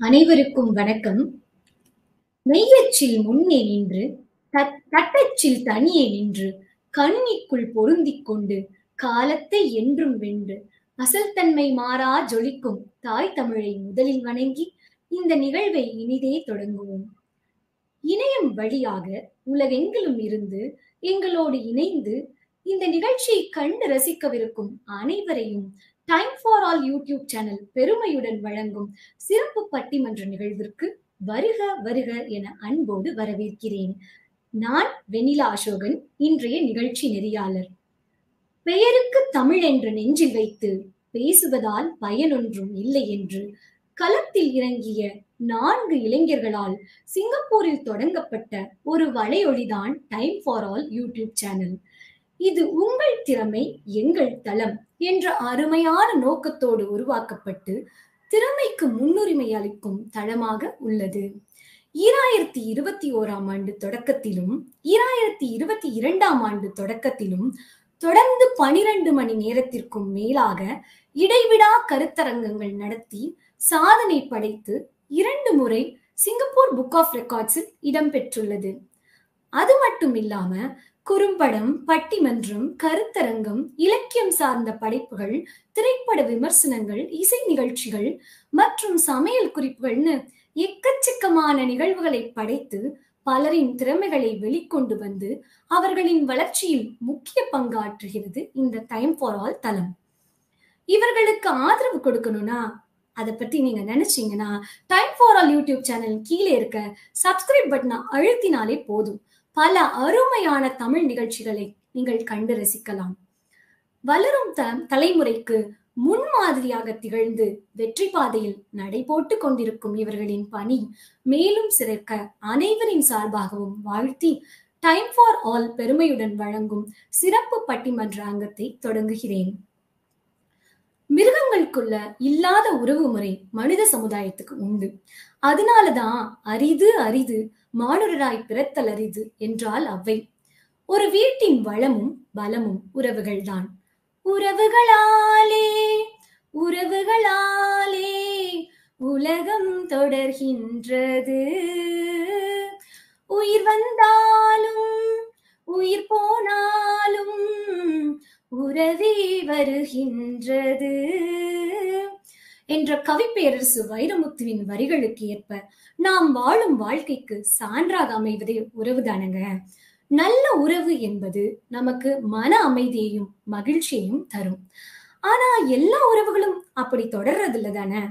அனைவருக்கும் வணக்கம். மெய்யச்சில் முன்னே நின்று தட்டச்சில் தனியே நின்று கண்ணிக்குள் பொருந்திக் கொண்டு காலத்தை என்றும் வென்று அசல் தன்மை மாறா ஜொலிக்கும் தாய் தமிழை முதலில் வணங்கி இந்த நிகழ்வை இனிதே தொடங்குவோம். இணையம் வழியாக உலகெங்கிலும் இருந்து எங்களோடு இணைந்து இந்த நிகழ்ச்சியை கண்டு ரசிக்கவிருக்கும் அனைவரையும் time for all YouTube channel பெருமையுடன் வழங்கும் சிறப்பு பட்டிமன்ற நிகழ்விற்கு வருக வருக என அன்போடு வரவேற்கிறேன். நான் வெண்ணிலா அசோகன் இன்றைய நிகழ்ச்சி நெறியாளர். பெயருக்கு தமிழ் என்று நெஞ்சில் வைத்து பேசுவதால் பயனொன்றும் இல்லை என்று களத்தில் இறங்கிய நான்கு இளைஞர்களால் சிங்கப்பூரில் தொடங்கப்பட்ட ஒரு வலையொலிதான் time for all YouTube channel இது உங்கள் திறமை எங்கள் தளம் என்ற அருமையான நோக்கத்தோடு உருவாக்கப்பட்டு திறமைக்கு முன்னுரிமை அளிக்கும் தளமாக உள்ளது. ஈராயிரத்தி இருபத்தி ஓராம் ஆண்டு தொடக்கத்திலும் ஈராயிரத்தி இருபத்தி இரண்டாம் ஆண்டு தொடக்கத்திலும் தொடர்ந்து பனிரெண்டு மணி நேரத்திற்கும் மேலாக இடைவிடா கருத்தரங்கங்கள் நடத்தி சாதனை படைத்து இரண்டு முறை சிங்கப்பூர் புக் ஆஃப் ரெக்கார்ட்ஸில் இடம்பெற்றுள்ளது. அது மட்டும் இல்லாம குறும்படம் பட்டிமன்றம் கருத்தரங்கம் இலக்கியம் சார்ந்த படைப்புகள் திரைப்பட விமர்சனங்கள் இசை நிகழ்ச்சிகள் மற்றும் சமையல் குறிப்புகள்னு எக்கச்சக்கமான நிகழ்வுகளை படைத்து பலரின் திறமைகளை வெளிக்கொண்டு வந்து அவர்களின் வளர்ச்சியில் முக்கிய பங்காற்றுகிறது இந்த டைம் ஃபார் ஆல் தளம். இவர்களுக்கு ஆதரவு கொடுக்கணும்னா அதை பத்தி நீங்க நினைச்சீங்கன்னா time for all YouTube channel கீழே இருக்க சப்ஸ்கிரைப் பட்டனை அழுத்தினாலே போதும். பல அருமையான தமிழ் நிகழ்ச்சிகளை நீங்கள் கண்டு ரசிக்கலாம். வளரும் த தலைமுறைக்கு முன்மாதிரியாக திகழ்ந்து வெற்றி பாதையில் நடைபோட்டு கொண்டிருக்கும் இவர்களின் பணி மேலும் சிறக்க அனைவரின் சார்பாகவும் வாழ்த்தி டைம் ஃபார் ஆல் பெருமையுடன் வழங்கும் சிறப்பு பட்டிமன்ற அங்கத்தை தொடங்குகிறேன். மிருகங்களுக்குள்ள இல்லாத உறவு முறை மனித சமுதாயத்துக்கு உண்டு. அதனாலதான் அரிது அரிது மானுடராய் பிறத்தலரிது என்றால் அவை. ஒரு வீட்டின் வளமும் பலமும் உறவுகள்தான். உறவுகளாலே உறவுகளாலே உலகம் தொடர்கின்றது. உயிர் வந்தாலும் உயிர் போனாலும் உறவே வருகின்றது. என்ற கவிப்பேரரசு வைரமுத்துவின் வரிகளுக்கு ஏற்ப நாம் வாழும் வாழ்க்கைக்கு சான்றாக அமைவதே உறவுதானங்க நல்ல உறவு என்பது நமக்கு மன அமைதியையும் மகிழ்ச்சியையும் தரும். ஆனா எல்லா உறவுகளும் அப்படி தொடர்றது இல்ல தானே?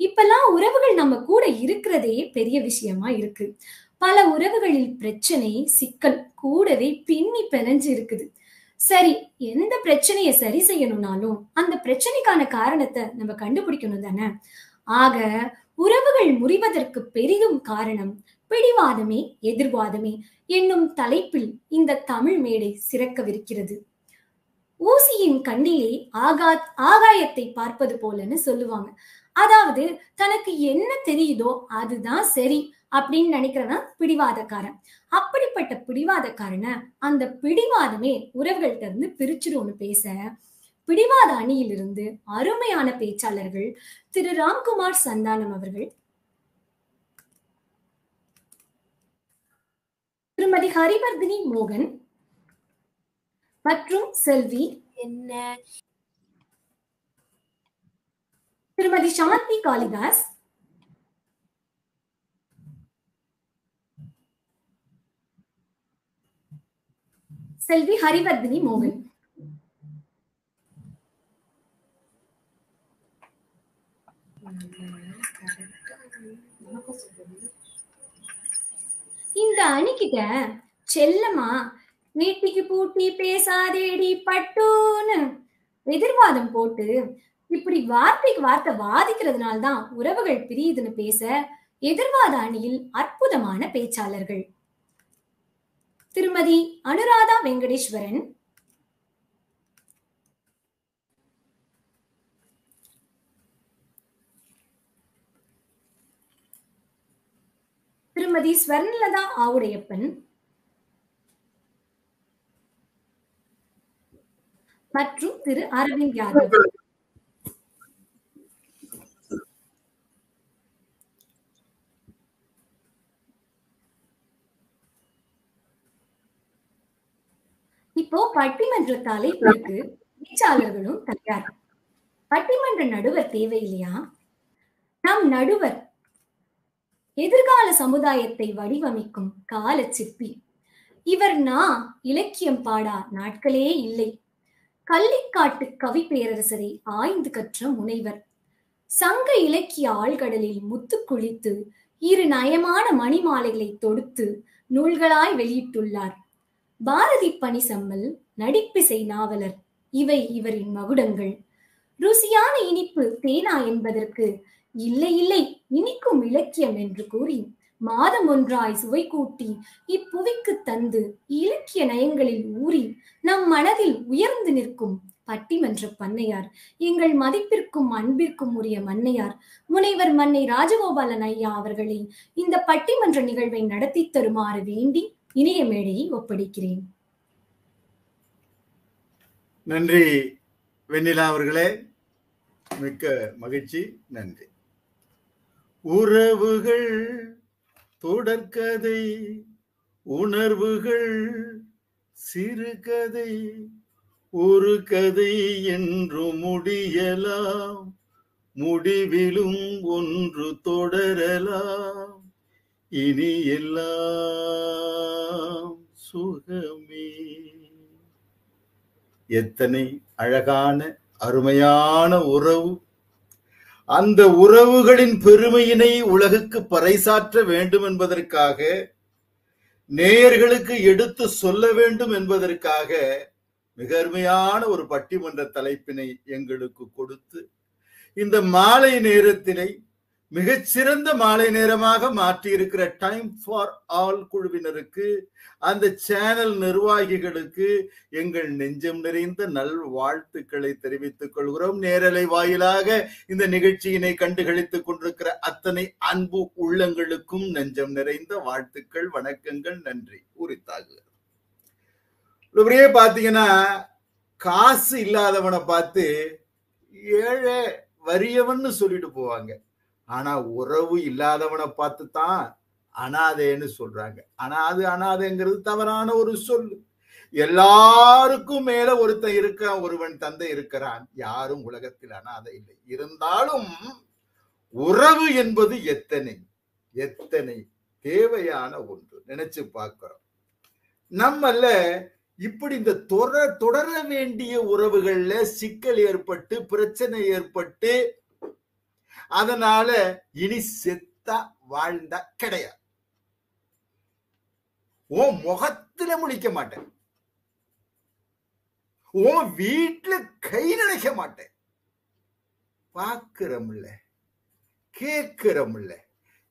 இப்பெல்லாம் உறவுகள் நம்ம கூட இருக்கிறதே பெரிய விஷயமா இருக்கு. பல உறவுகளில் பிரச்சனை சிக்கல் கூடவே பின்னி பிணைஞ்சு இருக்குது சரி எந்த பிரச்சனையை சரி செய்யணும்னாலும் அந்த பிரச்சனைக்கான காரணத்தை நம்ம கண்டுபிடிக்கணும் தானே? ஆக உறவுகள் முறிவதற்கு பெரிதும் காரணம் பிடிவாதமே எதிர்வாதமே என்னும் தலைப்பில் இந்த தமிழ் மேடை சிறக்கவிருக்கிறது. ஊசியின் கண்ணிலே ஆகா ஆகாயத்தை பார்ப்பது போலன்னு சொல்லுவாங்க. அதாவது தனக்கு என்ன தெரியுதோ அதுதான் சரி அப்படின்னு நினைக்கிறவன் பிடிவாதக்காரன். அப்படிப்பட்ட பிடிவாதக்காரனை அந்த பிடிவாதமே உறவுகள்கிட்ட இருந்து பிரிச்சிடும்னு பேச பிடிவாத அணியிலிருந்து அருமையான பேச்சாளர்கள் திரு ராம்குமார் சந்தானம் அவர்கள் திருமதி ஹரிவர்தினி மோகன் மற்றும் செல்வி என்ன? திருமதி சாந்தி காளிதாஸ். செல்வி ஹரிவர்தினி மோகன். இந்த அணிக்கிட்ட செல்லமா வீட்டுக்கு பூட்டி பேசாதேடி பட்டுன்னு எதிர்வாதம் போட்டு இப்படி வார்த்தைக்கு வார்த்தை வாதிக்கிறதுனால தான் உறவுகள் பிரியுதுன்னு பேச எதிர்வாத அணியில் அற்புதமான பேச்சாளர்கள். திருமதி அனுராதா வெங்கடேஸ்வரன். திருமதி ஸ்வர்ணலதா ஆவுடையப்பன். மற்றும் திரு அரவிந்த் யாதவ். இப்போ பட்டிமன்ற தலைப்பிற்கு பேச்சாளர்களும் தயார். பட்டிமன்ற நடுவர் தேவையில்லையா? நம் நடுவர் எதிர்கால சமுதாயத்தை வடிவமைக்கும் கால சிற்பி இவர் நான் இலக்கியம் பாடா நாட்களே இல்லை. கள்ளிக்காட்டு கவி பேரரசரை ஆய்ந்து கற்ற முனைவர். சங்க இலக்கிய ஆழ்கடலில் முத்து குளித்து இரு நயமான மணிமாலைகளை தொடுத்து நூல்களாய் வெளியிட்டுள்ளார். பாரதி பணிசம்மல் நடிப்பிசை நாவலர். இவை இவரின் மகுடங்கள். ருசியான இனிப்பு தேனா என்பதற்கு இல்லை இல்லை இனிக்கும் இலக்கியம் என்று கூறி மாதம் ஒன்றாய் சுவை கூட்டி இப்புவிக்கு தந்து இலக்கிய நயங்களில் ஊறி நம் மனதில் உயர்ந்து நிற்கும் பட்டிமன்ற பண்ணையார். எங்கள் மதிப்பிற்கும் அன்பிற்கும் உரிய மன்னையார். முனைவர் மன்னை ராஜகோபாலன் ஐயா அவர்களை இந்த பட்டிமன்ற நிகழ்வை நடத்தி தருமாறு வேண்டி இணைய மேடையை ஒப்படைக்கிறேன். நன்றி வெண்ணிலா அவர்களே. மிக்க மகிழ்ச்சி நன்றி. உறவுகள் தொடர்கதை உணர்வுகள் சிறுகதை ஒரு கதை என்று முடியலாம். முடிவிலும் ஒன்று தொடரலாம். இனி எல்லாம் சுகமே. எத்தனை அழகான அருமையான உறவு. அந்த உறவுகளின் பெருமையினை உலகுக்கு பறைசாற்ற வேண்டும் என்பதற்காக நேயர்களுக்கு எடுத்து சொல்ல வேண்டும் என்பதற்காக மிக அருமையான ஒரு பட்டிமன்ற தலைப்பினை எங்களுக்கு கொடுத்து இந்த மாலை நேரத்தினை மிகச்சிறந்த மாலை நேரமாக மாற்றியிருக்கிற டைம் ஃபார் ஆல் குழுவினருக்கு அந்த சேனல் நிர்வாகிகளுக்கு எங்கள் நெஞ்சம் நிறைந்த நல் வாழ்த்துக்களை தெரிவித்துக் கொள்கிறோம். நேரலை வாயிலாக இந்த நிகழ்ச்சியினை கண்டுகளித்துக் கொண்டிருக்கிற அத்தனை அன்பு உள்ளங்களுக்கும் நெஞ்சம் நிறைந்த வாழ்த்துக்கள் வணக்கங்கள் நன்றி. உரித்தாகுகிறது இப்படியே பாத்தீங்கன்னா காசு இல்லாதவனை பார்த்து ஏழை வறியவன்னு சொல்லிட்டு போவாங்க. ஆனா உறவு இல்லாதவனை பார்த்து தான் அனாதைன்னு சொல்றாங்க. அனாது அனாதைங்கிறது தவறான ஒரு சொல். எல்லாருக்கும் மேல ஒருத்தன் இருக்கான் ஒருவன் தந்தை இருக்கிறான். யாரும் உலகத்தில் அனாதை இல்லை. இருந்தாலும் உறவு என்பது எத்தனை? எத்தனை? தேவையான ஒன்று. நினைச்சு பார்க்கிறோம். நம்மள இப்படி இந்த தொடர தொடர வேண்டிய உறவுகள்ல சிக்கல் ஏற்பட்டு பிரச்சனை ஏற்பட்டு அதனால இனி செத்தா வாழ்ந்தா கிடையாது. உன் முகத்துல முழிக்க மாட்டேன். உன் வீட்டுல கை நினைக்க மாட்டேன். பார்க்கிறோம்ல கேட்கிறோம்ல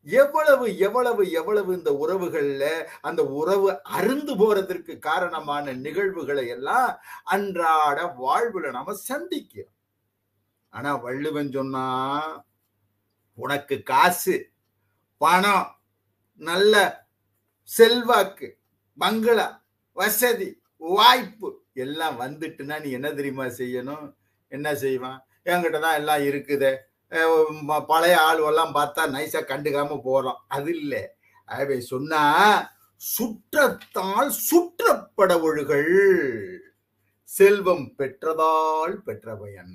எவ்வளவு எவ்வளவு எவ்வளவு இந்த உறவுகள்ல அந்த உறவு அருந்து போறதற்கு காரணமான நிகழ்வுகளை எல்லாம் அன்றாட வாழ்வுல நாம சந்திக்கிறோம். ஆனா வள்ளுவன் சொன்னா உனக்கு காசு பணம் நல்ல செல்வாக்கு பங்களா வசதி வாய்ப்பு எல்லாம் வந்துட்டுனா நீ என்ன தெரியுமா செய்யணும்? என்ன செய்வான்? என்கிட்ட தான் எல்லாம் இருக்குது. பழைய ஆளுவெல்லாம் பார்த்தா நைஸா கண்டுக்காம போறோம். அது இல்லை. அவை சொன்னா சுற்றத்தால் சுற்றப்பட ஒழுகள் செல்வம் பெற்றதால் பெற்ற பயன்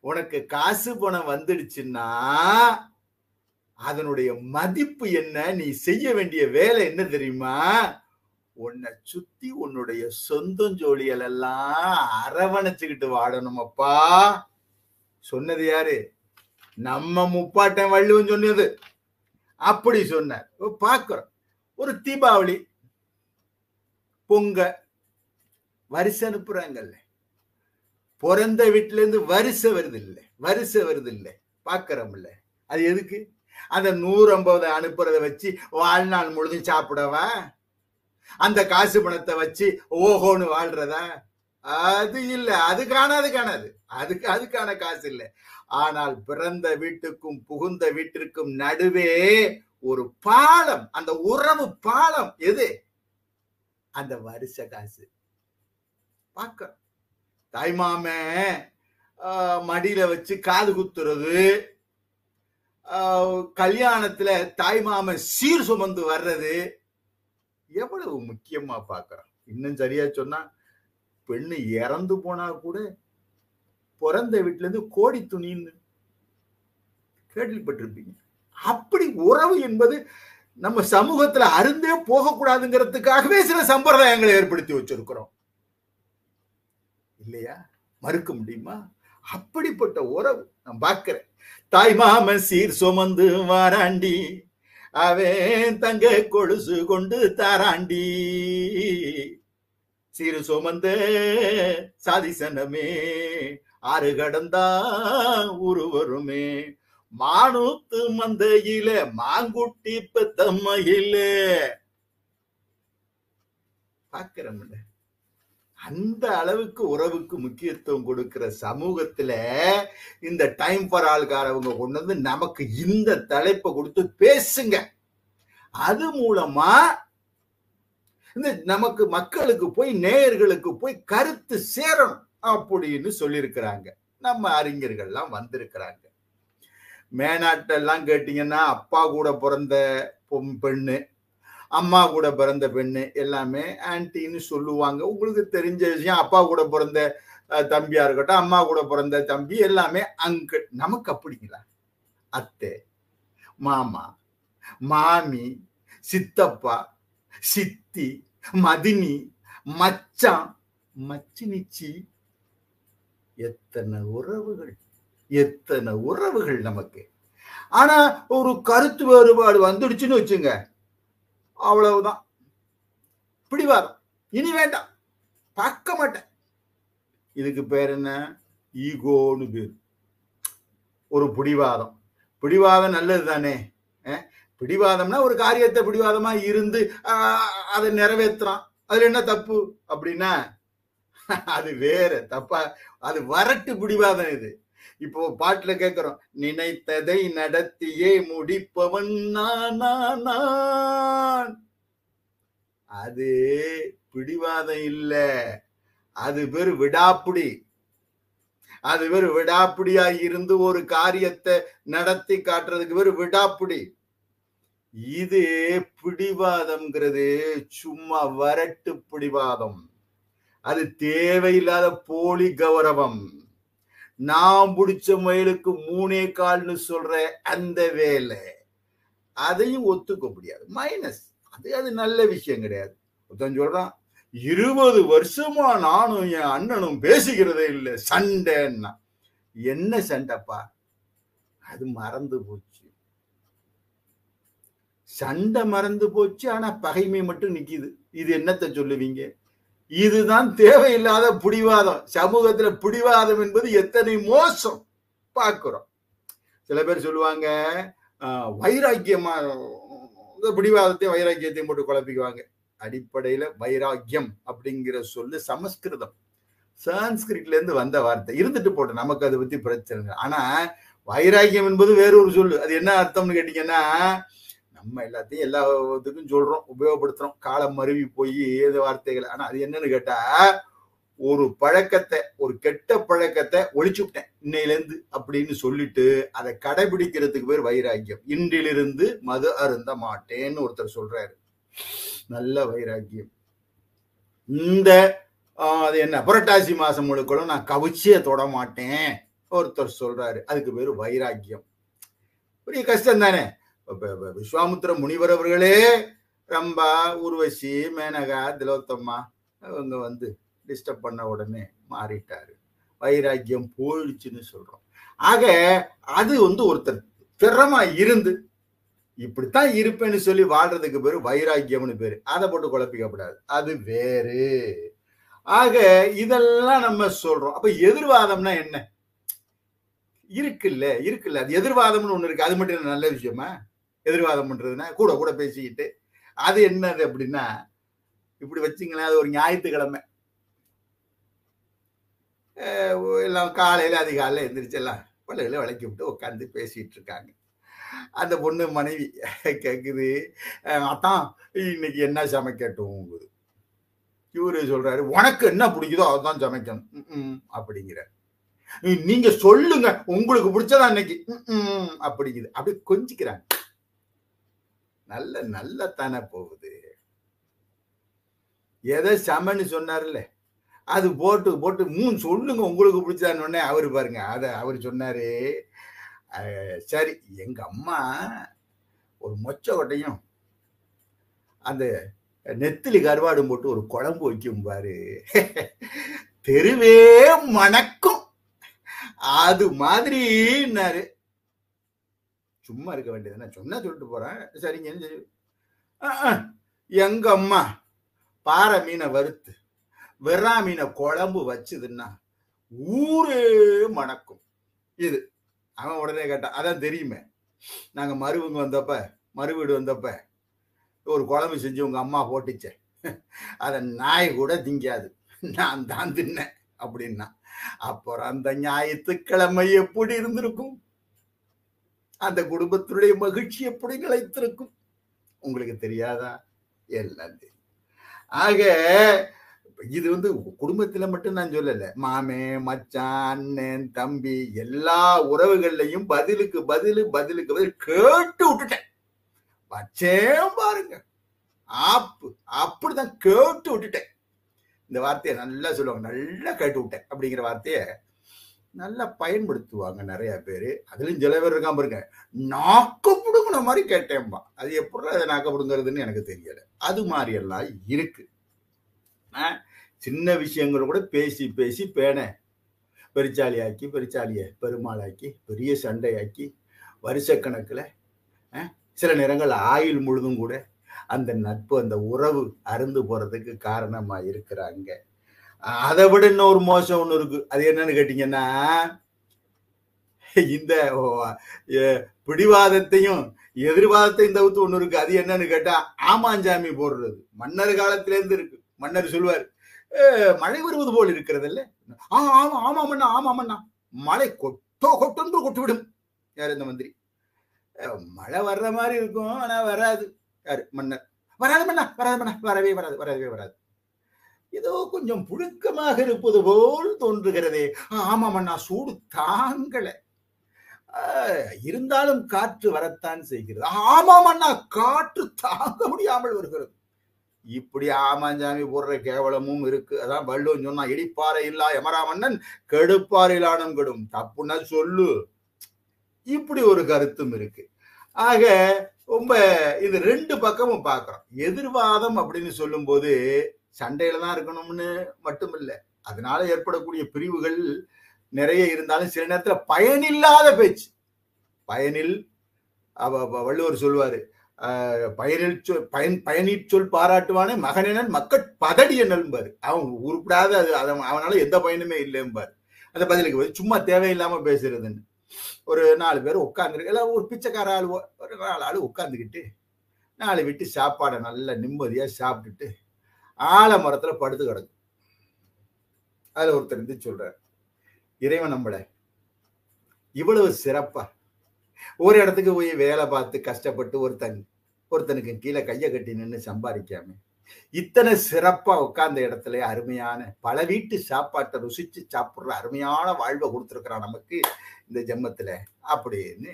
உனக்கு காசு பணம் வந்துடுச்சுன்னா அதனுடைய மதிப்பு என்ன? நீ செய்ய வேண்டிய வேலை என்ன தெரியுமா? உன்னை சுத்தி உன்னுடைய சொந்தம் ஜோலிகள் எல்லாம் அரவணைச்சுக்கிட்டு வாடணுமப்பா சொன்னது யாரு? நம்ம முப்பாட்டன் வள்ளுவன் சொன்னது. அப்படி சொன்னார். பார்க்கிறோம் ஒரு தீபாவளி பொங்க வரிசை அனுப்புறாங்கல்ல. பிறந்த வீட்டுல இருந்து வரிசை வருது இல்லை வரிசை வருது இல்லை. பாக்குறோம்ல அது எதுக்கு? அந்த நூறு ஐம்பது அனுப்புறத வச்சு வாழ்நாள் முழுதும் சாப்பிடவா? அந்த காசு பணத்தை வச்சு ஓஹோன்னு வாழ்றதா? அது இல்ல. அது காணாது காணாது. அதுக்கு அதுக்கான காசு இல்லை. ஆனால் பிறந்த வீட்டுக்கும் புகுந்த வீட்டிற்கும் நடுவே ஒரு பாலம் அந்த உறவு பாலம் எது? அந்த வருஷ காசு. பார்க்க தாய்மாம மடியில வச்சு காது குத்துறது கல்யாணத்துல தாய்மாம சீர் சுமந்து வர்றது எவ்வளவு முக்கியமா பாக்குறோம் இன்னும் சரியா சொன்னா பெண்ணு இறந்து போனா கூட பிறந்த வீட்டுல இருந்து கோடி துணின்னு கேள்விப்பட்டிருப்பீங்க. அப்படி உறவு என்பது நம்ம சமூகத்துல அருந்தே போகக்கூடாதுங்கிறதுக்காகவே சில சம்பிரதாயங்களை ஏற்படுத்தி வச்சிருக்கிறோம். இல்லையா? மறுக்க முடியுமா? அப்படிப்பட்ட உறவு நான் பார்க்கிறேன். தாய் மாம சீர் சுமந்து வாராண்டி அவன் தங்க கொலுசு கொண்டு தாராண்டி. சிறு சுமந்த சாதிசனமே ஆறு கடந்தா உருவருமே. மானூத்து மந்தையில மாங்குட்டி பெத்தம்மையில. பாக்கிறோம்ல அந்த அளவுக்கு உறவுக்கு முக்கியத்துவம் கொடுக்கிற சமூகத்துல இந்த டைம் ஃபார் ஆள்காரவங்க கொண்டு வந்து நமக்கு இந்த தலைப்பை கொடுத்து பேசுங்க. அது மூலமா இந்த நமக்கு மக்களுக்கு போய் நேயர்களுக்கு போய் கருத்து சேரணும் அப்படின்னு சொல்லியிருக்கிறாங்க. நம்ம அறிஞர்கள்லாம் வந்திருக்கிறாங்க. மேனாட்டெல்லாம் கேட்டீங்கன்னா அப்பா கூட பிறந்த பெண்ணு அம்மா கூட பிறந்த பெண்ணு எல்லாமே ஆன்டின்னு சொல்லுவாங்க. உங்களுக்கு தெரிஞ்ச விஷயம் அப்பா கூட பிறந்த தம்பியா இருக்கட்டும் அம்மா கூட பிறந்த தம்பி எல்லாமே அங்கிள் நமக்கு அப்படிங்களா? அத்தை மாமா மாமி சித்தப்பா சித்தி மதினி மச்சான் மச்சினிச்சி. எத்தனை உறவுகள் எத்தனை உறவுகள் நமக்கு. ஆனா ஒரு கருத்து வேறுபாடு வந்துடுச்சுன்னு வச்சுங்க. அவ்வளவுதான். பிடிவாதம். இனி வேண்டாம். பார்க்க மாட்டேன். இதுக்கு பேர் என்ன? ஈகோன்னு பேர். ஒரு பிடிவாதம். பிடிவாதம் நல்லது தானே? பிடிவாதம்னா ஒரு காரியத்தை பிடிவாதமா இருந்து அதை நிறைவேற்றுறான் அதுல என்ன தப்பு அப்படின்னா அது வேற தப்பா அது வரட்டு பிடிவாதம் இது. இப்போ பாட்டுல கேட்கிறோம் நினைத்ததை நடத்தியே முடிப்பவன் நான் அது பிடிவாதம் இல்ல. அது பேர் விடாப்புடி. அது பேர் விடாப்புடியா இருந்து ஒரு காரியத்தை நடத்தி காட்டுறதுக்கு பேர் விடாப்புடி. இது பிடிவாதம்ங்கிறது சும்மா வரட்டு பிடிவாதம். அது தேவையில்லாத போலி கௌரவம். நான் பிடிச்ச மயிலுக்கு மூணே கால்னு சொல்ற அந்த வேலை. அதையும் ஒத்துக்க முடியாது. மைனஸ் அது அது நல்ல விஷயம் கிடையாது. ஒருத்தன் சொல்றான் இருபது வருஷமா நானும் என் அண்ணனும் பேசிக்கிறதே இல்லை சண்டைன்னா. என்ன சண்டைப்பா? அது மறந்து போச்சு. சண்டை மறந்து போச்சு ஆனா பகைமை மட்டும் நிக்குது. இது என்னத்தை சொல்லுவீங்க? இதுதான் தேவையில்லாத பிடிவாதம். சமூகத்துல பிடிவாதம் என்பது எத்தனை மோசம்? பார்க்கிறோம். சில பேர் சொல்லுவாங்க வைராக்கியமா பிடிவாதத்தையும் வைராக்கியத்தையும் போட்டு குழப்பிக்குவாங்க. அடிப்படையில வைராக்கியம் அப்படிங்கிற சொல்லு சமஸ்கிருதம். சான்ஸ்கிரிட்ல இருந்து வந்த வார்த்தை. இருந்துட்டு போட்டோம் நமக்கு அதை பத்தி பிரச்சனை ஆனா வைராக்கியம் என்பது வேற ஒரு சொல்லு. அது என்ன அர்த்தம்னு கேட்டீங்கன்னா நம்ம எல்லாத்தையும் எல்லா இதுக்கும் சொல்றோம் உபயோகப்படுத்துறோம். காலம் மருவி போய் ஏது வார்த்தைகள். ஆனா அது என்னன்னு கேட்டா ஒரு பழக்கத்தை ஒரு கெட்ட பழக்கத்தை ஒழிச்சுட்டேன் இன்னையிலேருந்து அப்படின்னு சொல்லிட்டு அதை கடைபிடிக்கிறதுக்கு பேர் வைராக்கியம். இன்றிலிருந்து மது அருந்த மாட்டேன்னு ஒருத்தர் சொல்றாரு. நல்ல வைராக்கியம். இந்த அது என்ன? புரட்டாசி மாசம் முழுக்களும் நான் கவிச்சியை தொட மாட்டேன் ஒருத்தர் சொல்றாரு. அதுக்கு பேர் வைராக்கியம். பெரிய கஷ்டம் தானே விஸ்வாமுத்திர முனிவர் அவர்களே ரம்பா உர்வசி மேனகா திலோத்தம்மா அவங்க வந்து டிஸ்டர்ப் பண்ண உடனே மாறிட்டாரு. வைராக்கியம் போயிடுச்சுன்னு சொல்றோம். ஆக அது வந்து ஒருத்தர் திறமா இருந்து இப்படித்தான் இருப்பேன்னு சொல்லி வாழ்றதுக்கு பேரு வைராக்கியம்னு பேரு. அதை போட்டு குழப்பிக்கப்படாது. அது வேறு. ஆக இதெல்லாம் நம்ம சொல்றோம். அப்ப எதிர்வாதம்னா என்ன? இருக்குல்ல இருக்குல்ல. அது எதிர்வாதம்னு ஒண்ணு இருக்கு. அது மட்டும் நல்ல விஷயமா? எதிர்வாதம் பண்றதுன்னா கூட கூட பேசிக்கிட்டு அது என்னது அப்படின்னா இப்படி வச்சிங்களேன் அது ஒரு ஞாயிற்றுக்கிழமை. எல்லாம் காலையில அதிகாலையில் எந்திரிச்சு எல்லாம் பள்ளிகளை விளக்கி விட்டு உட்காந்து பேசிட்டு இருக்காங்க. அந்த பொண்ணு மனைவி கேக்குது அதான் இன்னைக்கு என்ன சமைக்கட்டும் இவரு சொல்றாரு உனக்கு என்ன பிடிக்குதோ அதுதான் சமைக்கணும். அப்படிங்கிற நீங்க சொல்லுங்க உங்களுக்கு பிடிச்சதா இன்னைக்கு? அப்படிங்குது. அப்படி கொஞ்சிக்கிறாங்க. நல்ல நல்ல தானே போகுது. எதை சமன்னு சொன்னார்ல. அது போட்டு போட்டு மூணு சொல்லுங்க உங்களுக்கு பிடிச்சான்னு உடனே அவர் பாருங்க. அதை அவர் சொன்னாரு. சரி எங்க அம்மா ஒரு மொச்ச கொட்டையும் அந்த நெத்திலி கருவாடும் போட்டு ஒரு குழம்பு வைக்கும் பாரு. தெருவே மணக்கும். அது மாதிரி சும்மா இருக்க வேண்டியது நான் சொன்னா சொல்லிட்டு போறேன். சரிங்கன்னு சரி எங்க அம்மா பாறை மீனை வறுத்து வெறா மீனை குழம்பு வச்சுதுன்னா ஊரே மணக்கும். இது. அவன் உடனே கேட்டான் அதான் தெரியுமே. நாங்க மருவுங்க வந்தப்ப மறு வீடு வந்தப்ப ஒரு குழம்பு செஞ்சு உங்க அம்மா போட்டுச்சே. அதை நாய் கூட திங்காது. நான் தான் தின்னேன் அப்படின்னா. அப்புறம் அந்த ஞாயிற்றுக்கிழமை எப்படி இருந்திருக்கும்? அந்த குடும்பத்தினுடைய மகிழ்ச்சி எப்படி நிலைத்திருக்கும்? உங்களுக்கு தெரியாதா? எல்லாம். தெரியும் ஆக இது வந்து குடும்பத்துல மட்டும் நான் சொல்லல. மாமே மச்சான் அண்ணன் தம்பி எல்லா உறவுகள்லையும் பதிலுக்கு பதிலு பதிலுக்கு பதில் கேட்டு விட்டுட்டேன். வச்சேன் பாருங்க. ஆப்பு அப்படிதான் கேட்டு விட்டுட்டேன். இந்த வார்த்தையை நல்லா சொல்லுவாங்க. நல்லா கேட்டு விட்டேன் அப்படிங்கிற வார்த்தையை நல்லா பயன்படுத்துவாங்க நிறைய பேர். அதுலேயும் சில பேர் இருக்காம இருக்க நாக்கு புடுங்கின மாதிரி கேட்டேன்பா அது எப்படி அதை நாக்க பிடுங்கிறதுன்னு எனக்கு தெரியலை. அது மாதிரி எல்லாம் இருக்கு. ஆ, சின்ன விஷயங்கள் கூட பேசி பேசி பேனை பெருச்சாலியாக்கி பெருச்சாலியை பெருமாளாக்கி பெரிய சண்டையாக்கி வருஷக்கணக்கில் சில நேரங்கள் ஆயுள் முழுதும் கூட அந்த நட்பு அந்த உறவு அருந்து போகிறதுக்கு காரணமாக இருக்கிறாங்க. அதை விட இன்னொரு மோசம் ஒண்ணு இருக்கு. அது என்னன்னு கேட்டீங்கன்னா இந்த ஓ, பிடிவாதத்தையும் எதிர்வாதத்தையும் தவிர்த்து ஒண்ணு இருக்கு. அது என்னன்னு கேட்டா ஆமாஞ்சாமி போடுறது. மன்னர் காலத்துல இருந்து இருக்கு. மன்னர் சொல்லுவார் மழை வருவது போல் இருக்கிறது இல்ல ஆமா ஆமா மண்ணா ஆமா மண்ணா மழை கொட்டோ கொட்டொன்று கொட்டுவிடும். யார் இந்த மந்திரி? மழை வர்ற மாதிரி இருக்கும் ஆனா வராது. யாரு? மன்னர். வராது மண்ணா வராது மண்ணா வரவே வராது வரவே வராது. ஏதோ கொஞ்சம் புழுக்கமாக இருப்பது போல் தோன்றுகிறதே. ஆமாம் ஆமா மண்ணா சூடு தாங்கலை. இருந்தாலும் காற்று வரத்தான் செய்கிறது. ஆமாம் அண்ணா காற்று தாங்க முடியாமல் வருகிறது. இப்படி ஆமாஞ்சாமி போடுற கேவலமும் இருக்கு. அதான் வள்ளுவன் சொன்னா இடிப்பாறை இல்லா எமராமன்னன் கெடுப்பாறையிலானும் கெடும். தப்புன்னா சொல்லு. இப்படி ஒரு கருத்தும் இருக்கு. ஆக ரொம்ப இது ரெண்டு பக்கமும் பார்க்கிறோம். எதிர்வாதம் அப்படின்னு சொல்லும்போது சண்டையில தான் இருக்கணும்னு மட்டும் இல்லை அதனால ஏற்படக்கூடிய பிரிவுகள் நிறைய இருந்தாலும் சில நேரத்தில் பயனில்லாத பேச்சு. பயனில் அவ வள்ளுவர் சொல்வாரு பயனில் சொல் பயன் பயனிற் சொல் பாராட்டுவானே மகனினன் மக்கள் பதடி என்னல்பாரு அவன் உருப்படாத அது அவனால எந்த பயனுமே இல்லைம்பார். அந்த பதிலுக்கு போய் சும்மா தேவையில்லாம பேசுறதுன்னு. ஒரு நாலு பேர் உட்காந்துருக்கு எல்லாம் ஒரு பிச்சைக்கார ஆள் ஒரு நாலு ஆள் உட்காந்துக்கிட்டு நாலு விட்டு சாப்பாடை நல்லா நிம்மதியாக சாப்பிட்டுட்டு ஆலமரத்துல படுத்து கிடக்கு. அதுல ஒருத்தர் இருந்து சொல்றாரு இறைவன் நம்மள இவ்வளவு சிறப்பா ஒரு இடத்துக்கு போய் வேலை பார்த்து கஷ்டப்பட்டு ஒருத்தன் ஒருத்தனுக்கு கீழே கையை கட்டி நின்று சம்பாதிக்காம இத்தனை சிறப்பா உட்கார்ந்த இடத்துல அருமையான பல வீட்டு சாப்பாட்டை ருசிச்சு சாப்பிட்ற அருமையான வாழ்வை கொடுத்துருக்கிறான் நமக்கு இந்த ஜென்மத்துல அப்படின்னு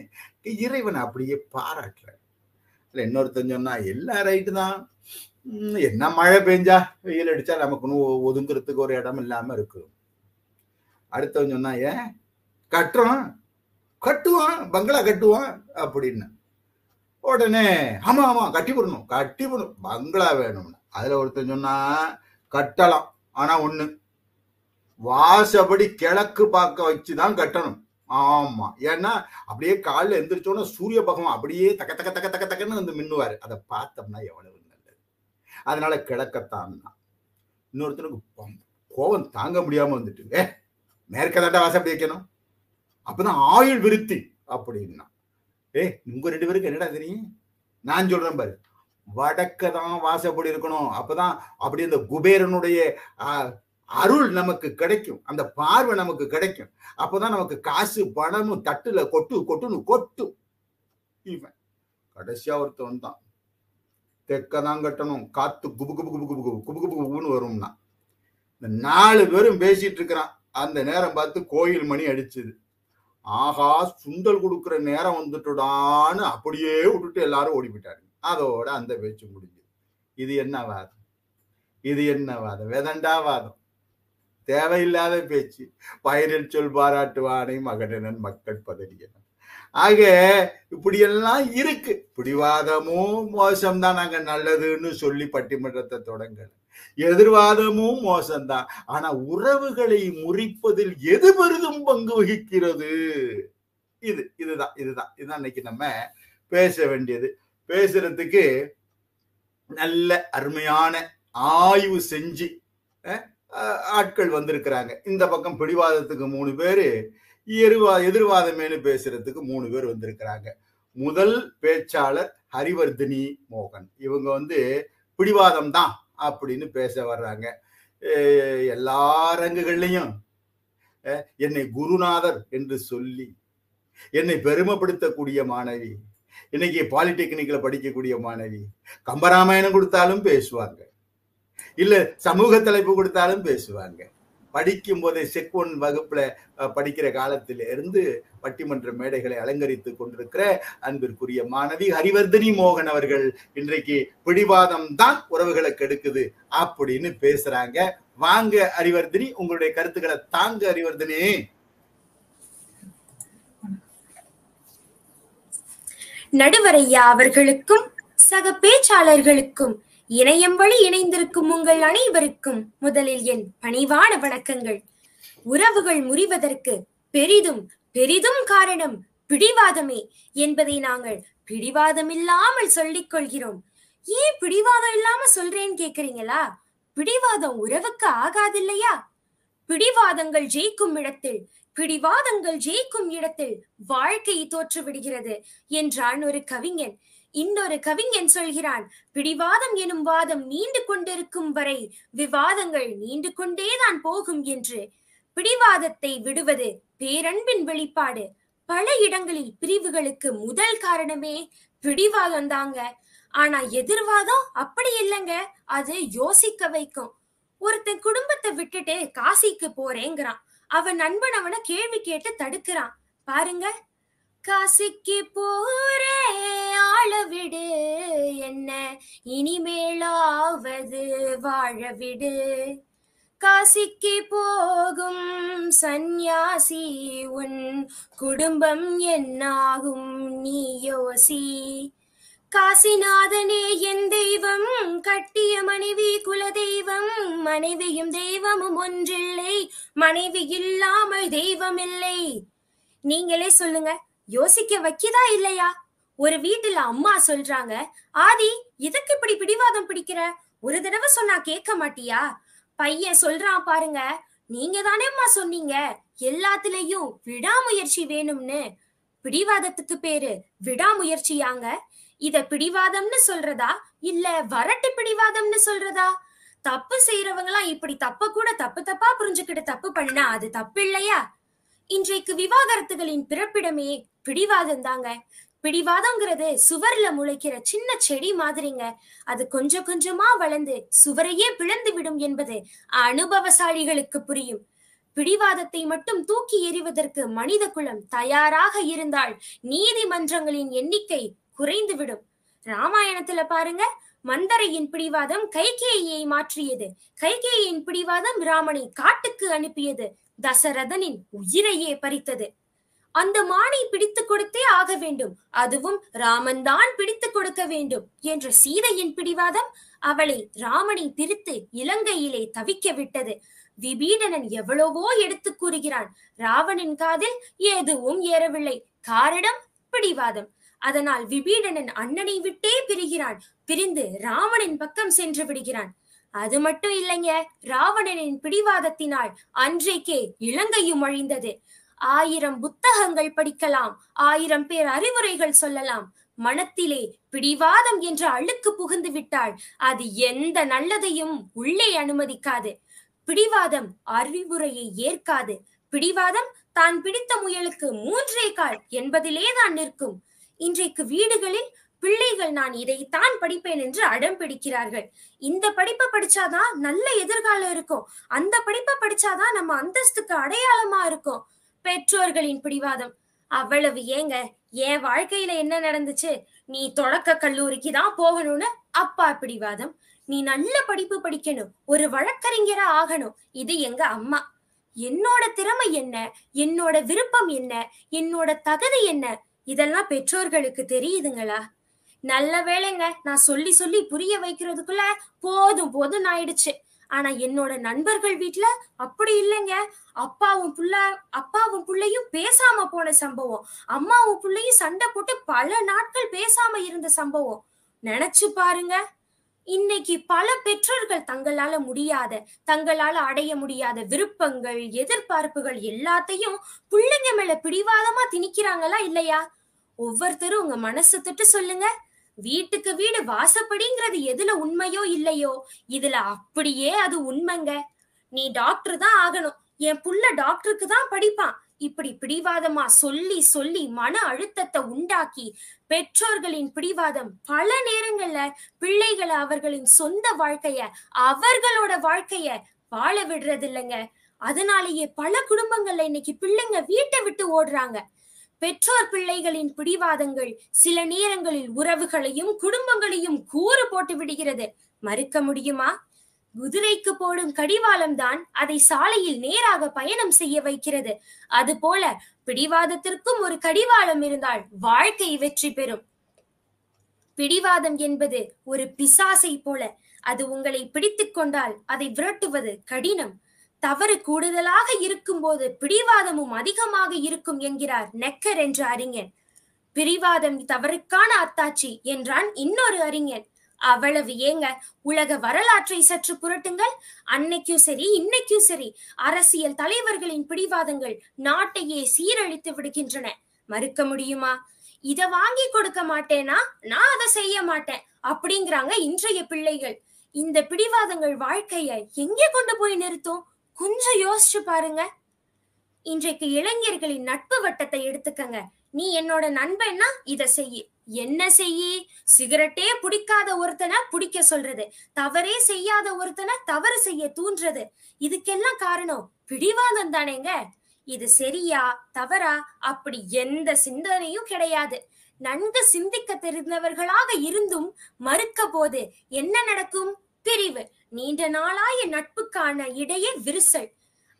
இறைவன் அப்படியே பாராட்டுற இல்லை இன்னொருத்தன் சொன்னா எல்லாம் ரைட்டு தான். என்ன மழை பெஞ்சா வெயில் அடிச்சா நமக்கு இன்னும் ஒதுங்குறதுக்கு ஒரு இடம் இல்லாம இருக்கு அடுத்தவன் சொன்னா ஏன் கட்டுறோம் கட்டுவான் பங்களா கட்டுவான் அப்படின்னு. உடனே ஆமா ஆமா கட்டி போடணும் கட்டி போடணும் பங்களா வேணும்னு. அதுல ஒருத்தன் சொன்னா கட்டலாம் ஆனா ஒண்ணு வாசப்படி கிழக்கு பார்க்க வச்சுதான் கட்டணும். ஆமா ஏன்னா அப்படியே காலில் எந்திரிச்சோன்னா சூரிய பகவான் அப்படியே தக்க தக்க தக்க தக்க தக்கன்னு வந்து மின்னுவாரு. அதை பார்த்தோம்னா எவ்வளவு அதனால கிழக்கத்தான் தான். இன்னொருத்தனுக்கு கோபம் தாங்க முடியாம வந்துட்டு ஏ மேற்க தாண்டா வாசப்படி வைக்கணும். அப்பதான் ஆயுள் விருத்தி. அப்படின்னா ஏ உங்க ரெண்டு பேருக்கு என்னடா தெரியும் நான் சொல்றேன் பாரு. வடக்க தான் வாசப்படி இருக்கணும். அப்பதான் அப்படி அந்த குபேரனுடைய அருள் நமக்கு கிடைக்கும். அந்த பார்வை நமக்கு கிடைக்கும். அப்பதான் நமக்கு காசு பணமும் தட்டுல கொட்டு கொட்டுன்னு கொட்டும். இவன் கடைசியா ஒருத்தன் தான் தெக்க தான் கட்டணும் காத்து குபு குபு குபு குபு குபு குபு குபு குபுன்னு வரும்னா இந்த நாலு பேரும் பேசிட்டு இருக்கிறான். அந்த நேரம் பார்த்து கோயில் மணி அடிச்சுது. ஆகா சுண்டல் கொடுக்குற நேரம் வந்துட்டுடான்னு அப்படியே விட்டுட்டு எல்லாரும் ஓடி போயிட்டாரு அதோட அந்த பேச்சு முடிஞ்சது. இது என்ன வாதம்? இது என்ன வாதம்? வெதண்டா வாதம். தேவையில்லாத பேச்சு. பயிரில் சொல் பாராட்டுவானை மகனன் மக்கள் பதறியன ஆக இப்படியெல்லாம் இருக்கு. பிடிவாதமும் மோசம்தான். நாங்க நல்லதுன்னு சொல்லி பட்டிமன்றத்தை தொடங்கல. எதிர்வாதமும் மோசம்தான். ஆனா உறவுகளை முறிப்பதில் எது பெரிதும் பங்கு வகிக்கிறது? இது இதுதான் இதுதான். இதுதான் இன்னைக்கு நம்ம பேச வேண்டியது. பேசுறதுக்கு நல்ல அருமையான ஆய்வு செஞ்சு ஆட்கள் வந்திருக்கிறாங்க. இந்த பக்கம் பிடிவாதத்துக்கு மூணு பேரு எதிர்வா எதிர்வாதமேனு பேசுறதுக்கு மூணு பேர் வந்திருக்கிறாங்க. முதல் பேச்சாளர் ஹரிவர்தினி மோகன். இவங்க வந்து பிடிவாதம் தான் அப்படின்னு பேச வர்றாங்க. எல்லா ரங்குகள்லையும் என்னை குருநாதர் என்று சொல்லி என்னை பெருமைப்படுத்தக்கூடிய மாணவி இன்னைக்கு பாலிடெக்னிக்கில் படிக்கக்கூடிய மாணவி கம்பராமாயணம் கொடுத்தாலும் பேசுவாங்க. இல்ல சமூக தலைப்பு கொடுத்தாலும் பேசுவாங்க. படிக்கும் போதே செக் ஒன் வகுப்புல படிக்கிற காலத்தில இருந்து பட்டிமன்ற மேடைகளை அலங்கரித்து கொண்டிருக்கிற அன்பிற்குரிய மாணவி ஹரிவர்தனி மோகன் அவர்கள் இன்றைக்கு பிடிவாதம் தான் உறவுகளை கெடுக்குது அப்படின்னு பேசுறாங்க. வாங்க ஹரிவர்தினி உங்களுடைய கருத்துக்களை தாங்க ஹரிவர்தினி. நடுவரையா அவர்களுக்கும் சக பேச்சாளர்களுக்கும் இணையம் வழி இணைந்திருக்கும் உங்கள் அனைவருக்கும் முதலில் என் பணிவான வணக்கங்கள். உறவுகள் முறிவதற்கு பெரிதும் பெரிதும் காரணம் பிடிவாதமே என்பதை நாங்கள் பிடிவாதம் இல்லாமல் சொல்லிக் கொள்கிறோம். ஏன் பிடிவாதம் இல்லாம சொல்றேன்னு கேக்குறீங்களா? பிடிவாதம் உறவுக்கு ஆகாதில்லையா? பிடிவாதங்கள் ஜெயிக்கும் இடத்தில் பிடிவாதங்கள் ஜெயிக்கும் இடத்தில் வாழ்க்கை தோற்று விடுகிறது என்றான் ஒரு கவிஞன். இன்னொரு கவிஞன் சொல்கிறான் பிடிவாதம் எனும் வாதம் நீண்டு கொண்டிருக்கும் வரை விவாதங்கள் நீண்டு கொண்டேதான் போகும் என்று. பிடிவாதத்தை விடுவது பேரன்பின் வெளிப்பாடு. பல இடங்களில் பிரிவுகளுக்கு முதல் காரணமே பிடிவாதம் தாங்க. ஆனா எதிர்வாதம் அப்படி இல்லைங்க அது யோசிக்க வைக்கும். ஒருத்தன் குடும்பத்தை விட்டுட்டு காசிக்கு போறேங்கிறான். அவன் நண்பன் அவனை கேள்வி கேட்டு தடுக்கிறான். பாருங்க காசிக்கு போறே ஆளவிடு என்ன இனிமேலாவது வாழவிடு காசிக்கு போகும் சந்நியாசி உன் குடும்பம் என்னாகும் நீ யோசி. காசிநாதனே என் தெய்வம் கட்டிய மனைவி குல தெய்வம் மனைவியும் தெய்வமும் ஒன்றில்லை மனைவி இல்லாமல் தெய்வம் இல்லை. நீங்களே சொல்லுங்க யோசிக்க வைக்கதா இல்லையா? ஒரு வீட்டுல அம்மா சொல்றாங்க ஆதி எதுக்கு இப்படி பிடிவாதம் பிடிக்கிற? ஒரு தடவை சொன்னா கேட்க மாட்டியா? பையன் சொல்றான் பாருங்க நீங்க தானேம்மா சொன்னீங்க எல்லாத்துலயும் விடாமுயற்சி வேணும்னு. பிடிவாதத்துக்கு பேரு விடாமுயற்சியாங்க. இத பிடிவாதம்னு சொல்றதா? இல்ல வரட்டு பிடிவாதம்னு சொல்றதா? தப்பு செய்யறவங்களாம் இப்படி தப்ப கூட தப்பு தப்பா புரிஞ்சுக்கிட்டு தப்பு பண்ணா அது தப்பு இல்லையா? இன்றைக்கு விவாகரத்துகளின் பிறப்பிடமே பிடிவாதம் தாங்க பிடிவாதம்ங்கிறது சுவர்ல முளைக்கிற சின்ன செடி மாதிரிங்க. அது கொஞ்சம் கொஞ்சமா வளர்ந்து சுவரையே பிளந்து விடும் என்பது அனுபவசாலிகளுக்கு புரியும். பிடிவாதத்தை மட்டும் தூக்கி எறிவதற்கு மனித குலம் தயாராக இருந்தால் நீதிமன்றங்களின் எண்ணிக்கை குறைந்துவிடும் ராமாயணத்துல பாருங்க மந்தரையின் பிடிவாதம் கைகேயை மாற்றியது. கைகேயின் பிடிவாதம் ராமனை காட்டுக்கு அனுப்பியது தசரதனின் உயிரையே பறித்தது. அந்த மானை பிடித்து கொடுத்தே ஆக வேண்டும். அதுவும் ராமன் தான் பிடித்து கொடுக்க வேண்டும் என்ற சீதையின் பிடிவாதம் அவளை ராமனை பிரித்து இலங்கையிலே தவிக்க விட்டது. விபீடனன் எவ்வளவோ எடுத்து கூறுகிறான். ராவணின் காதில் எதுவும் ஏறவில்லை. காரணம் பிடிவாதம். அதனால் விபீடனன் அண்ணனை விட்டே பிரிகிறான். பிரிந்து ராவணன் பக்கம் சென்று விடுகிறான். அது மட்டும் இல்லைங்க ராவணனின் பிடிவாதத்தினால் அன்றைக்கே இலங்கையும் அழிந்தது. ஆயிரம் புத்தகங்கள் படிக்கலாம் ஆயிரம் பேர் அறிவுரைகள் சொல்லலாம். மனத்திலே பிடிவாதம் என்ற அழுக்கு புகுந்து விட்டால் அது எந்த நல்லதையும் உள்ளே அனுமதிக்காது. பிடிவாதம் அறிவுரையை ஏற்காது. பிடிவாதம் தான் பிடித்த முயலுக்கு மூன்றே கால் என்பதிலே தான் நிற்கும். இன்றைக்கு வீடுகளில் பிள்ளைகள் நான் இதைத்தான் படிப்பேன் என்று அடம் பிடிக்கிறார்கள். இந்த படிப்பை படிச்சாதான் நல்ல எதிர்காலம் இருக்கும். அந்த படிப்பை படிச்சாதான் நம்ம அந்தஸ்துக்கு அடையாளமா இருக்கும். பெற்றோர்களின் பிடிவாதம். அவ்வளவு ஏங்க என் வாழ்க்கையில என்ன நடந்துச்சு? நீ தொடக்க கல்லூரிக்கு தான் போகணும்னு அப்பா பிடிவாதம். நீ நல்ல படிப்பு படிக்கணும் ஒரு வழக்கறிஞரா ஆகணும். இது எங்க அம்மா. என்னோட திறமை என்ன? என்னோட விருப்பம் என்ன? என்னோட தகுதி என்ன? இதெல்லாம் பெற்றோர்களுக்கு தெரியுதுங்களா? நல்ல வேளைங்க நான் சொல்லி சொல்லி புரிய வைக்கிறதுக்குள்ள போதும் போதும் ஆயிடுச்சு. ஆனா என்னோட நண்பர்கள் வீட்டுல அப்படி இல்லைங்க. அப்பாவும் புள்ள அப்பாவும் பிள்ளையும் பேசாம போன சம்பவம். அம்மாவும் பிள்ளையும் சண்டை போட்டு பல நாட்கள் பேசாம இருந்த சம்பவம். நினைச்சு பாருங்க. இன்னைக்கு பல பெற்றோர்கள் தங்களால முடியாத தங்களால அடைய முடியாத விருப்பங்கள் எதிர்பார்ப்புகள் எல்லாத்தையும் பிள்ளைங்க மேல பிடிவாதமா திணிக்கிறாங்களா இல்லையா? ஒவ்வொருத்தரும் உங்க மனசு தொட்டு சொல்லுங்க. வீட்டுக்கு வீடு வாசப்படிங்கிறது எதுல உண்மையோ இல்லையோ? இதுல அப்படியே அது உண்மைங்க. நீ டாக்டர் தான் ஆகணும். என் புள்ள டாக்டருக்கு தான் படிப்பான். இப்படி பிடிவாதமா சொல்லி சொல்லி மன அழுத்தத்தை உண்டாக்கி பெற்றோர்களின் பிடிவாதம் பல நேரங்கள்ல பிள்ளைகளை அவர்களின் சொந்த வாழ்க்கைய அவர்களோட வாழ்க்கைய வாழ விடுறது இல்லைங்க அதனாலேயே பல குடும்பங்கள்ல இன்னைக்கு பிள்ளைங்க வீட்டை விட்டு ஓடுறாங்க. பெற்றோர் பிள்ளைகளின் பிடிவாதங்கள் சில நேரங்களில் உறவுகளையும் குடும்பங்களையும் கூறு போட்டு விடுகிறது. மறுக்க முடியுமா? குதிரைக்கு போடும் கடிவாளம் தான் அதை சாலையில் நேராக பயணம் செய்ய வைக்கிறது. அதுபோல பிடிவாதத்திற்கும் ஒரு கடிவாளம் இருந்தால் வாழ்க்கை வெற்றி பெறும். பிடிவாதம் என்பது ஒரு பிசாசை போல. அது உங்களை பிடித்துக் கொண்டால் அதை விரட்டுவது கடினம். தவறு கூடுதலாக இருக்கும்போது பிடிவாதமும் அதிகமாக இருக்கும் என்கிறார் நெக்கர் என்ற அறிஞன். பிடிவாதம் தவறுக்கான அத்தாட்சி என்றான் இன்னொரு அறிஞன். அவ்வளவு ஏங்க உலக வரலாற்றை சற்று புரட்டுங்கள். அன்னைக்கும் சரி இன்னைக்கும் சரி அரசியல் தலைவர்களின் பிடிவாதங்கள் நாட்டையே சீரழித்து விடுகின்றன. மறுக்க முடியுமா? இத வாங்கி கொடுக்க மாட்டேனா? நான் அதை செய்ய மாட்டேன் அப்படிங்கிறாங்க இன்றைய பிள்ளைகள். இந்த பிடிவாதங்கள் வாழ்க்கைய எங்கே கொண்டு போய் நிறுத்தும்? கொஞ்சம் யோசிச்சு பாருங்க. இன்றைக்கு இளைஞர்களின் நட்பு வட்டத்தை எடுத்துக்கங்க. நீ என்னோட நண்பன்னா இத செய்யி. என்ன செய்யி? சிகரெட்டே பிடிக்காத ஒருத்தனை பிடிக்க சொல்றது. தவறே செய்யாத ஒருத்தனை தவறு செய்ய தூண்டுறது இதுக்கெல்லாம் காரணம் பிடிவாதம் தானேங்க. இது சரியா? தவறா? அப்படி எந்த சிந்தனையும் கிடையாது. நன்கு சிந்திக்க தெரிந்தவர்களாக இருந்தும் மறுக்க போது என்ன நடக்கும்? பிரிவு. நீண்ட நாளாய நட்புக்கான இடையே விரிசல்.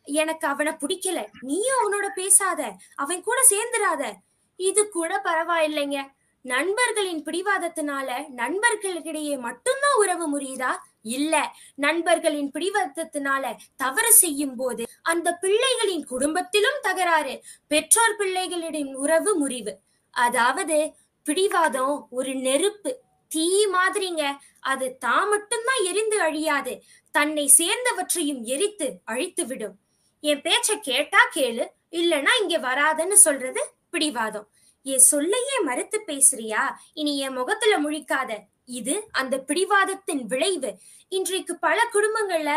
எனக்கு அவனை பிடிக்கல. நீயும் அவனோட பேசாத. அவன் கூட சேர்ந்துடாத. இது கூட பரவாயில்லைங்க. நண்பர்களின் பிடிவாதத்தினால நண்பர்களுக்கிடையே மட்டும்தான் உறவு முறியுதா? இல்ல. நண்பர்களின் பிடிவாதத்தினால தவறு செய்யும் போது அந்த பிள்ளைகளின் குடும்பத்திலும் தகராறு. பெற்றோர் பிள்ளைகளிடம் உறவு முறிவு. அதாவது பிடிவாதம் ஒரு நெருப்பு. தீ மாதிரிங்க. அது தான் மட்டும்தான் எரிந்து அழியாது. தன்னை சேர்ந்தவற்றையும் எரித்து அழித்து விடும். என் பேச்ச கேட்டா கேளு இல்லனா இங்க வராதன்னு சொல்றது பிடிவாதம். என் சொல்லையே மறுத்து பேசுறியா? இனி என் முகத்துல முழிக்காத. இது அந்த பிடிவாதத்தின் விளைவு. இன்றைக்கு பல குடும்பங்கள்ல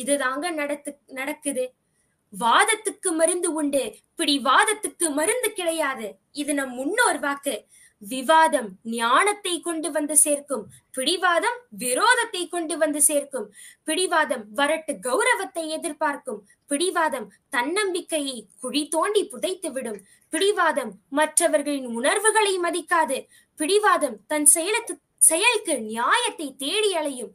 இதுதாங்க நடத்து நடக்குது. வாதத்துக்கு மருந்து உண்டு பிடிவாதத்துக்கு மருந்து கிடையாது. இது நம் முன்னோர் வாக்கு. விவாதம் ஞானத்தை கொண்டு வந்து சேர்க்கும். பிடிவாதம் விரோதத்தை கொண்டு வந்து சேர்க்கும். பிடிவாதம் வரட்டு கௌரவத்தை எதிர்பார்க்கும். பிடிவாதம் தன்னம்பிக்கையை குழி தோண்டி புதைத்து விடும். பிடிவாதம் மற்றவர்களின் உணர்வுகளை மதிக்காது. பிடிவாதம் தன் செயலுக்கு செயலுக்கு நியாயத்தை தேடி அலையும்.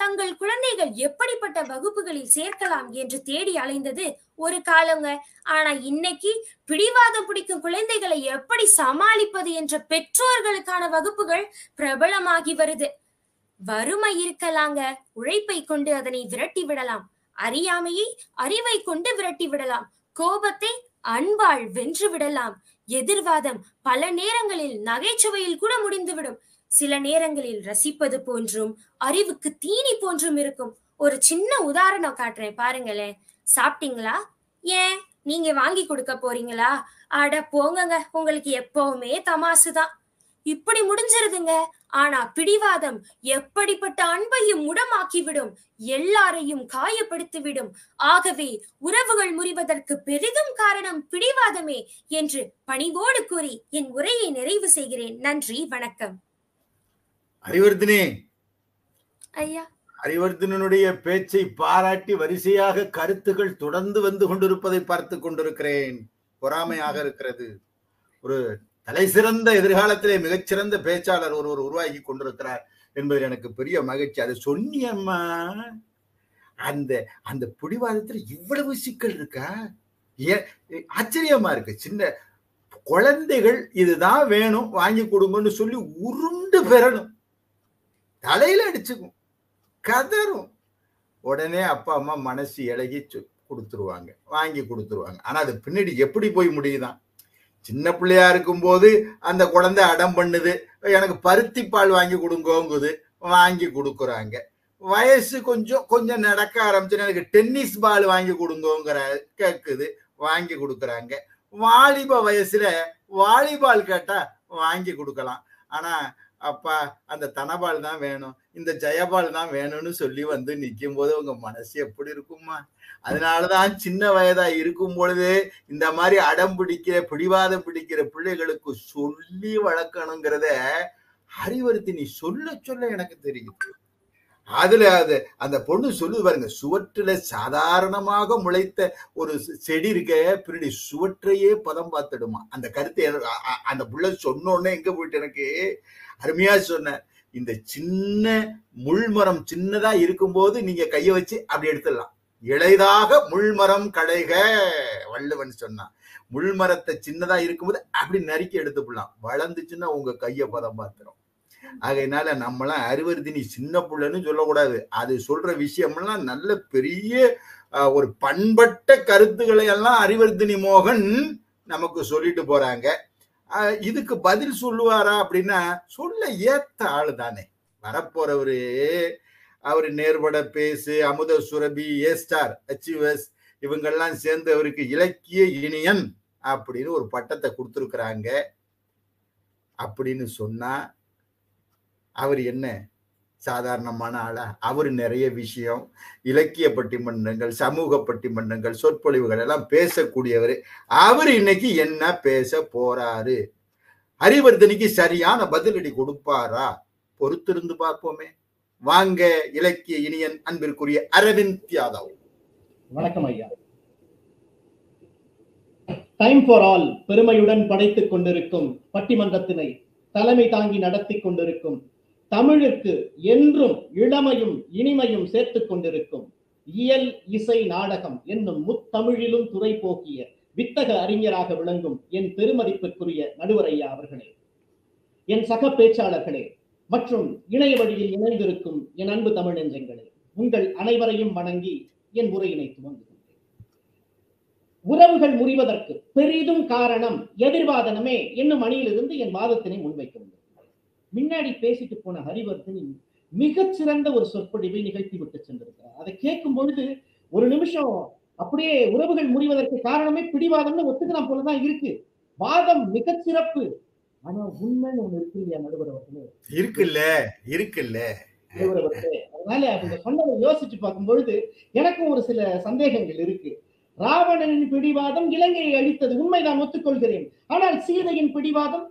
தங்கள் குழந்தைகள் எப்படிப்பட்ட வகுப்புகளில் சேர்க்கலாம் என்று தேடி அலைந்தது ஒரு காலங்க. ஆனா இன்னைக்கு பிடிவாதம் பிடிக்கும் குழந்தைகளை எப்படி சமாளிப்பது என்ற பெற்றோர்களுக்கான வகுப்புகள் பிரபலமாகி வருது. வறுமை இருக்கலாங்க. உழைப்பை கொண்டு அதனை விரட்டி விடலாம். அறியாமையை அறிவை கொண்டு விரட்டி விடலாம். கோபத்தை அன்பால் வென்று விடலாம். எதிர்வாதம் பல நேரங்களில் நகைச்சுவையில் கூட முடிந்துவிடும். சில நேரங்களில் ரசிப்பது போன்றும் அறிவுக்கு தீனி போன்றும் இருக்கும். ஒரு சின்ன உதாரணம் காட்டுறேன் பாருங்களேன். சாப்பிட்டீங்களா? ஏன்? நீங்க வாங்கி கொடுக்க போறீங்களா? அட போங்கங்க. உங்களுக்கு எப்பவுமே தமாசுதான் இப்படி முடிஞ்சிருதுங்க. ஆனா பிடிவாதம் எப்படிப்பட்ட அன்பையும் முடமாக்கிவிடும் எல்லாரையும் காயப்படுத்திவிடும். ஆகவே உறவுகள் முறிவதற்கு பெரிதும் காரணம் பிடிவாதமே என்று பணிவோடு கூறி என் உரையை நிறைவு செய்கிறேன். நன்றி வணக்கம். அறிவர்த்தினே ஐயா. அறிவர்த்தனுடைய பேச்சை பாராட்டி வரிசையாக கருத்துக்கள் தொடர்ந்து வந்து கொண்டிருப்பதை பார்த்து கொண்டிருக்கிறேன். பொறாமையாக இருக்கிறது. ஒரு தலை சிறந்த எதிர்காலத்திலே மிகச்சிறந்த பேச்சாளர் ஒருவர் உருவாகி கொண்டிருக்கிறார் என்பதில் எனக்கு பெரிய மகிழ்ச்சி. அதை சொன்னியம்மா அந்த அந்த பிடிவாதத்துல இவ்வளவு சிக்கல் இருக்கா? ஏன் ஆச்சரியமா இருக்கு. சின்ன குழந்தைகள் இதுதான் வேணும் வாங்கி கொடுங்கன்னு சொல்லி உருண்டு பெறணும். தலையில அடிச்சுக்கும். கதறும். உடனே அப்பா அம்மா மனசு இழகி கொடுத்துருவாங்க. வாங்கி கொடுத்துருவாங்க. ஆனா அது பின்னாடி எப்படி போய் முடியுதான் சின்ன பிள்ளையா இருக்கும்போது அந்த குழந்தை அடம் பண்ணுது. எனக்கு பருத்தி பால் வாங்கி கொடுங்கோங்குது. வாங்கி கொடுக்குறாங்க. வயசு கொஞ்சம் கொஞ்சம் நடக்க ஆரம்பிச்சு எனக்கு டென்னிஸ் பால் வாங்கி கொடுங்கோங்கிற கேட்குது வாங்கி கொடுக்குறாங்க. வாலிப வயசுல வாலிபால் கேட்டா வாங்கி கொடுக்கலாம். ஆனா அப்பா அந்த தனபால் தான் வேணும் இந்த ஜெயபால் தான் வேணும்னு சொல்லி வந்து நிற்கும் போது உங்க மனசு எப்படி இருக்குமா அதனாலதான் சின்ன வயதா இருக்கும் பொழுது இந்த மாதிரி அடம் பிடிக்கிற பிடிவாதம் பிடிக்கிற பிள்ளைகளுக்கு சொல்லி வளர்க்கணுங்கிறத அறிவுறுத்தி நீ சொல்ல சொல்ல எனக்கு தெரியுது. அதுல அது அந்த பொண்ணு சொல்லுது பாருங்க சுவற்றில சாதாரணமாக முளைத்த ஒரு செடி இருக்க பின்னாடி சுவற்றையே பதம் பார்த்துடுமா? அந்த கருத்தை அந்த புள்ள சொன்ன உடனே எங்க போயிட்டு எனக்கு அருமையா சொன்ன இந்த சின்ன முள்மரம் சின்னதா இருக்கும்போது நீங்க கையை வச்சு அப்படி எடுத்துடலாம். இளைதாக முள்மரம் கடைக வள்ளுவன் சொன்னான் முள்மரத்தை சின்னதா இருக்கும்போது அப்படி நறுக்கி எடுத்துக்கலாம் வளர்ந்துச்சுன்னா உங்க கைய பதம் பார்த்துரும் ஆகையினால நம்மளாம் அறிவறுத்தினி சின்ன புள்ளன்னு சொல்லக்கூடாது. அது சொல்ற விஷயம்லாம் நல்ல பெரிய ஒரு பண்பட்ட கருத்துக்களை எல்லாம் அரிவர்தினி மோகன் நமக்கு சொல்லிட்டு போறாங்க. இதுக்கு பதில் சொல்லுவாரா அப்படின்னா சொல்ல ஏத்த ஆளு தானே. வரப்போறவரு அவர் நேர்பட பேசு அமுத சுரபி ஏ ஸ்டார் அச்சீவர்ஸ் இவங்கெல்லாம் சேர்ந்து அவருக்கு இலக்கிய இனியன் அப்படின்னு ஒரு பட்டத்தை கொடுத்துருக்குறாங்க. அப்படின்னு சொன்னா அவர் என்ன? சாதாரணமான ஆளா. அவர் நிறைய விஷயம் இலக்கிய பட்டிமன்றங்கள் சமூக பட்டிமன்றங்கள் சொற்பொழிவுகள் எல்லாம் பேசக்கூடியவர். அவர் இன்னைக்கு என்ன பேச போறாரு? ஹரிவர்தனிக்கு சரியான பதிலடி கொடுப்பாரா? பொறுத்திருந்து பார்ப்போமே. வாங்க இலக்கிய இனியன் அன்பிற்குரிய அரவிந்த் யாதவ். வணக்கம் ஐயா. டைம் ஃபார் ஆல் பெருமையுடன் படைத்துக் கொண்டிருக்கும் பட்டிமன்றத்தினை தலைமை தாங்கி நடத்தி கொண்டிருக்கும் தமிழுக்கு என்றும் இளமையும் இனிமையும் சேர்த்துக் கொண்டிருக்கும் இயல் இசை நாடகம் என்னும் முத்தமிழிலும் துறை போக்கிய வித்தக அறிஞராக விளங்கும் என் பெருமதிப்பிற்குரிய நடுவரையா அவர்களே என் சக பேச்சாளர்களே மற்றும் இணைய வழியில் இணைந்திருக்கும் என் அன்பு தமிழ் நெஞ்சங்களே உங்கள் அனைவரையும் வணங்கி என் உரையினை துவங்குகின்றேன். உறவுகள் முறிவதற்கு பெரிதும் காரணம் எதிர்வாதனமே என்னும் அணியிலிருந்து என் வாதத்தினை முன்வைக்கும் முன்னாடி பேசிட்டு போன ஹரிவர்தனி மிகச் சிறந்த ஒரு சொற்பொழிவை நிகழ்த்தி விட்டு சென்றிருக்கிறார். அதை கேட்கும் பொழுது ஒரு நிமிஷம் அப்படியே உறவுகள் முறிவதற்கு காரணமே பிடிவாதம்னு ஒத்துக்கலாம் போலதான் இருக்கு. வாதம் மிகச் சிறப்பு ஆனா உண்மைன்னு ஒண்ணு இருக்கு இல்லையா நடுவர் அவர்களே இருக்குல்ல. இருக்குல்ல அதனால அவங்க சொன்னதை யோசிச்சு பார்க்கும் பொழுது எனக்கும் ஒரு சில சந்தேகங்கள் இருக்கு. ராவணனின் பிடிவாதம் இலங்கையை அழித்தது உண்மைதான் ஒத்துக்கொள்கிறேன். ஆனால் சீதையின் பிடிவாதம்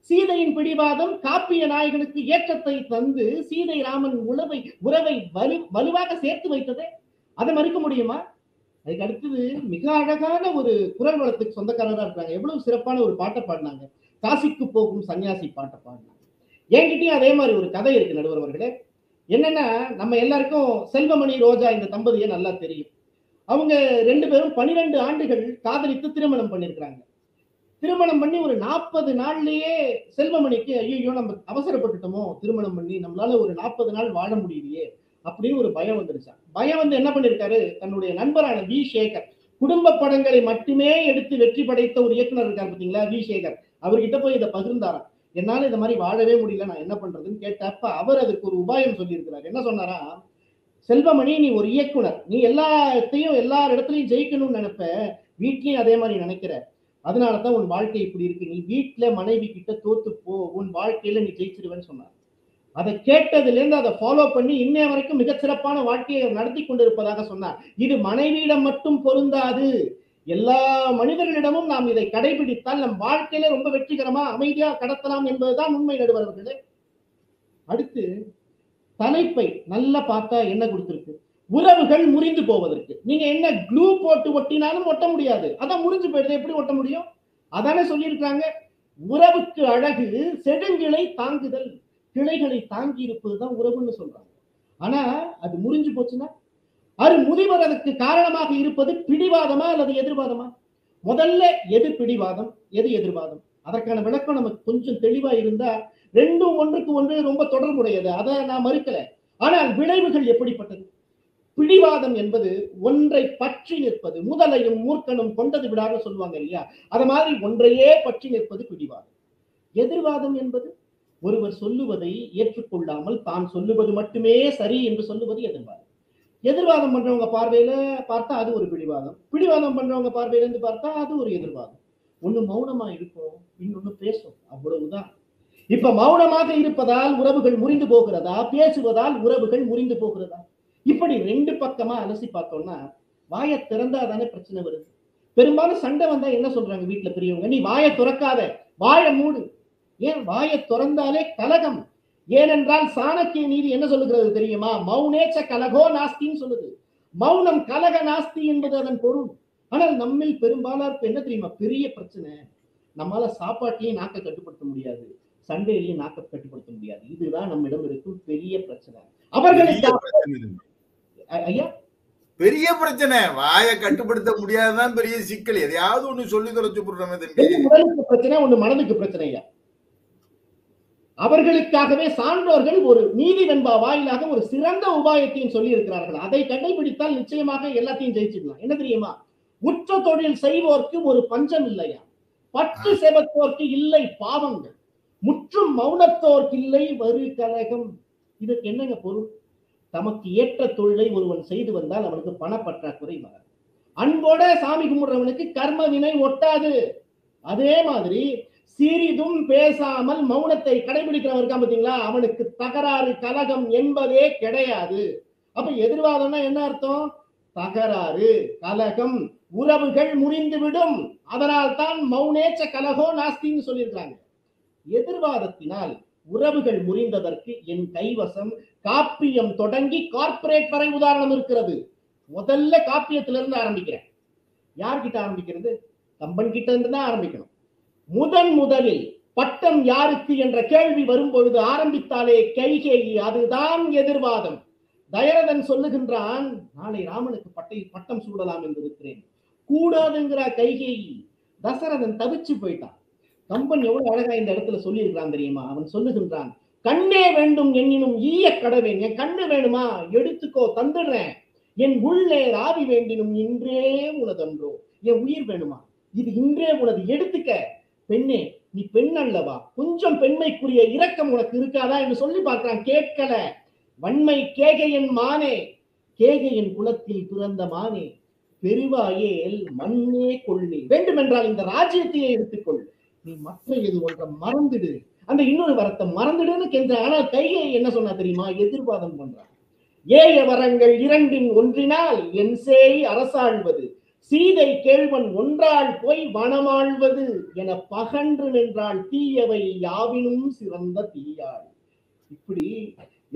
சீதையின் பிடிவாதம் காப்பிய நாயகனுக்கு ஏற்றத்தை தந்து சீதை ராமன் உறவை உறவை வலு வலுவாக சேர்த்து வைத்ததே. அதை மறுக்க முடியுமா? அதுக்கு அடுத்தது மிக அழகான ஒரு குரல் வளத்துக்கு சொந்தக்காரரா இருக்காங்க. எவ்வளவு சிறப்பான ஒரு பாட்டை பாடினாங்க. காசிக்கு போகும் சன்னியாசி பாட்டை பாடினாங்க. என்கிட்டயும் அதே மாதிரி ஒரு கதை இருக்கு நடுவர் என்னன்னா நம்ம எல்லாருக்கும் செல்வமணி ரோஜா இந்த தம்பதியை நல்லா தெரியும். அவங்க ரெண்டு பேரும் பனிரெண்டு ஆண்டுகள் காதலித்து திருமணம் பண்ணியிருக்கிறாங்க. திருமணம் பண்ணி ஒரு நாற்பது நாள்லயே செல்வமணிக்கு ஐயோ நம்ம அவசரப்பட்டுட்டோமோ திருமணம் பண்ணி நம்மளால ஒரு நாற்பது நாள் வாழ முடியலையே அப்படின்னு ஒரு பயம் வந்துருச்சா பயம் வந்து என்ன பண்ணிருக்காரு? தன்னுடைய நண்பரான வி. சேகர். குடும்ப படங்களை மட்டுமே எடுத்து வெற்றி படைத்த ஒரு இயக்குனர் இருக்கார் பாத்தீங்களா வி. சேகர். அவர்கிட்ட போய் இதை பகிர்ந்தாராம். என்னால இந்த மாதிரி வாழவே முடியல நான் என்ன பண்றதுன்னு கேட்டப்ப அவர் அதுக்கு ஒரு உபாயம் சொல்லியிருக்கிறார். என்ன சொன்னாரா செல்வமணி நீ ஒரு இயக்குனர். நீ எல்லாத்தையும் எல்லா இடத்துலயும் ஜெயிக்கணும்னு நினைப்ப. வீட்லயும் அதே மாதிரி நினைக்கிற. அதனால தான் உன் வாழ்க்கை இப்படி இருக்கு. நீ வீட்டில் மனைவி கிட்ட தோத்து போ உன் வாழ்க்கையில நீ ஜெயிச்சிருவேன்னு சொன்னார். அதை கேட்டதுலேருந்து அதை ஃபாலோ பண்ணி இன்னைய வரைக்கும் மிகச்சிறப்பான வாழ்க்கையை நடத்தி கொண்டிருப்பதாக சொன்னார். இது மனைவியிடம் மட்டும் பொருந்தாது. எல்லா மனிதர்களிடமும் நாம் இதை கடைபிடித்தால் நம் வாழ்க்கையில ரொம்ப வெற்றிகரமா அமைதியா கடத்தலாம் என்பதுதான் உண்மை நடுவர்களே. அடுத்து தலைப்பை நல்லா பார்த்தா என்ன கொடுத்திருக்கு? உறவுகள் முறிந்து போவதற்கு. நீங்க என்ன க்ளூ போட்டு ஒட்டினாலும் ஒட்ட முடியாது. அதான் முறிஞ்சு போயிடுது. எப்படி ஒட்ட முடியும்? அதானே சொல்லியிருக்காங்க. உறவுக்கு அழகு செடுங்கிளை தாங்குதல். கிளைகளை தாங்கி இருப்பதுதான் உறவுன்னு சொல்றாங்க. ஆனா அது முறிஞ்சு போச்சுன்னா? அது முதிவதற்கு காரணமாக இருப்பது பிடிவாதமா அல்லது எதிர்வாதமா? முதல்ல எது பிடிவாதம்? எது எதிர்வாதம்? அதற்கான விளக்கம் நமக்கு கொஞ்சம் தெளிவா இருந்தா ரெண்டும் ஒன்றுக்கு ஒன்று ரொம்ப தொடர்புடையது. அதை நான் மறுக்கல. ஆனால் விளைவுகள் எப்படிப்பட்டது? பிடிவாதம் என்பது ஒன்றை பற்றி நிற்பது முதலையும் மூர்க்கனும் கொண்டது விடான்னு சொல்லுவாங்க இல்லையா? அது மாதிரி ஒன்றையே பற்றி நிற்பது பிடிவாதம். எதிர்வாதம் என்பது ஒருவர் சொல்லுவதை ஏற்றுக்கொள்ளாமல் தான் சொல்லுவது மட்டுமே சரி என்று சொல்லுவது எதிர்வாதம். எதிர்வாதம் பண்றவங்க பார்வையில பார்த்தா அது ஒரு பிடிவாதம். பிடிவாதம் பண்றவங்க பார்வையில இருந்து பார்த்தா அது ஒரு எதிர்வாதம். ஒண்ணு மௌனமா இருக்கும் இன்னொன்னு பேசும் அவ்வளவுதான். இப்ப மௌனமாக இருப்பதால் உறவுகள் முறிந்து போகிறதா? பேசுவதால் உறவுகள் முறிந்து போகிறதா? இப்படி ரெண்டு பக்கமா அலசி பார்த்தோம்னா வாயை திறந்தா தானே பிரச்சனை வருது. பெரும்பாலும் சண்டை வந்தா என்ன சொல்றாங்க வீட்டுல பெரியவங்க? நீ வாயை துறக்காத வாயை மூடு. ஏன்? வாயை திறந்தாலே கலகம். ஏனென்றால் சாணக்கிய நீதி என்ன சொல்லுகிறது தெரியுமா? மௌனேச்ச கலகோ நாஸ்தின்னு சொல்லுது. மௌனம் கலக நாஸ்தி என்பது அதன் பொருள். ஆனால் நம்மில் பெரும்பாலாருக்கு என்ன தெரியுமா? பெரிய பிரச்சனை. நம்மால சாப்பாட்டிலையும் நாக்க கட்டுப்படுத்த முடியாது. சண்டையிலையும் நாக்க கட்டுப்படுத்த முடியாது. இதுதான் நம்மிடம் இருக்கும் பெரிய பிரச்சனை. அவர்களுக்கு பெரிய பிரச்சனை இது. ஐ- ஐயா? பெரிய பிரச்சனை. வாயை கட்டுப்படுத்த முடியாதுதான் பெரிய சிக்கல். எதையாவது ஒண்ணு சொல்லி தொலைச்சு உடலுக்கு பிரச்சனை ஒண்ணு மனதுக்கு பிரச்சனை ஐயா. அவர்களுக்காகவே சான்றோர்கள் ஒரு நீதி வெண்பா வாயிலாக ஒரு சிறந்த உபாயத்தையும் சொல்லி இருக்கிறார்கள் அதை கடைபிடித்தால் நிச்சயமாக எல்லாத்தையும் ஜெயிச்சிடலாம். என்ன தெரியுமா? உற்ற தொழில் செய்வோர்க்கு ஒரு பஞ்சம் இல்லையா பற்று செவத்தோர்க்கு இல்லை பாவங்கள். முற்றும் மௌனத்தோர்க்கு இல்லை வரு கலகம் இதுக்கு என்னங்க பொருள்? தமக்கு ஏற்ற தொழிலை ஒருவன் செய்து வந்தால் அவனுக்கு பணப்பற்றாக்குறை வராது. அன்போட சாமி கும்பிடுறவனுக்கு கர்ம வினை ஒட்டாது. அதே மாதிரி சிறிதும் பேசாமல் மௌனத்தை கடைபிடிக்கிறவன் இருக்கான் பாத்தீங்களா? அவனுக்கு தகராறு கலகம் என்பதே கிடையாது. அப்ப எதிர்வாதம்னா என்ன அர்த்தம்? தகராறு கலகம் உறவுகள் முறிந்துவிடும். அதனால் தான் மௌனேச்ச கலகோ நாஸ்தின்னு சொல்லியிருக்கிறாங்க. எதிர்வாதத்தினால் உறவுகள் முறிந்ததற்கு என் கைவசம் காப்பியம் தொடங்கி கார்ப்பரேட் வரை உதாரணம் இருக்கிறது. முதல்ல காப்பியத்திலிருந்து ஆரம்பிக்கிறேன். யார்கிட்ட ஆரம்பிக்கிறது? கம்பன் கிட்ட இருந்து தான் ஆரம்பிக்கணும். முதன் முதலில் பட்டம் யாருக்கு என்ற கேள்வி வரும்பொழுது ஆரம்பித்தாலே கைகேயி அதுதான் எதிர்வாதம். தயரதன் சொல்லுகின்றான் நாளை ராமனுக்கு பட்டை பட்டம் சூடலாம் என்று இருக்கிறேன். கூடாதுங்கிற கைகேயி தசரதன் தவிச்சு போயிட்டான். கம்பன் எவ்வளவு அழகா இந்த இடத்துல சொல்லியிருக்கிறான் தெரியுமா? அவன் சொல்லுகின்றான் கண்ணே வேண்டும் என்னினும் ஈய கடவேன் என் கண்ணு வேணுமா? எடுத்துக்கோ தந்துடுறேன். என் உள்ளே ராவி வேண்டினும் இன்றே உனதன்றோ. என் உயிர் வேணுமா? இது இன்றே உனது எடுத்துக்க. பெண்ணே நீ பெண் அல்லவா? கொஞ்சம் பெண்மைக்குரிய இரக்கம் உனக்கு இருக்காதா? என்று சொல்லி பார்க்கிறான் கேட்கல. வன்மை கேகையன் மானே கேகையின் குலத்தில் பிறந்த மானே பெருவாயேல் மண்ணே கொள்ளி. வேண்டுமென்றால் இந்த ராஜ்யத்தையே எடுத்துக்கொள். நீ மற்ற எது ஒன்றை மறந்துடு. அந்த இன்னொரு வரத்தை மறந்துடுன்னு கேந்திர ஆனால் கையை என்ன சொன்னா தெரியுமா? எதிர்வாதம் பண்றான் ஏய வரங்கள் இரண்டின் ஒன்றினால் என் சேய் அரசாழ்வது. சீதை கேள்வன் ஒன்றால் போய் வனமாழ்வது என பகன்று நின்றால் தீயவை யாவினும் சிறந்த தீயாள். இப்படி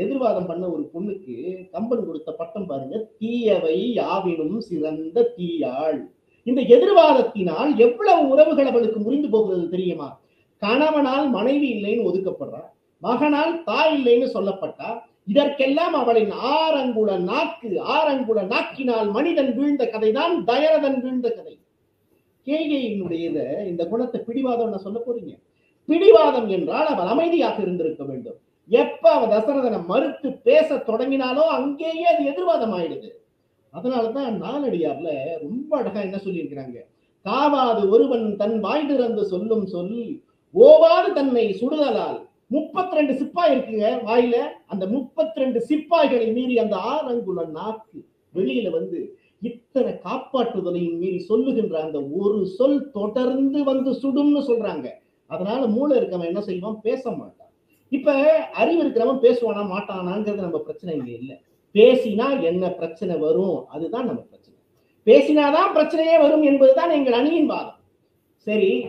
எதிர்வாதம் பண்ண ஒரு பொண்ணுக்கு கம்பன் கொடுத்த பட்டம் பாருங்க தீயவை யாவினும் சிறந்த தீயாள். இந்த எதிர்வாதத்தினால் எவ்வளவு உறவுகள் அவளுக்கு முறிந்து போகிறது தெரியுமா? கணவனால் மனைவி இல்லைன்னு ஒதுக்கப்படுறா மகனால் தாய் இல்லைன்னு சொல்லப்பட்டா இதற்கெல்லாம் அவளின் ஆரங்குல நாக்கு ஆரங்குல நாக்கினால் மனிதன் வீழ்ந்த கதைதான் தயரதன் வீழ்ந்த கதை. கேகையினுடைய இந்த குணத்தை பிடிவாதம் நான் சொல்ல போறீங்க. பிடிவாதம் என்றால் அவள் அமைதியாக இருந்திருக்க வேண்டும். எப்ப அவ தசரதனை மறுத்து பேச தொடங்கினாலோ அங்கேயே அது எதிர்வாதம் ஆயிடுது அதனாலதான் நாலடியார்ல ரொம்ப அழகா என்ன சொல்லியிருக்கிறாங்க? காவாது ஒருவன் தன் வாய் திறந்து சொல்லும் சொல் ஓவாது தன்னை சுடுதலால். முப்பத்தி ரெண்டு சிப்பாய் இருக்குங்க வாயில. அந்த முப்பத்தி ரெண்டு சிப்பாய்களை மீறி அந்த ஆரங்குள்ள நாக்கு வெளியில வந்து இத்தனை காப்பாற்றுதலையும் மீறி சொல்லுகின்ற அந்த ஒரு சொல் தொடர்ந்து வந்து சுடும்னு சொல்றாங்க. அதனால மூளை இருக்கவன் என்ன செய்வான்? பேச மாட்டான். இப்ப அறிவு இருக்கிறவன் பேசுவானா மாட்டானாங்கிறது நம்ம பிரச்சனை இல்லை. பேசினா என்ன பிரச்சனை வரும்? அதுதான் நம்ம பிரச்சனை. பேசினாதான் பிரச்சனையே வரும் என்பதுதான் எங்கள் அணியின் வாதம். சரி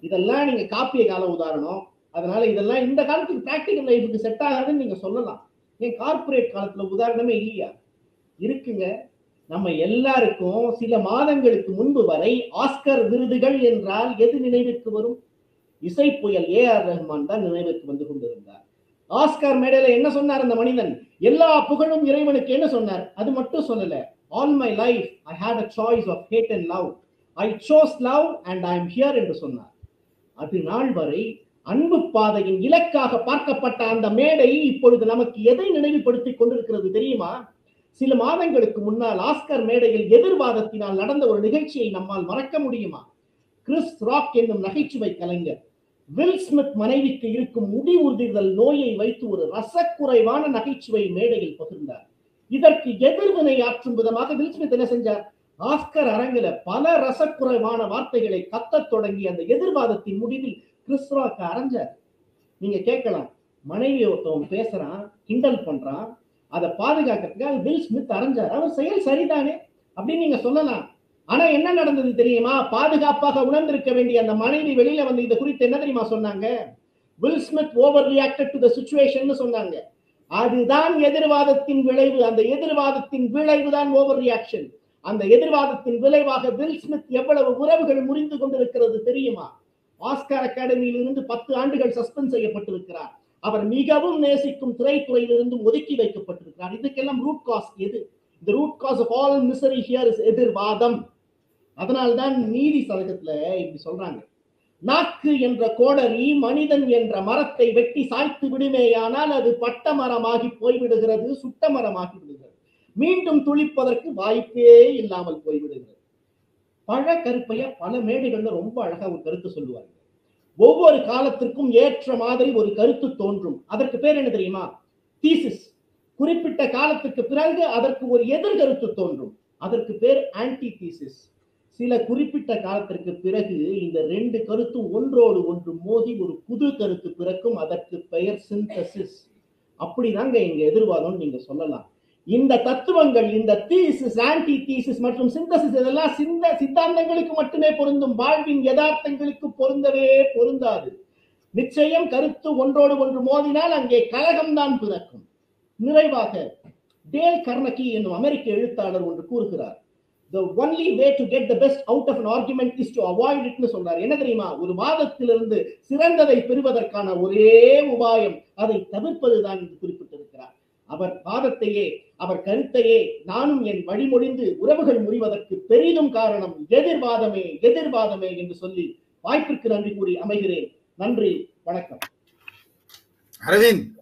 இதெல்லாம் நீங்க காப்பிய கால உதாரணம். அதனால இதெல்லாம் இந்த காலத்துக்கு பிராக்டிக்கல் லைஃபுக்கு செட் ஆகாதுன்னு நீங்க சொல்லலாம். ஏன் கார்ப்பரேட் காலத்துல உதாரணமே இல்லையா? இருக்குங்க. நம்ம எல்லாருக்கும் சில மாதங்களுக்கு முன்பு வரை ஆஸ்கர் விருதுகள் என்றால் எது நினைவுக்கு வரும்? இசை புயல் ஏ ஆர் ரஹ்மான் தான் நினைவுக்கு வந்து கொண்டிருக்கும். ஆஸ்கார் மேடையில என்ன சொன்னார் அந்த மனிதன்? எல்லா புகழும் இறைவனுக்கு என்ன சொன்னார்? அது மட்டும் சொல்லல. All my life I hate a choice of hate and love I chose love and I am here என்று சொன்னார். அது நாள் வரை அன்பு பாதையின் இலக்காக பார்க்கப்பட்ட அந்த மேடை இப்பொழுது நமக்கு எதை நினைவுபடுத்தி கொண்டிருக்கிறது தெரியுமா? சில மாதங்களுக்கு முன்னால் ஆஸ்கர் மேடையில் எதிர்வாதத்தினால் நடந்த ஒரு நிகழ்ச்சியை நம்மால் மறக்க முடியுமா? கிறிஸ் ராக் என்னும் நகைச்சுவை கலைஞர் வில் ஸ்மித் மனைவிக்கு இருக்கும் முடி உறுதிதல் நோயை வைத்து ஒரு ரசக்குறைவான நகைச்சுவை மேடையில் பகிர்ந்தார். இதற்கு எதிர்வினை ஆற்றும் விதமாக வில் ஸ்மித் என்ன செஞ்சார்? ஆஸ்கர் அரங்கில பல ரசக்குறைவான வார்த்தைகளை கத்தத் தொடங்கி அந்த எதிர்வாதத்தின் முடிவில் கிறிஸ் ராக் அரைஞ்சார். நீங்க கேட்கலாம் மனைவி ஒருத்தவன் பேசுறான் கிண்டல் பண்றான் அதை பாதுகாக்கிறதுக்காக வில் ஸ்மித் அரைஞ்சார். அவர் செயல் சரிதானே? அப்படின்னு நீங்க சொல்லலாம். ஆனா என்ன நடந்தது தெரியுமா? பாதுகாப்பாக உணர்ந்திருக்க வேண்டிய அந்த மனைவி வெளியில வந்து இது குறித்து என்ன தெரியுமா சொன்னாங்க? Will Smith over reacted to the situation சொன்னாங்க. அதுதான் எதிர்வாதத்தின் விளைவு. அந்த எதிர்வாதத்தின் விளைவு தான் ஓவர் ரியாக்ஷன் அந்த எதிர்வாதத்தின் விளைவாக வில் ஸ்மித் எவ்வளவு உறவுகள் முறிந்து கொண்டிருக்கிறது தெரியுமா? ஆஸ்கார் அகாடமியில் இருந்து பத்து ஆண்டுகள் சஸ்பெண்ட் செய்யப்பட்டிருக்கிறார். அவர் மிகவும் நேசிக்கும் திரைத்துறையிலிருந்தும் ஒதுக்கி வைக்கப்பட்டிருக்கிறார். இதுக்கெல்லாம் ரூட் காஸ் எது? இந்த root cause of all misery here is எதிர்வாதம். அதனால்தான் நீதி சதகத்துல இப்படி சொல்றாங்க. நாக்கு என்ற கோடரி மனிதன் என்ற மரத்தை வெட்டி சாய்த்து விடுமேயானால் அது பட்ட மரமாகி போய்விடுகிறது சுட்ட மரமாகி விடுகிறது. மீண்டும் துளிப்பதற்கு வாய்ப்பே இல்லாமல் போய்விடுகிறது. பழ கருப்பைய பல மேடைகள்ல ரொம்ப அழகா ஒரு கருத்து சொல்லுவாங்க. ஒவ்வொரு காலத்திற்கும் ஏற்ற மாதிரி ஒரு கருத்து தோன்றும். அதற்கு பேர் என்ன தெரியுமா? தீசிஸ். குறிப்பிட்ட காலத்துக்கு பிறகு அதற்கு ஒரு எதிர்கருத்து தோன்றும். அதற்கு பேர் ஆன்டி தீசிஸ் சில குறிப்பிட்ட காலத்திற்கு பிறகு இந்த ரெண்டு கருத்தும் ஒன்றோடு ஒன்று மோதி ஒரு புது கருத்து பிறக்கும். அதற்கு பெயர் சிந்தசிஸ் அப்படிதாங்க எங்க எதிர்வாதம் நீங்க சொல்லலாம். இந்த தத்துவங்கள் இந்த தீசிஸ் ஆன்டி தீசிஸ் மற்றும் சிந்தசிஸ் இதெல்லாம் சிந்த சித்தாந்தங்களுக்கு மட்டுமே பொருந்தும். வாழ்வின் யதார்த்தங்களுக்கு பொருந்தவே பொருந்தாது. நிச்சயம் கருத்து ஒன்றோடு ஒன்று மோதினால் அங்கே கலகம்தான் பிறக்கும். நிறைவாக டேல் கர்ணகி என்னும் அமெரிக்க எழுத்தாளர் ஒன்று கூறுகிறார். The only way to get the best out of an argument is to avoid itனு சொல்றார். என்ன தெரியுமா? ஒரு வாதத்திலிருந்து சிறந்ததை பெறுவதற்கான ஒரே உபாயம் அதை தவிர்ப்பதுதான் என்று குறிப்பிட்டிருக்கிறார். அவர் வாதத்தையே அவர் கருத்தையே நானும் என் வழிமொழிந்து உறவுகள் முறிவதற்கு பெரிதும் காரணம் எதிர்வாதமே எதிர்வாதமே என்று சொல்லி வாய்ப்பிற்கு நன்றி கூறி அமைகிறேன். நன்றி வணக்கம். அரவிந்த்!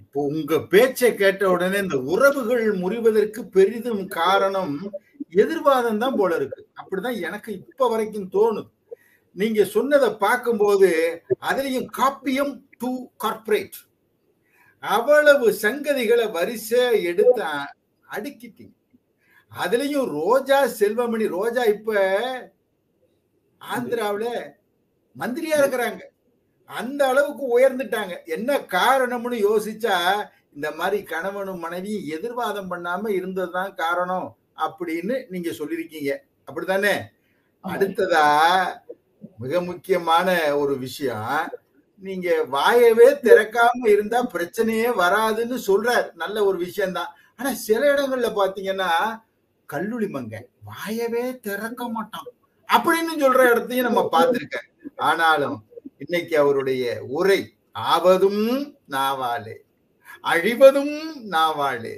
இப்போ உங்க பேச்சை கேட்ட உடனே இந்த உறவுகள் முறிவதற்கு பெரிதும் காரணம் எதிர்வாதம் தான் போல இருக்கு. அப்படிதான் எனக்கு இப்ப வரைக்கும் தோணுது. நீங்க சொன்னதை பார்க்கும்போது அதுலயும் காப்பியம் டு கார்பரேட் அவ்வளவு சங்கதிகளை வரிசை எடுத்தா அடுக்கிட்டீங்க. அதுலயும் ரோஜா செல்வமணி ரோஜா இப்ப ஆந்திராவில மந்திரியா இருக்கிறாங்க. அந்த அளவுக்கு உயர்ந்துட்டாங்க. என்ன காரணம்னு யோசிச்சா இந்த மாதிரி கணவனும் மனைவியும் எதிர்வாதம் பண்ணாம இருந்ததுதான் காரணம் அப்படின்னு நீங்க சொல்லியிருக்கீங்க அப்படித்தானே? அடுத்ததா மிக முக்கியமான ஒரு விஷயம் நீங்க வாயவே திறக்காம இருந்தா பிரச்சனையே வராதுன்னு சொல்றார். நல்ல ஒரு விஷயம்தான். ஆனா சில இடங்கள்ல பாத்தீங்கன்னா கல்லூரி மங்க வாயவே திறக்க மாட்டான். அப்படின்னு சொல்ற இடத்தையும் நம்ம பார்த்திருக்கேன். ஆனாலும் இன்னைக்கு அவருடைய உரை ஆவதும் நாவாலே அழிவதும் நாவாலே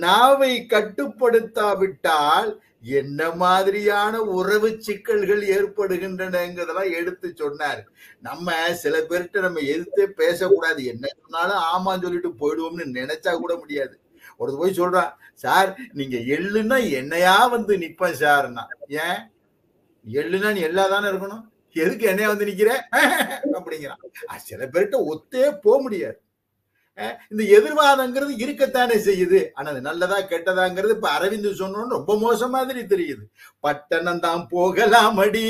நாவை கட்டுப்படுத்தாவிட்டால் என்ன மாதிரியான உறவு சிக்கல்கள் ஏற்படுகின்றனங்கிறதெல்லாம் எடுத்து சொன்னார். நம்ம சில பேர்கிட்ட நம்ம எதிர்த்தே பேசக்கூடாது. என்ன சொன்னாலும் ஆமான்னு சொல்லிட்டு போயிடுவோம்னு நினைச்சா கூட முடியாது. ஒரு போய் சொல்றான் சார் நீங்க எள்ளுன்னா என்னையா வந்து நிப்பேன் சார்னா? ஏன்? எள்ளுனா நீ எல்லா தானே இருக்கணும்? எதுக்கு என்னைய வந்து நிக்கிற? அப்படிங்கிறான். சில பேர்கிட்ட ஒத்தே போக முடியாது. இந்த எதிர்வாதங்கிறது இருக்கத்தானே செய்யுது. ஆனா அது நல்லதா கெட்டதாங்கிறது இப்ப அரவிந்த் சொன்னோன்னு ரொம்ப மோசம் மாதிரி தெரியுது. பட்டணம் தான் போகலாமடி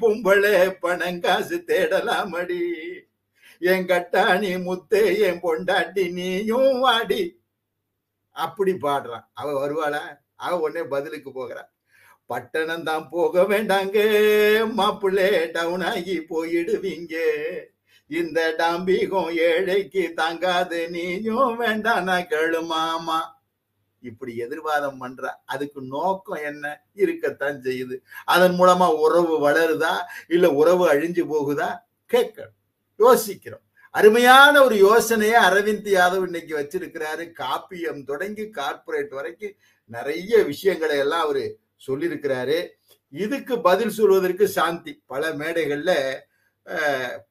பொம்பளை பணங்காசு அடி என் கட்டாணி முத்தே என் பொண்டாட்டி நீயும் வாடி. அப்படி பாடுறான். அவ வருவாளா? அவ உடனே பதிலுக்கு போகிறா. பட்டணம் தான் போக வேண்டாங்க மாப்பிள்ளே டவுன் ஆகி போயிடுவீங்க. இந்த டாம்பிகம் ஏழைக்கு தாங்காது நீயும் வேண்டானா கேளுமாமா இப்படி எதிர்வாதம் பண்ற அதுக்கு நோக்கம் என்ன? இருக்கத்தான் செய்யுது. அதன் மூலமா உறவு வளருதா? இல்ல உறவு அழிஞ்சு போகுதா? கேட்கணும். யோசிக்கிறோம். அருமையான ஒரு யோசனையை அரவிந்த் யாதவ் இன்னைக்கு வச்சிருக்கிறாரு. காப்பியம் தொடங்கி கார்ப்பரேட் வரைக்கும் நிறைய விஷயங்களை எல்லாம் அவரு சொல்லியிருக்கிறாரு. இதுக்கு பதில் சொல்வதற்கு சாந்தி. பல மேடைகள்ல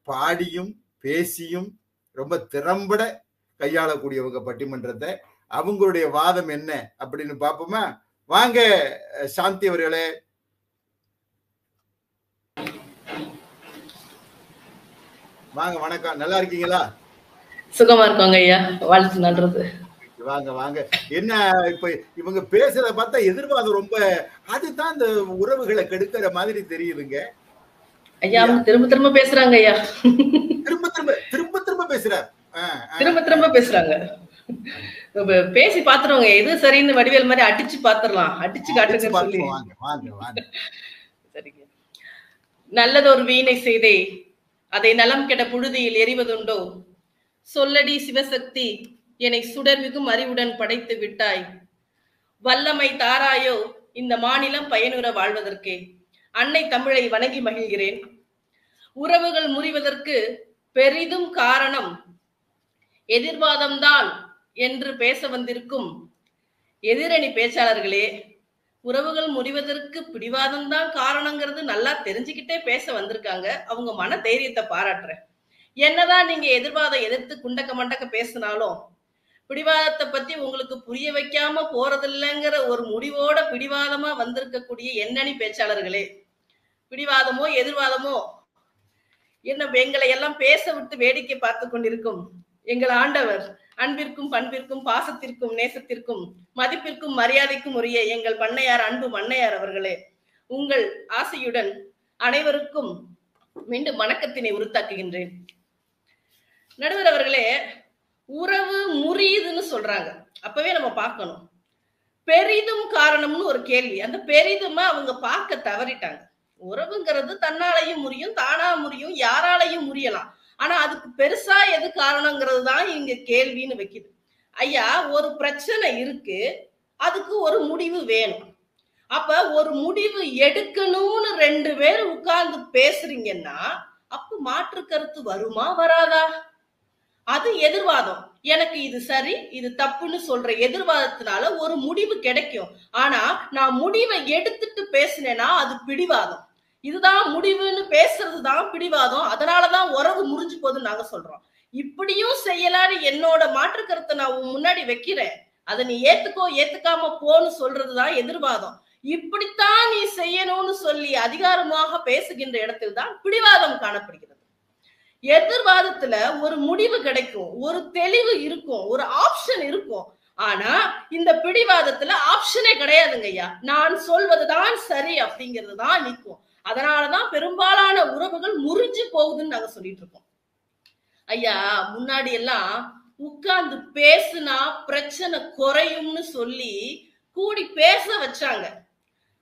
பாடியும் பேசியும் ரொம்ப திறம்பட கையாளக்கூடியவங்க பட்டிமன்றத்தை. அவங்களுடைய வாதம் என்ன அப்படின்னு பார்ப்போமா? வாங்க சாந்தி அவர்களே. வாங்க வணக்கம். நல்லா இருக்கீங்களா? சுகமா இருக்கோங்க ஐயா. வாழ்த்து நன்றது. வாங்க வாங்க. என்ன இப்ப இவங்க பேசுறத பார்த்தா எதிர்வாதம் ரொம்ப அதுதான் இந்த உறவுகளை கெடுக்கிற மாதிரி தெரியுதுங்க. ஐயா திரும்ப திரும்ப பேசுறாங்க ஐயா. திரும்ப திரும்ப திரும்ப திரும்ப பேசுறார். திரும்ப திரும்ப பேசுறாங்க. பேசி பாத்துருவாங்க. எது சரின்னு வடிவேல் மாதிரி அடிச்சு பாத்துரலாம். அடிச்சு காட்டுங்க சொல்லி. சரிங்க. நல்லதொரு வீணை செய்தே. அதை நலம் கெட புழுதியில் எறிவதுண்டோ? சொல்லடி சிவசக்தி என்னை சுடர்மிகும் அறிவுடன் படைத்து விட்டாய். வல்லமை தாராயோ இந்த மாநிலம் பயனுற வாழ்வதற்கே. அன்னை தமிழை வணங்கி மகிழ்கிறேன். உறவுகள் முறிவதற்கு பெரிதும் காரணம் எதிர்வாதம்தான் என்று பேச வந்திருக்கும் எதிரணி பேச்சாளர்களே உறவுகள் முறிவதற்கு பிடிவாதம் தான் காரணங்கிறது நல்லா தெரிஞ்சுக்கிட்டே பேச வந்திருக்காங்க. அவங்க மன தைரியத்தை பாராட்டுறேன். என்னதான் நீங்க எதிர்வாதம் எதிர்த்து குண்டக்க மண்டக்க பேசினாலும் பிடிவாதத்தை பத்தி உங்களுக்கு புரிய வைக்காம போறதில்லைங்கிற ஒரு முடிவோட பிடிவாதமா வந்திருக்கக்கூடிய எண்ணணி பேச்சாளர்களே பிடிவாதமோ எதிர்வாதமோ என்ன எங்களை எல்லாம் பேச விட்டு வேடிக்கை பார்த்து கொண்டிருக்கும் எங்கள் ஆண்டவர் அன்பிற்கும் பண்பிற்கும் பாசத்திற்கும் நேசத்திற்கும் மதிப்பிற்கும் மரியாதைக்கும் உரிய எங்கள் பண்ணையார் அன்பு மண்ணையார் அவர்களே உங்கள் ஆசையுடன் அனைவருக்கும் மீண்டும் வணக்கத்தினை உருத்தாக்குகின்றேன். நடுவர் அவர்களே உறவு முறியுதுன்னு சொல்றாங்க. அப்பவே நம்ம பார்க்கணும். பெரிதும் காரணம்னு ஒரு கேள்வி. அந்த பெரிதுமா அவங்க பார்க்க தவறிட்டாங்க. உறவுங்கிறது தன்னாலையும் முறியும் தானா முறியும் யாராலையும் முறியலாம். ஆனா அதுக்கு பெருசா எது காரணங்கிறது தான் இங்க கேள்வின்னு வைக்குது. ஐயா ஒரு பிரச்சனை இருக்கு. அதுக்கு ஒரு முடிவு வேணும். அப்ப ஒரு முடிவு எடுக்கணும்னு ரெண்டு பேர் உட்கார்ந்து பேசுறீங்கன்னா அப்ப மாற்று கருத்து வருமா வராதா? அது எதிர்வாதம். எனக்கு இது சரி இது தப்புன்னு சொல்ற எதிர்வாதத்தினால ஒரு முடிவு கிடைக்கும். ஆனா நான் முடிவை எடுத்துட்டு பேசினேன்னா அது பிடிவாதம். இதுதான் முடிவுன்னு பேசுறது தான் பிடிவாதம். அதனாலதான் உறவு முறிஞ்சு போகுதுன்னு நாங்க சொல்றோம். இப்படியும் செய்யலான்னு என்னோட மாற்று கருத்தை நான் முன்னாடி வைக்கிறேன். அதை நீ ஏத்துக்கோ ஏத்துக்காம போன்னு சொல்றதுதான் எதிர்வாதம். இப்படித்தான் நீ செய்யணும்னு சொல்லி அதிகாரமாக பேசுகின்ற இடத்தில் தான் பிடிவாதம் காணப்படுகிறது. எதிர்வாதத்துல ஒரு முடிவு கிடைக்கும் ஒரு தெளிவு இருக்கும் ஒரு ஆப்ஷன் இருக்கும். ஆனா இந்த பிடிவாதத்துல ஆப்ஷனே கிடையாதுங்க ஐயா. நான் சொல்வதுதான் சரி அப்படிங்கிறது தான் நிற்கும் அதனாலதான் பெரும்பாலான உறவுகள் முறிஞ்சு போகுதுன்னு நாங்க சொல்லிட்டு இருக்கோம். ஐயா முன்னாடி எல்லாம் உட்கார்ந்து பேசுனா பிரச்சனை குறையும்னு சொல்லி கூடி பேச வச்சாங்க.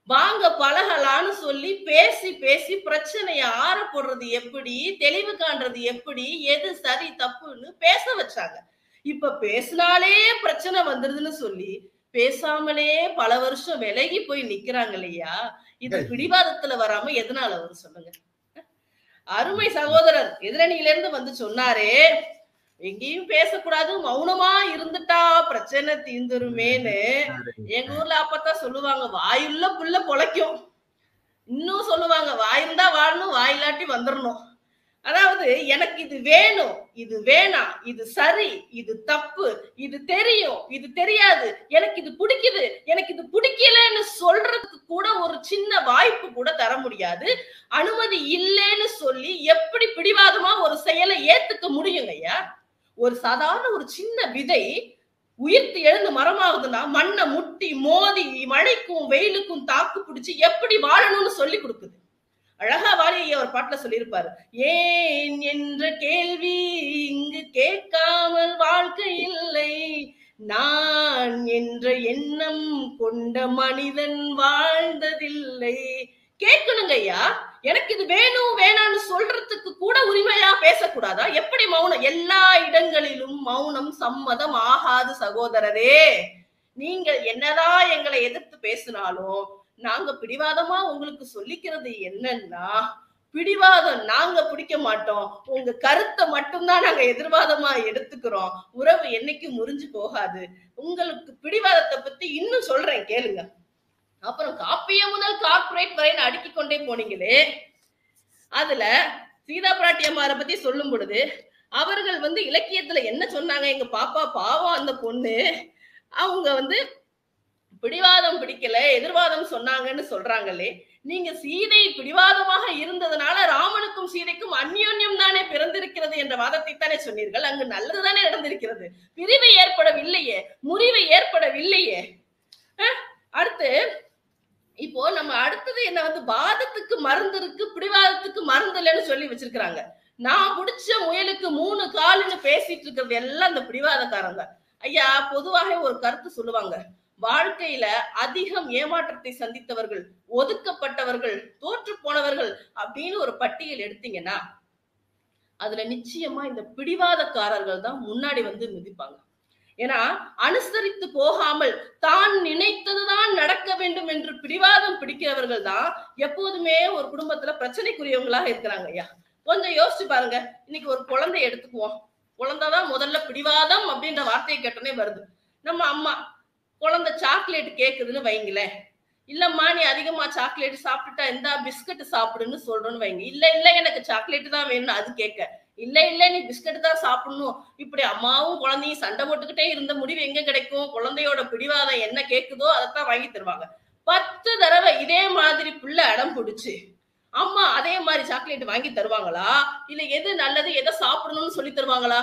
வாங்க பழகலான்னு சொல்லி பேசி பேசி பிரச்சனைய ஆற போடுறது எப்படி தெளிவு காண்றது எப்படி எது சரி தப்புன்னு பேச வச்சாங்க. இப்ப பேசினாலே பிரச்சனை வந்துருதுன்னு சொல்லி பேசாமலே பல வருஷம் விலகி போய் நிக்கிறாங்க இல்லையா? இது பிடிவாதத்துல வராம எதனால வரும் சொல்லுங்க. அருமை சகோதரர் எதிரணியில இருந்து வந்து சொன்னாரே எங்கேயும் பேசக்கூடாது மௌனமா இருந்துட்டா பிரச்சனை தீந்துருமேன்னு எங்க ஊர்ல அப்பதான் சொல்லுவாங்க வாயுள்ள புள்ள பொழைக்கும். இன்னும் சொல்லுவாங்க வாயிருந்தா வாழணும் வாயிலாட்டி வந்துடணும் அதாவது எனக்கு இது வேணும் இது வேணாம் இது சரி இது தப்பு இது தெரியும் இது தெரியாது எனக்கு இது பிடிக்குது எனக்கு இது பிடிக்கலன்னு சொல்றதுக்கு கூட ஒரு சின்ன வாய்ப்பு கூட தர முடியாது. அனுமதி இல்லைன்னு சொல்லி எப்படி பிடிவாதமா ஒரு செயலை ஏத்துக்க முடியுங்க ஐயா ஒரு சாதாரண ஒரு சின்ன விதை உயிர்த்து எழுந்து மரமாகுதுன்னா மண்ணை முட்டி மோதி மழைக்கும் வெயிலுக்கும் தாக்கு பிடிச்சி எப்படி வாழணும்னு சொல்லி கொடுக்குது. அழகா வாலி அவர் பாட்டுல சொல்லியிருப்பாரு. ஏன் என்ற கேள்வி இங்கு கேட்காமல் வாழ்க்கை இல்லை. நான் என்ற எண்ணம் கொண்ட மனிதன் வாழ்ந்ததில்லை. கேட்கணுங்க ஐயா. எனக்கு இது வேணும் வேணாம்னு சொல்றதுக்கு கூட உரிமையா பேசக்கூடாதா? எப்படி மௌனம்? எல்லா இடங்களிலும் மௌனம் சம்மதம் ஆகாது சகோதரரே. நீங்கள் என்னதான் எங்களை எதிர்த்து பேசினாலும் நாங்க பிடிவாதமா உங்களுக்கு சொல்லிக்கிறது என்னன்னா பிடிவாதம் நாங்க பிடிக்க மாட்டோம். உங்க கருத்தை மட்டும்தான் நாங்க எதிர்வாதமா எடுத்துக்கிறோம். உறவு என்னைக்கும் முறிஞ்சு போகாது. உங்களுக்கு பிடிவாதத்தை பத்தி இன்னும் சொல்றேன் கேளுங்க. அப்புறம் காப்பிய முதல் கார்பரேட் வரை அடுக்கிக் கொண்டே போனீங்களே அதுல சீதா பிராட்டியம்மாரை பத்தி சொல்லும் பொழுது அவர்கள் வந்து இலக்கியத்துல என்ன சொன்னாங்க? எங்க பாப்பா பாவம் அந்த பொண்ணு. அவங்க வந்து பிடிவாதம் பிடிக்கல எதிர்வாதம் சொன்னாங்கன்னு சொல்றாங்களே. நீங்க சீதை பிடிவாதமாக இருந்ததுனால ராமனுக்கும் சீதைக்கும் அந்யோன்யம் தானே பிறந்திருக்கிறது என்ற வாதத்தை தானே சொன்னீர்கள். அங்கு நல்லதுதானே நடந்திருக்கிறது. பிரிவு ஏற்படவில்லையே முறிவு ஏற்படவில்லையே. அடுத்து இப்போ நம்ம அடுத்தது என்ன வந்து வாதத்துக்கு மருந்து இருக்கு பிடிவாதத்துக்கு மருந்து இல்லைன்னு சொல்லி வச்சிருக்கிறாங்க. நான் பிடிச்ச முயலுக்கு மூணு காலுன்னு பேசிட்டு இருக்கிறது எல்லாம் அந்த பிடிவாதக்காரங்க. ஐயா பொதுவாக ஒரு கருத்து சொல்லுவாங்க. வாழ்க்கையில அதிகம் ஏமாற்றத்தை சந்தித்தவர்கள் ஒதுக்கப்பட்டவர்கள் தோற்று போனவர்கள் அப்படின்னு ஒரு பட்டியல் எடுத்தீங்கன்னா அதுல நிச்சயமா இந்த பிடிவாதக்காரர்கள் தான் முன்னாடி வந்து மிதிப்பாங்க ஏன்னா அனுசரித்து போகாமல் தான் நினைத்ததுதான் நடக்க வேண்டும் என்று பிடிவாதம் பிடிக்கிறவர்கள் தான் எப்போதுமே ஒரு குடும்பத்துல பிரச்சனைக்குரியவங்களாக இருக்கிறாங்க ஐயா. கொஞ்சம் யோசிச்சு பாருங்க. இன்னைக்கு ஒரு குழந்தை எடுத்துக்குவோம். குழந்தைதான் முதல்ல பிடிவாதம் அப்படின்ற வார்த்தையை கேட்டோன்னே வருது. நம்ம அம்மா குழந்தை சாக்லேட் கேக்குதுன்னு வைங்களேன். இல்லம்மா நீ அதிகமா சாக்லேட் சாப்பிட்டுட்டா இந்த பிஸ்கட் சாப்பிடுன்னு சொல்றோன்னு வைங்க. இல்ல இல்ல எனக்கு சாக்லேட் தான் வேணும்னு அது கேட்க. இல்ல இல்ல நீ பிஸ்கட் தான் சாப்பிடணும். இப்படி அம்மாவும் குழந்தையும் சண்டை போட்டுக்கிட்டே இருந்த முடிவு எங்க கிடைக்கும்? குழந்தையோட பிடிவாதம் என்ன கேக்குதோ அதைத்தான் வாங்கி தருவாங்க. பத்து தடவை இதே மாதிரி பிள்ளை அடம் பிடிச்சு அம்மா அதே மாதிரி சாக்லேட் வாங்கி தருவாங்களா? இல்ல எது நல்லது எதை சாப்பிடணும்னு சொல்லி தருவாங்களா?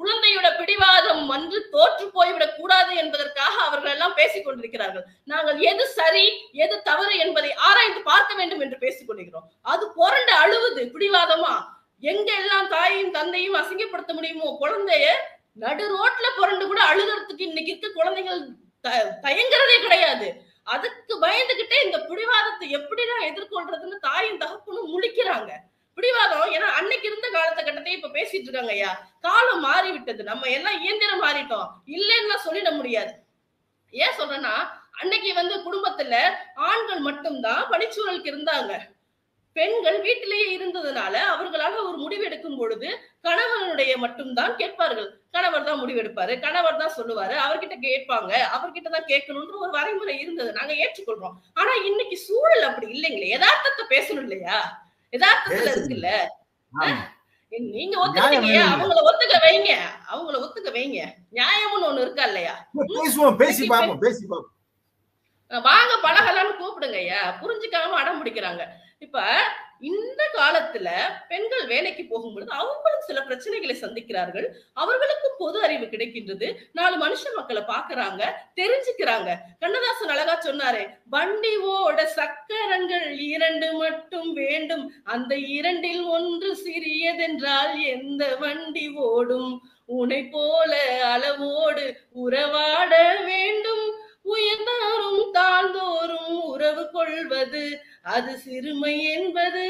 குழந்தையோட பிடிவாதம் வந்து தோற்று போய்விடக் கூடாது என்பதற்காக அவர்கள் எல்லாம் பேசிக் கொண்டிருக்கிறார்கள். நாங்கள் எது சரி எது தவறு என்பதை ஆராய்ந்து பார்க்க வேண்டும் என்று பேசிக் கொண்டிருக்கிறோம். அது புரண்டு அழுவுது பிடிவாதமா? எங்க எல்லாம் தாயையும் தந்தையும் அசிங்கப்படுத்த முடியுமோ குழந்தைய நடு ரோட்ல புரண்டு கூட அழுகிறதுக்கு இன்னைக்கு இருக்க குழந்தைகள் த- தயங்குறதே கிடையாது. அதுக்கு பயந்துகிட்டே இந்த பிடிவாதத்தை எப்படிதான் எதிர்கொள்றதுன்னு தாயும் தகப்பனும் முழிக்கிறாங்க. பிடிவாதம் ஏன்னா அன்னைக்கு இருந்த காலத்த கட்டத்தை இப்ப பேசிட்டு இருக்காங்க ஐயா. காலம் மாறி விட்டது நம்ம எல்லாம் இயந்திரம் மாறிட்டோம். இல்லைன்னா சொல்லிட முடியாது. ஏன் சொல்றேன்னா அன்னைக்கு வந்து குடும்பத்துல ஆண்கள் மட்டும்தான் பணிச்சூழலுக்கு இருந்தாங்க. பெண்கள் வீட்டிலேயே இருந்ததுனால அவர்களால ஒரு முடிவு எடுக்கும் பொழுது கணவனுடைய மட்டும்தான் கேட்பார்கள். கணவர் தான் முடிவெடுப்பாரு கணவர் தான் சொல்லுவாரு. அவர்கிட்ட கேட்பாங்க. அவர்கிட்ட தான் கேட்கணும்ன்ற ஒரு வரைமுறை இருந்தது. நாங்க ஏற்றுக்கொள்றோம். ஆனா இன்னைக்கு சூழல் அப்படி இல்லைங்களே. யதார்த்தத்தை பேசணும் இல்லையா? யதார்த்தத்துல. இருக்குல்ல. நீங்க ஒத்துக்கிட்டீங்க அவங்கள ஒத்துக்க வைங்க. அவங்கள ஒத்துக்க வைங்க. நியாயம்னு ஒண்ணு இருக்கா இல்லையா? பேசுவோம். பேசி பார்ப்போம். பேசி பார்ப்போம். வாங்க பழகலான்னு கூப்பிடுங்க ஐயா. புரிஞ்சுக்காம அடம் பிடிக்கிறாங்க. இப்ப இந்த காலத்துல பெண்கள் வேலைக்கு போகும்பொழுது அவங்களும் சில பிரச்சனைகளை சந்திக்கிறார்கள். அவர்களுக்கும் பொது அறிவு கிடைக்கின்றது. நாலு மனுஷ மக்களை பாக்குறாங்க தெரிஞ்சுக்கிறாங்க. கண்ணதாசன் அழகா சொன்னாரே வண்டி ஓட சக்கரங்கள் இரண்டு மட்டும் வேண்டும். அந்த இரண்டில் ஒன்று சிறியதென்றால் எந்த வண்டி ஓடும்? உனை போல அளவோடு உறவாட வேண்டும். உயர்ந்தாரும் தாழ்ந்தோ கொள்வது அது சிறுமை என்பது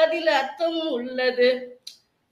அதில் அர்த்தம் உள்ளது.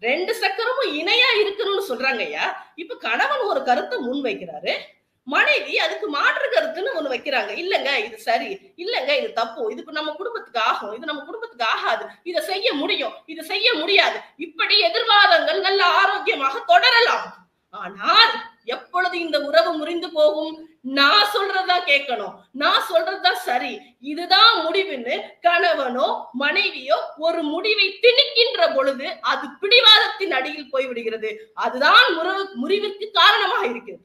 ரெண்டு சக்கரமும் இணையா இருக்கணும்னு சொல்றாங்க ஐயா. இப்ப கணவன் ஒரு கருத்தை முன் வைக்கிறாரு. மனைவி அதுக்கு மாற்று கருத்துன்னு ஒண்ணு வைக்கிறாங்க. இல்லங்க இது சரி. இல்லங்க இது தப்பு. இதுக்கு நம்ம குடும்பத்துக்கு ஆகும். இது நம்ம குடும்பத்துக்கு ஆகாது. இதை செய்ய முடியும். இது செய்ய முடியாது. இப்படி எதிர்வாதங்கள் நல்ல ஆரோக்கியமாக தொடரலாம். ஆனால் எப்பொழுது இந்த உறவு முறிந்து போகும்? நான் சொல்றதா கேட்கணும். நான் சொல்றதா சரி. இதுதான் முடிவுன்னு கணவனோ மனைவியோ ஒரு முடிவை திணிக்கின்ற பொழுது அது பிடிவாதத்தின் அடியில் போய்விடுகிறது. அதுதான் முறவு முறிவிற்கு காரணமாக இருக்கிறது.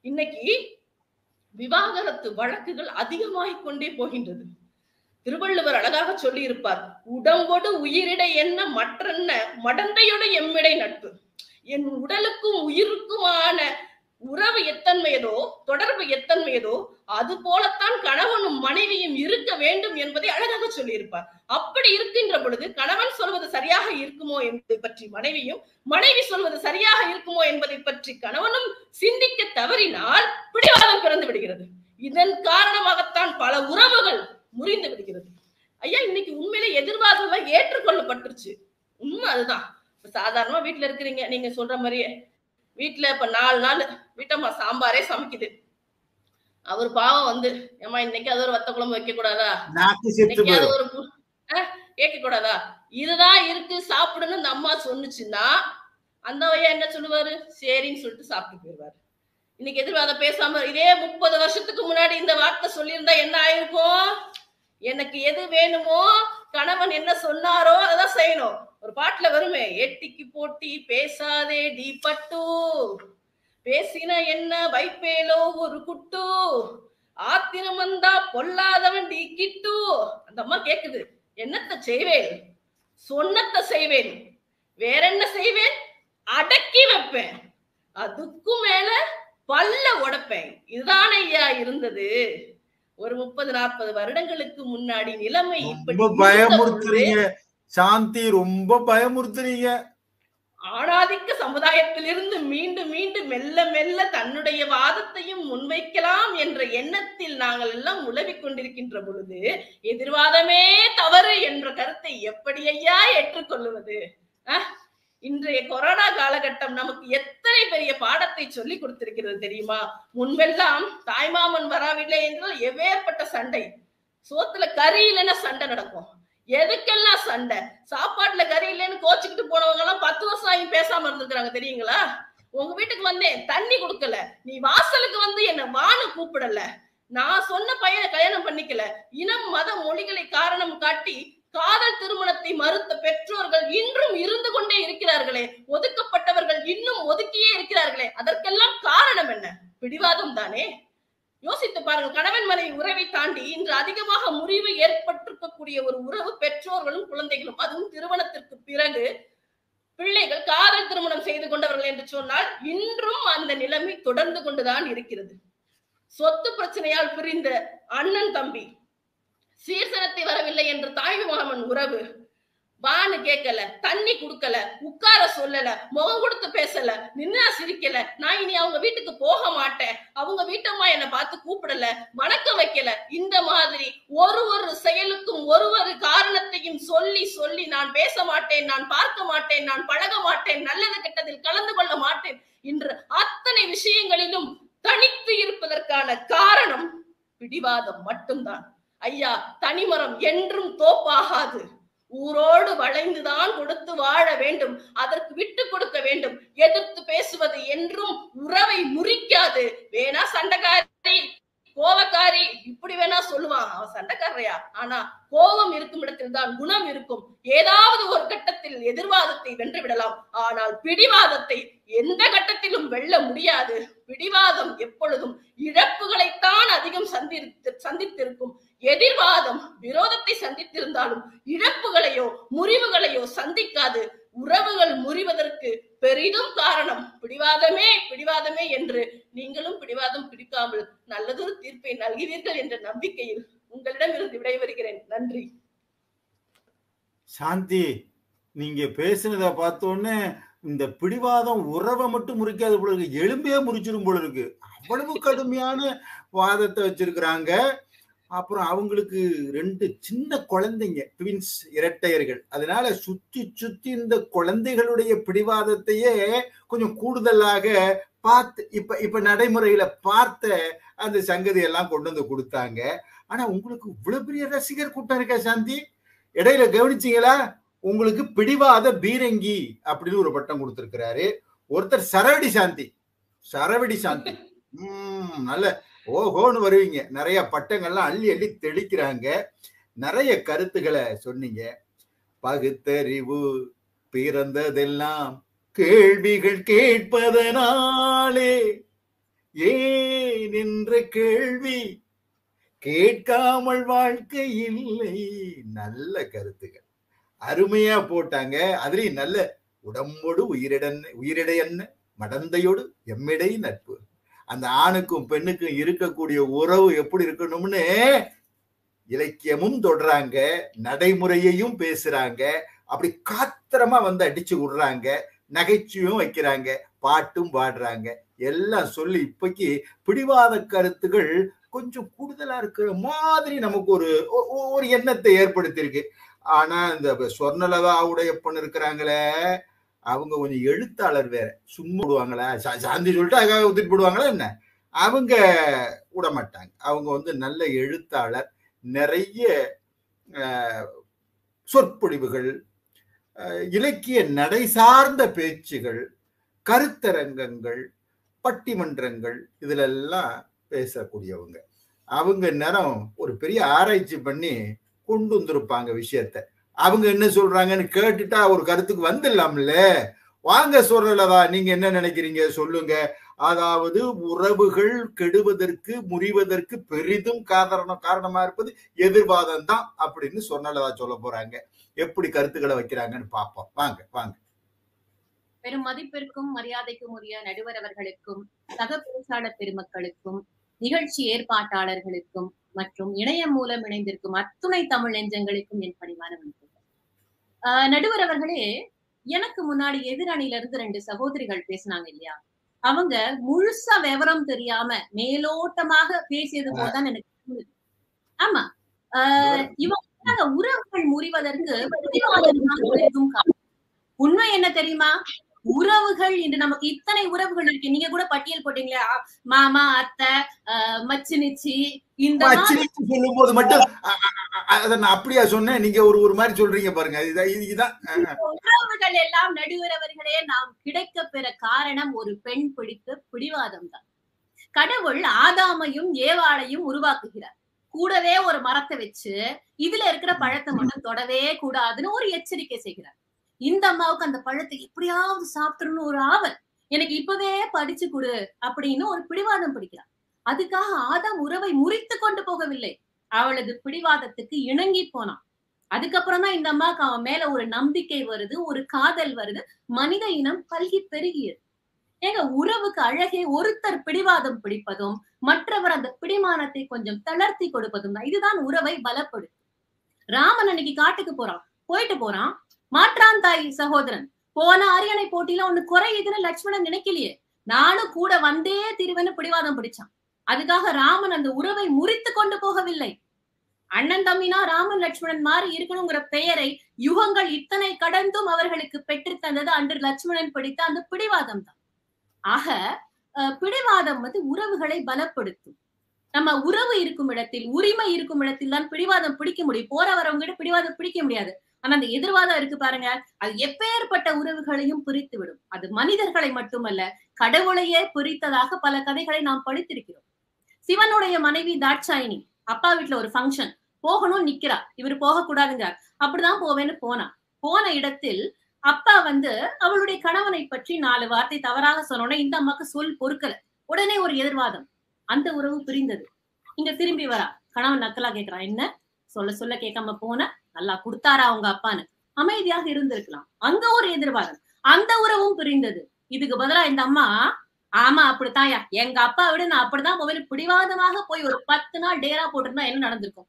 இன்னைக்கு விவாகரத்து வழக்குகள் அதிகமாகிக் கொண்டே போகின்றது. திருவள்ளுவர் அழகாக சொல்லி இருப்பார் உடம்போடு உயிரிடை என்ன மற்றென்ன? மடந்தையோட எம்மிடை நட்பு. என் உடலுக்கும் உயிருக்குமான உறவு எத்தன்மையதோ தொடர்பு எத்தன்மையதோ அது போலத்தான் கணவனும் மனைவியும் இருக்க வேண்டும் என்பதை அழகாக சொல்லியிருப்பார். அப்படி இருக்கின்ற பொழுது கணவன் சொல்வது சரியாக இருக்குமோ என்பதை பற்றி மனைவியும் மனைவி சொல்வது சரியாக இருக்குமோ என்பதை பற்றி கணவனும் சிந்திக்க தவறினால் பிடிவாதம் பிறந்து விடுகிறது. இதன் காரணமாகத்தான் பல உறவுகள் முறிந்து விடுகிறது. ஐயா இன்னைக்கு உண்மையிலே எதிர்வாதம் ஏற்றுக்கொள்ளப்பட்டுருச்சு. உண்மை அதுதான். சாதாரணமா வீட்டுல இருக்கிறீங்க நீங்க சொல்ற மாதிரியே. வீட்டுல இப்ப நாலு நாள் வீட்டம்மா சாம்பாரே சமைக்குது. அவர் பாவம் வந்து ஏமா இன்னைக்கு அது ஒரு வத்த குழம்பு வைக்க கூடாதா? இன்னைக்கு அது ஒரு கேட்க கூடாதா? இதுதான் இருக்கு சாப்பிடுன்னு அந்த அம்மா சொன்னுச்சுன்னா அந்த ஐயா என்ன சொல்லுவாரு? சரின்னு சொல்லிட்டு சாப்பிட்டு போயிடுவாரு. இன்னைக்கு எதிர்வாதம் பேசாம இதே முப்பது வருஷத்துக்கு முன்னாடி இந்த வார்த்தை சொல்லியிருந்தா என்ன ஆயிருக்கும்? எனக்கு எது வேணுமோ கணவன் என்ன சொன்னாரோ அதான் செய்யணும். ஒரு பாட்டுல வருமே எட்டிக்கு போட்டி பேசாதே டி பட்டு. பேசின என்ன வைப்பேலோ ஒரு குட்டு. ஆத்திரம் வந்தா பொல்லாதவன் டி கிட்டு. அந்த அம்மா கேக்குது என்னத்த செய்வேன்? சொன்னத்த செய்வேன். வேற என்ன செய்வேன்? அடக்கி வைப்பேன். அதுக்கும் மேல பல்ல உடைப்பேன். இதுதான் ஐயா இருந்தது. ஒரு முப்பது நாற்பது வருடங்களுக்கு முன்னாடி நிலைமை இப்படி பயமுறுத்துறீங்க. சாந்தி ரொம்ப பயமுறுத்துறீங்க. ஆணாதிக்க சமுதாயத்திலிருந்து மீண்டும் மீண்டும் மெல்ல மெல்ல தன்னுடைய வாதத்தையும் முன்வைக்கலாம் என்ற எண்ணத்தில் நாங்கள் எல்லாம் உழவிக் கொண்டிருக்கின்ற பொழுது எதிர்வாதமே தவறு என்ற கருத்தை எப்படி ஐயா ஏற்றுக்கொள்ளுவது இன்றைய கொரோனா காலகட்டம் நமக்கு எத்தனை பெரிய பாடத்தை சொல்லி கொடுத்திருக்கிறது தெரியுமா? முன்பெல்லாம் தாய்மாமன் வரவில்லை என்றால் எவ்வேற்பட்ட சண்டை. சோத்துல கறி இல்லைன்னா சண்டை நடக்கும். எதுக்கெல்லாம் சண்டை? சாப்பாட்டுல கறி இல்லைன்னு கோச்சுக்கிட்டு போனவங்க எல்லாம் பத்து வருஷம் ஆகி பேசாம இருந்திருக்கிறாங்க தெரியுங்களா? உங்க வீட்டுக்கு வந்தேன் தண்ணி கொடுக்கல. நீ வாசலுக்கு வந்து என்ன வானு கூப்பிடல. நான் சொன்ன பையனை கல்யாணம் பண்ணிக்கல. இனம் மத மொழிகளை காரணம் காட்டி காதல் திருமணத்தை மறுத்த பெற்றோர்கள் இன்றும் இருந்து கொண்டே இருக்கிறார்களே. ஒதுக்கப்பட்டவர்கள் இன்னும் ஒதுக்கியே இருக்கிறார்களே. அதற்கெல்லாம் காரணம் என்ன? பிடிவாதம் தானே? யோசித்து பாருங்கள் கணவன் மனைவி உறவை தாண்டி இன்று அதிகமாக முறிவு ஏற்பட்டிருக்கக்கூடிய ஒரு உறவு பெற்றோர்களும் குழந்தைகளும். அதுவும் திருமணத்திற்கு பிறகு பிள்ளைகள் காதல் திருமணம் செய்து கொண்டவர்கள் என்று சொன்னால் இன்றும் அந்த நிலைமை தொடர்ந்து கொண்டுதான் இருக்கிறது. சொத்து பிரச்சனையால் பிரிந்த அண்ணன் தம்பி சீர்சனத்தை வரவில்லை என்று தாய் மாமன் உறவு வான்னு கேட்கல தண்ணி குடுக்கல உட்கார சொல்லல முகம் கொடுத்து பேசல நின்னா சிரிக்கல. நான் இனி அவங்க வீட்டுக்கு போக மாட்டேன். அவங்க வீட்டம்மா என்னை பார்த்து கூப்பிடல வணக்கம் வைக்கல. இந்த மாதிரி ஒரு ஒரு செயலுக்கும் ஒரு ஒரு காரணத்தையும் சொல்லி சொல்லி நான் பேச மாட்டேன் நான் பார்க்க மாட்டேன் நான் பழக மாட்டேன் நல்லது கெட்டதில் கலந்து கொள்ள மாட்டேன் என்று அத்தனை விஷயங்களிலும் தனித்து இருப்பதற்கான காரணம் பிடிவாதம் மட்டும்தான். ஐயா தனிமரம் என்றும் தோப்பாகாது. ஊரோடு வளைந்துதான் கொடுத்து வாழ வேண்டும் அதற்கு விட்டு கொடுக்க வேண்டும். எதிர்த்து பேசுவது என்றும் உறவை முறிக்காது. வேணா சண்டைக்காரி கோவக்காரி இப்படி வேணா சொல்லுவான். அவன் சண்டைக்காரரையா ஆனா கோபம் இருக்கும் இடத்தில் தான் குணம் இருக்கும். ஏதாவது ஒரு கட்டத்தில் எதிர்வாதத்தை வென்று விடலாம். ஆனால் பிடிவாதத்தை எந்த கட்டத்திலும் வெல்ல முடியாது. பிடிவாதம் எப்பொழுதும் இழப்புகளைத்தான் அதிகம் சந்தித்து சந்தித்திருக்கும். எதிர்வாதம் விரோதத்தை சந்தித்திருந்தாலும் இழப்புகளையோ முறிவுகளையோ சந்திக்காது. உறவுகள் முறிவதற்கு பெரிதும் காரணம் பிடிவாதமே பிடிவாதமே என்று நீங்களும் பிடிவாதம் பிடிக்காமல் நல்லதொரு தீர்ப்பை நல்கிறீர்கள் என்ற நம்பிக்கையில் உங்களிடமிருந்து விடைபெறுகிறேன். நன்றி. சாந்தி நீங்க பேசுனத பார்த்தோன்னே இந்த பிடிவாதம் உறவை மட்டும் முறிக்காத போல இருக்கு. எலும்பே முறிச்சிடும் போல இருக்கு. அவ்வளவு கடுமையான வாதத்தை வச்சிருக்கிறாங்க. அப்புறம் அவங்களுக்கு ரெண்டு சின்ன குழந்தைங்க ட்வின்ஸ் இரட்டையர்கள். அதனால சுத்தி சுத்தி இந்த குழந்தைகளுடைய பிடிவாதத்தையே கொஞ்சம் கூடுதலாக பார்த்து இப்ப இப்ப நடைமுறையில பார்த்த அந்த சங்கதி எல்லாம் கொண்டு வந்து கொடுத்தாங்க. ஆனா உங்களுக்கு இவ்வளவு பெரிய ரசிகர் கூட்டம் இருக்கா சாந்தி? இடையில கவனிச்சீங்களா? உங்களுக்கு பிடிவாத பீரங்கி அப்படின்னு ஒரு பட்டம் கொடுத்திருக்கிறாரு. ஒருத்தர் சரவடி சாந்தி. சரவடி சாந்தி. உம் நல்ல ஓஹோன்னு வருவீங்க. நிறைய பட்டங்கள்லாம் அள்ளி அள்ளி தெளிக்கிறாங்க. நிறைய கருத்துக்களை சொன்னீங்க. பகுத்தறிவு பிறந்ததெல்லாம் கேள்விகள் கேட்பதனாலே. ஏன் என்ற கேள்வி கேட்காமல் வாழ்க்கை இல்லை. நல்ல கருத்துகள் அருமையா போட்டாங்க. அதுலயும் நல்ல உடம்போடு உயிரிடன் உயிரிடையன்னு மடந்தையோடு எம்மிடை நட்பு. அந்த ஆணுக்கும் பெண்ணுக்கும் இருக்கக்கூடிய உறவு எப்படி இருக்கணும்னு இலக்கியமும் தொடுறாங்க நடைமுறையையும் பேசுறாங்க அப்படி காத்திரமா வந்து அடிச்சு விடுறாங்க நகைச்சுவையும் வைக்கிறாங்க பாட்டும் பாடுறாங்க. எல்லாம் சொல்லி இப்போக்கி பிடிவாத கருத்துகள் கொஞ்சம் கூடுதலா இருக்கிற மாதிரி நமக்கு ஒரு ஒ- ஒரு எண்ணத்தை ஏற்படுத்தியிருக்கு. ஆனா இந்த சொர்ணலதா உடையப்பன் இருக்கிறாங்களே அவங்க கொஞ்சம் எழுத்தாளர் வேற. சும்மா விடுவாங்களா? சா- சாந்தி சொல்லிட்டு அதுக்காக ஊத்திட்டு போடுவாங்களா என்ன? அவங்க விட மாட்டாங்க அவங்க வந்து நல்ல எழுத்தாளர் நிறைய சொற்பொழிவுகள் இலக்கிய நடை சார்ந்த பேச்சுகள் கருத்தரங்கங்கள் பட்டிமன்றங்கள் இதிலெல்லாம் பேசக்கூடியவங்க. அவங்க நேரம் ஒரு பெரிய ஆராய்ச்சி பண்ணி கொண்டு வந்திருப்பாங்க விஷயத்த. அவங்க என்ன சொல்றாங்கன்னு கேட்டுட்டா ஒரு கருத்துக்கு வந்துடலாம்ல. வாங்க சொல்றலதா நீங்க என்ன நினைக்கிறீங்க? சொல்லுங்க. அதாவது உறவுகள் கெடுவதற்கு முறிவதற்கு பெரிதும் காரணம் காரணமா இருப்பது எதிர்வாதம் தான் அப்படின்னு சொன்னலதா சொல்ல போறாங்க. எப்படி கருத்துக்களை வைக்கிறாங்கன்னு பார்ப்போம். வாங்க வாங்க. பெரும் மதிப்பிற்கும் மரியாதைக்கும் உரிய நடுவர் அவர்களுக்கும் சக பேச்சாளர் பெருமக்களுக்கும் நிகழ்ச்சி ஏற்பாட்டாளர்களுக்கும் மற்றும் இணையம் மூலம் இணைந்திருக்கும் அத்துணை தமிழ் நெஞ்சங்களுக்கும் என் பணிவான வணக்கம். நடுவர் அவர்களே எனக்கு முன்னாடி எதிரணியில இருந்து ரெண்டு சகோதரிகள் பேசினாங்க இல்லையா? அவங்க முழுசா விவரம் தெரியாம மேலோட்டமாக பேசியது போலதான் எனக்கு. ஆமா. ஆஹ் இவங்க உறவுகள் முறிவதற்கு. உண்மை என்ன தெரியுமா? உறவுகள் இன்று நமக்கு இத்தனை உறவுகள் இருக்கு. நீங்க கூட பட்டியல் போட்டீங்களே? மாமா அத்தை ஆஹ் மச்சு நிச்சி இந்த சொல்லும் போது மட்டும் அதை நான் அப்படியா சொன்னேன்? நீங்க ஒரு ஒரு மாதிரி சொல்றீங்க பாருங்க. இதுதான் உறவுகள் எல்லாம் நடுவரவர்களே நாம் கிடைக்க பெற காரணம் ஒரு பெண் பிடித்த பிடிவாதம் தான். கடவுள் ஆதாமையும் ஏவாளையும் உருவாக்குகிறார். கூடவே ஒரு மரத்தை வச்சு இதுல இருக்கிற பழத்தை மட்டும் தொடவே கூடாதுன்னு ஒரு எச்சரிக்கை செய்கிறார். இந்த அம்மாவுக்கு அந்த பழத்தை எப்படியாவது சாப்பிட்டுருன்னு ஒரு ஆவல். எனக்கு இப்பவே படிச்சு கொடு அப்படின்னு ஒரு பிடிவாதம் பிடிக்கிறான் அதுக்காக ஆதாம் உறவை முறித்து கொண்டு போகவில்லை. அவளது பிடிவாதத்துக்கு இணங்கி போனான். அதுக்கப்புறம் தான் இந்த அம்மாவுக்கு அவன் மேல ஒரு நம்பிக்கை வருது ஒரு காதல் வருது. மனித இனம் பல்கி பெருகியது. ஏங்க உறவுக்கு அழகே ஒருத்தர் பிடிவாதம் பிடிப்பதும் மற்றவர் அந்த பிடிமானத்தை கொஞ்சம் தளர்த்தி கொடுப்பதும் தான். இதுதான் உறவை பலப்படுத்தும். ராமன் அன்னைக்கு காட்டுக்கு போறான். போயிட்டு போறான். மாற்றான் தாய் சகோதரன். போன அரியணை போட்டியில ஒண்ணு குறையுதுன்னு லட்சுமணன் நினைக்கலையே. நானும் கூட வந்தே திருவன்னு பிடிவாதம் பிடிச்சான். அதுக்காக ராமன் அந்த உறவை முறித்து கொண்டு போகவில்லை. அண்ணன் தம்பினா ராமன் லட்சுமணன் மாறி இருக்கணுங்கிற பெயரை யுகங்கள் இத்தனை கடந்தும் அவர்களுக்கு பெற்று தந்தது அன்று லட்சுமணன் பிடித்த அந்த பிடிவாதம் தான் ஆக பிடிவாதம் வந்து உறவுகளை பலப்படுத்தும். நம்ம உறவு இருக்கும் இடத்தில் உரிமை இருக்கும் இடத்தில் தான் பிடிவாதம் பிடிக்க முடியும். போற வரவங்க கிட்ட பிடிவாதம் பிடிக்க முடியாது. ஆனா அந்த எதிர்வாதம் இருக்கு பாருங்க. அது எப்பேற்பட்ட உறவுகளையும் பிரித்து விடும் அது மனிதர்களை மட்டுமல்ல கடவுளையே பிரித்ததாக பல கதைகளை நாம் படித்திருக்கிறோம். சிவனுடைய மனைவி தாட்சாயினி அப்பா வீட்டுல ஒரு ஃபங்க்ஷன் போகணும் நிக்கிறா. இவர் போக கூடாதுங்கிறார் அப்படிதான் போவேன்னு போனா. போன இடத்தில் அப்பா வந்து அவளுடைய கணவனை பற்றி நாலு வார்த்தை தவறாக சொன்னோட இந்த அம்மாக்கு சொல் பொறுக்கல. உடனே ஒரு எதிர்வாதம். அந்த உறவு பிரிந்தது. இங்க திரும்பி வரா. கணவன் நக்கலா கேக்குறான் என்ன? சொல்ல சொல்ல கேட்காம போன? நல்லா கொடுத்தாரா அவங்க அப்பான்னு? அமைதியாக இருந்திருக்கலாம். அங்க ஒரு எதிர்வாதம் அந்த உறவும் பிரிந்தது. இதுக்கு பதிலா இந்த அம்மா ஆமா அப்படித்தான்யா. எங்க அப்பா விட நான் அப்படிதான் மொபைல் பிடிவாதமாக போய் ஒரு பத்து நாள் டேரா போட்டிருந்தா என்ன நடந்திருக்கும்?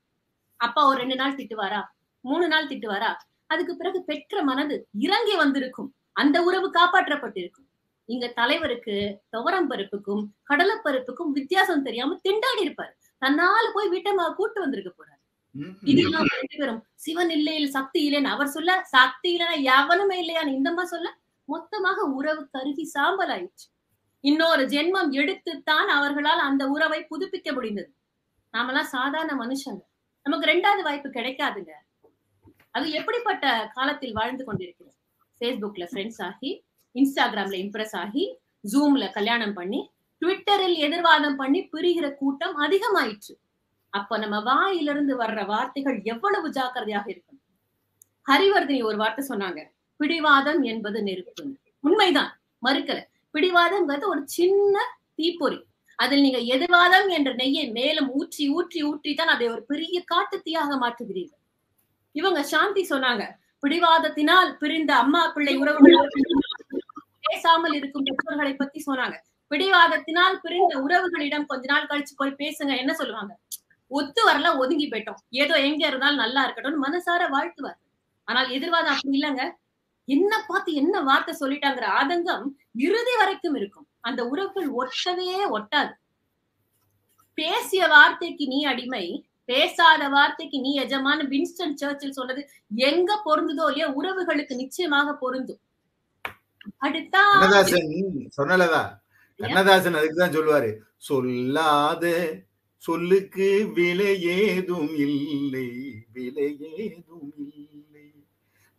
அப்பா ஒரு ரெண்டு நாள் திட்டுவாரா? மூணு நாள் திட்டுவாரா? அதுக்கு பிறகு பெற்ற மனது இறங்கி வந்திருக்கும். அந்த உறவு காப்பாற்றப்பட்டிருக்கும். இங்க தலைவருக்கு துவரம் பருப்புக்கும் கடலைப்பருப்புக்கும் வித்தியாசம் தெரியாம திண்டாடி இருப்பாரு. தன்னால போய் வீட்டம்மா கூட்டு வந்திருக்க போறாரு. இதெல்லாம் ரெண்டு பேரும் சிவன் இல்லையில் சக்தி இல்லைன்னு அவர் சொல்ல சக்தி இல்லைன்னா எவனுமே இல்லையான்னு இந்த மாதிரி சொல்ல மொத்தமாக உறவு கருகி சாம்பல் ஆயிடுச்சு இன்னொரு ஜென்மம் எடுத்துத்தான் அவர்களால் அந்த உறவை புதுப்பிக்க முடிந்தது. நாமெல்லாம் சாதாரண மனுஷங்க. நமக்கு ரெண்டாவது வாய்ப்பு கிடைக்காதுங்க. அது எப்படிப்பட்ட காலத்தில் வாழ்ந்து கொண்டிருக்கிறோம் ஃபேஸ்புக்ல ஃப்ரெண்ட்ஸ் ஆகி இன்ஸ்டாகிராம்ல இம்ப்ரெஸ் ஆகி ஜூம்ல கல்யாணம் பண்ணி ட்விட்டரில் எதிர்வாதம் பண்ணி பிரிகிற கூட்டம் அதிகமாயிற்று. அப்ப நம்ம வாயிலிருந்து வர்ற வார்த்தைகள் எவ்வளவு ஜாக்கிரதையாக இருக்கணும்? ஹரிவர்தினி ஒரு வார்த்தை சொன்னாங்க பிடிவாதம் என்பது நெருப்பு. உண்மைதான் மறுக்கல. பிடிவாதம்ங்கிறது ஒரு சின்ன தீப்பொறி. அதில் நீங்க எதிர்வாதம் என்ற நெய்யை மேலும் ஊற்றி ஊற்றி ஊற்றி தான் அதை ஒரு பெரிய காட்டு தீயாக மாற்றுகிறீர்கள். இவங்க சாந்தி சொன்னாங்க பிடிவாதத்தினால் பிரிந்த அம்மா பிள்ளை உறவுகள் பேசாமல் இருக்கும் பெற்றோர்களை பத்தி சொன்னாங்க. பிடிவாதத்தினால் பிரிந்த உறவுகளிடம் கொஞ்ச நாள் கழிச்சு போய் பேசுங்க என்ன சொல்லுவாங்க? ஒத்து வரல ஒதுங்கி போயிட்டோம். ஏதோ எங்க இருந்தாலும் நல்லா இருக்கட்டும் மனசார வாழ்த்துவார். ஆனால் எதிர்வாதம் அப்படி இல்லைங்க. என்ன பார்த்து என்ன வார்த்தை சொல்லிட்டாங்கிற ஆதங்கம் இறுதி வரைக்கும் இருக்கும். அந்த உறவுகள் ஒட்டவே ஒட்டாது. பேசிய வார்த்தைக்கு நீ அடிமை பேசாத வார்த்தைக்கு நீ எஜமான வின்ஸ்டன் சர்ச்சில் சொன்னது எங்க பொருந்துதோ இல்லையோ உறவுகளுக்கு நிச்சயமாக பொருந்தும். அடுத்தா கண்ணதாசன் சொன்னலதா கண்ணதாசன் அதுக்குதான் சொல்லுவாரு சொல்லாத. சொல்லுக்கு விலை ஏதும் இல்லை விலை ஏதும் இல்லை.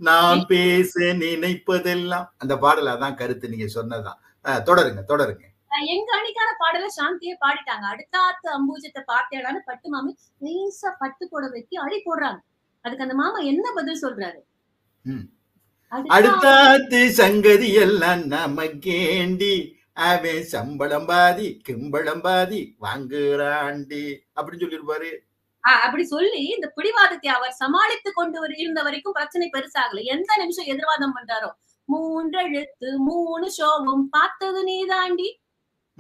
நான் பேச நினைப்பதெல்லாம் அந்த பாடல் அதான் கருத்து நீங்க சொன்னதான் தொடருங்க தொடருங்க. எங்க அணிக்கான பாடல சாந்தியே பாடிட்டாங்க. அடுத்தாத்து அம்பூஜத்தை பார்த்தேடான்னு பட்டு மாமி லேசா பட்டு புடவைக்கு அடி போடுறாங்க. அதுக்கு அந்த மாமா என்ன பதில் சொல்றாரு? அடுத்தாத்து சங்கதி எல்லாம் நமக்கேண்டி அவன் சம்பளம் பாதி கிம்பளம் பாதி வாங்குறாண்டி. அப்படின்னு சொல்லிருப்பாரு. ஆஹ் அப்படி சொல்லி இந்த பிடிவாதத்தை அவர் சமாளித்து கொண்டு வர இருந்த வரைக்கும் பிரச்சனை பெருசாகல. எந்த நிமிஷம் எதிர்வாதம் பண்றாரோ? மூன்றெழுத்து மூணு ஷோவும் பார்த்தது நீ தாண்டி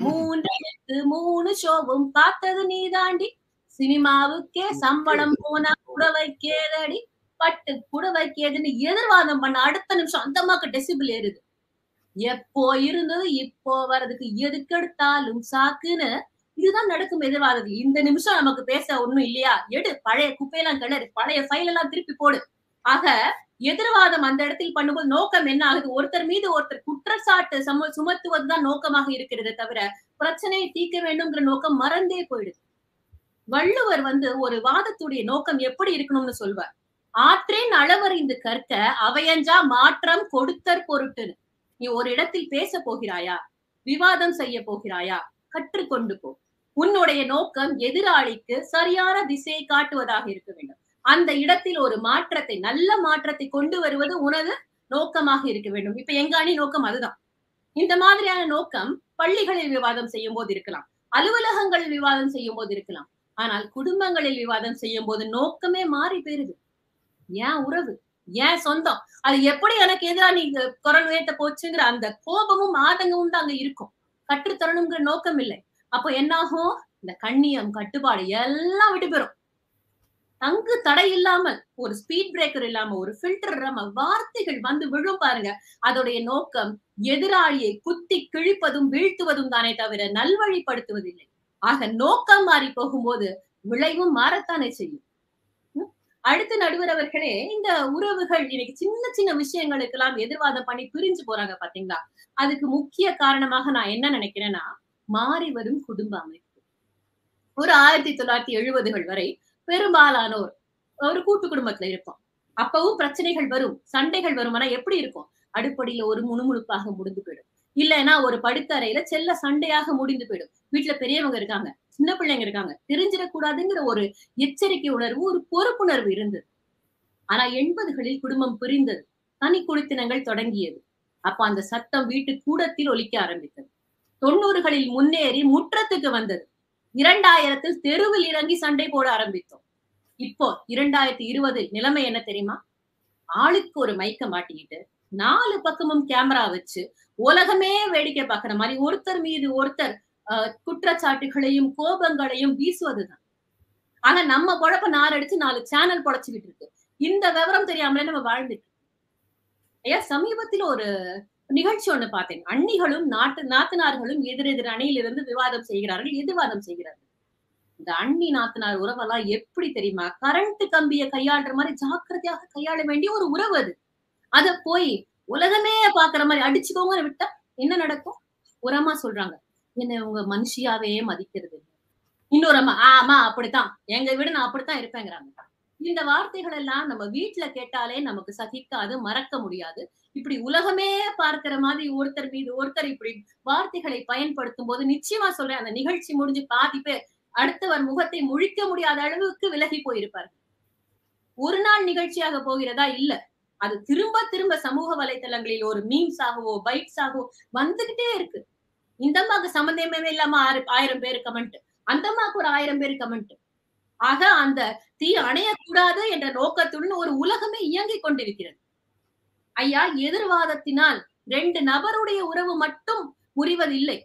மூன்றெழுத்து மூணு ஷோவும் பார்த்தது நீ தாண்டி சினிமாவுக்கே சம்பளம் போனா புடவைக்கேதடி பட்டு புடவைக்கேதுன்னு எதிர்வாதம் பண்ண அடுத்த நிமிஷம் அந்த அம்மாக்கு டெசிபிள் ஏறுது. எப்போ இருந்தது இப்போ வர்றதுக்கு எதுக்கெடுத்தாலும் சாக்குன்னு இதுதான் நடக்கும் எதிர்வாதத்தில். இந்த நிமிஷம் நமக்கு பேச ஒண்ணும் இல்லையா? எடு பழைய குப்பையெல்லாம் கிளறு பழைய ஃபைல் எல்லாம் திருப்பி போடு. ஆக எதிர்வாதம் அந்த இடத்தில் பண்ணும்போது நோக்கம் என்ன ஆகுது? ஒருத்தர் மீது ஒருத்தர் குற்றச்சாட்டு சம சுமத்துவதுதான் நோக்கமாக இருக்கிறது தவிர பிரச்சனையை தீர்க்க வேண்டும்ங்கிற நோக்கம் மறந்தே போயிடுது. வள்ளுவர் வந்து ஒரு வாதத்துடைய நோக்கம் எப்படி இருக்கணும்னு சொல்வார்? ஆற்றேன் அளவறிந்து கற்க அவையஞ்சா மாற்றம் கொடுத்தற் பொருட்டுன்னு. நீ ஒரு இடத்தில் பேச போகிறாயா விவாதம் செய்ய போகிறாயா கற்றுக்கொண்டு போ. உன்னுடைய நோக்கம் எதிராளிக்கு சரியான திசையை காட்டுவதாக இருக்க வேண்டும். அந்த இடத்தில் ஒரு மாற்றத்தை நல்ல மாற்றத்தை கொண்டு வருவது உனது நோக்கமாக இருக்க வேண்டும். இப்ப எங்க அணி நோக்கம் அதுதான். இந்த மாதிரியான நோக்கம் பள்ளிகளில் விவாதம் செய்யும் போது இருக்கலாம். அலுவலகங்களில் விவாதம் செய்யும் போது இருக்கலாம். ஆனால் குடும்பங்களில் விவாதம் செய்யும் போது நோக்கமே மாறி போயிருது. ஏன்? உறவு. ஏன் சொந்தம்? அது எப்படி எனக்கு எதிரா நீ குரல் உயர்த்த போச்சுங்கிற அந்த கோபமும் ஆதங்கமும் தான் அங்க இருக்கும். கற்றுத்தரணுங்கிற நோக்கம் இல்லை. அப்போ என்னாகும்? இந்த கண்ணியம் கட்டுப்பாடு எல்லாம் விட்டு பெறும் தங்கு தடை இல்லாமல் ஒரு ஸ்பீட் பிரேக்கர் இல்லாம ஒரு ஃபில்டர் இல்லாம வார்த்தைகள் வந்து விழும் பாருங்க. அதோடைய நோக்கம் எதிராளியை குத்தி கிழிப்பதும் வீழ்த்துவதும் தானே தவிர நல்வழிப்படுத்துவதில்லை. ஆக நோக்கம் மாறி போகும்போது விளைவும் மாறத்தானே செய்யும். அடுத்து நடுவர் அவர்களே இந்த உறவுகள் இன்னைக்கு சின்ன சின்ன விஷயங்களுக்கெல்லாம் எதிர்வாதம் பண்ணி பிரிஞ்சு போறாங்க பாத்தீங்களா? அதுக்கு முக்கிய காரணமாக நான் என்ன நினைக்கிறேன்னா மாறி வரும் குடும்ப அமைப்பு. ஒரு ஆயிரத்தி தொள்ளாயிரத்தி எழுபதுகள் வரை பெரும்பாலானோர் ஒரு கூட்டு குடும்பத்துல இருப்போம். அப்பவும் பிரச்சனைகள் வரும் சண்டைகள் வரும் ஆனா எப்படி இருக்கும்? அடுப்படியில ஒரு முணுமுணுப்பாக முடிந்து போயிடும். இல்லைன்னா ஒரு படுத்தறையில செல்ல சண்டையாக முடிந்து போயிடும். வீட்டுல பெரியவங்க இருக்காங்க சின்ன பிள்ளைங்க இருக்காங்க. தெரிஞ்சிடக்கூடாதுங்கிற ஒரு எச்சரிக்கை உணர்வு ஒரு பொறுப்புணர்வு இருந்தது. ஆனா எண்பதுகளில் குடும்பம் பிரிந்தது. தனி குடித்தனங்கள் தொடங்கியது. அப்ப அந்த சத்தம் வீட்டு கூடத்தில் ஒலிக்க ஆரம்பித்தது. தொண்ணூறுகளில் முன்னேறி முற்றத்துக்கு வந்தது. இரண்டாயிரத்தில் தெருவில் இறங்கி சண்டை போட ஆரம்பித்தோம். இப்போ இரண்டாயிரத்தி இருபது நிலைமை என்ன தெரியுமா? ஆளுக்கு ஒரு மைக்க மாட்டிக்கிட்டு நாலு பக்கமும் கேமரா வச்சு உலகமே வேடிக்கை பார்க்கிற மாதிரி ஒருத்தர் மீது ஒருத்தர் குற்றச்சாட்டுகளையும் கோபங்களையும் வீசுவதுதான். ஆனா நம்ம குழப்ப நார் அடிச்சு நாலு சேனல் பொழைச்சுக்கிட்டு இருக்கு இந்த விவரம் தெரியாமலே நம்ம வாழ்ந்துட்டு ஐயா சமீபத்தில் ஒரு நிகழ்ச்சி ஒண்ணு பார்த்தேன். அண்ணிகளும் நாட்டு நாத்தனார்களும் எதிரெதிர் அணியிலிருந்து விவாதம் செய்கிறார்கள் எதிர்வாதம் செய்கிறார்கள். இந்த அண்ணி நாத்தனார் உறவெல்லாம் எப்படி தெரியுமா? கரண்ட் கம்பியை கையாளுற மாதிரி ஜாக்கிரதையாக கையாள வேண்டிய ஒரு உறவு அது. அத போய் உலகமே பாக்குற மாதிரி அடிச்சுக்கோங்கன்னு விட்டா என்ன நடக்கும்? உரமா சொல்றாங்க என்னை உங்க மனுஷியாவே மதிக்கிறது. இன்னொரு அம்மா ஆமா அப்படித்தான். எங்க வீடு நான் அப்படித்தான் இருப்பேங்கிறாங்க. இந்த வார்த்தைகள் எல்லாம் நம்ம வீட்டுல கேட்டாலே நமக்கு சகிக்காது மறக்க முடியாது. இப்படி உலகமே பார்க்கிற மாதிரி ஒருத்தர் மீது ஒருத்தர் இப்படி வார்த்தைகளை பயன்படுத்தும் போது நிச்சயமா சொல்றேன் அந்த நிகழ்ச்சி முடிஞ்சு பாதி பேர் அடுத்தவர் முகத்தை முழிக்க முடியாத அளவுக்கு விலகி போயிருப்பார். ஒரு நாள் நிகழ்ச்சியாக போகிறதா? இல்ல. அது திரும்ப திரும்ப சமூக வலைதளங்களில் ஒரு மீம்ஸ் ஆகவோ பைட்ஸ் ஆகவோ வந்துகிட்டே இருக்கு. இந்த அம்மாவுக்கு சம்பந்தமே இல்லாம ஆறு- ஆயிரம் பேர் கமெண்ட் அந்த அம்மாவுக்கு ஒரு ஆயிரம் பேர் கமெண்ட் ஆக அந்த தீ அணையக்கூடாது என்ற நோக்கத்துடன் ஒரு உலகமே இயங்கிக் கொண்டிருக்கிறது. ஐயா எதிர்வாதத்தினால் ரெண்டு நபருடைய உறவு மட்டும் முறிவதில்லை.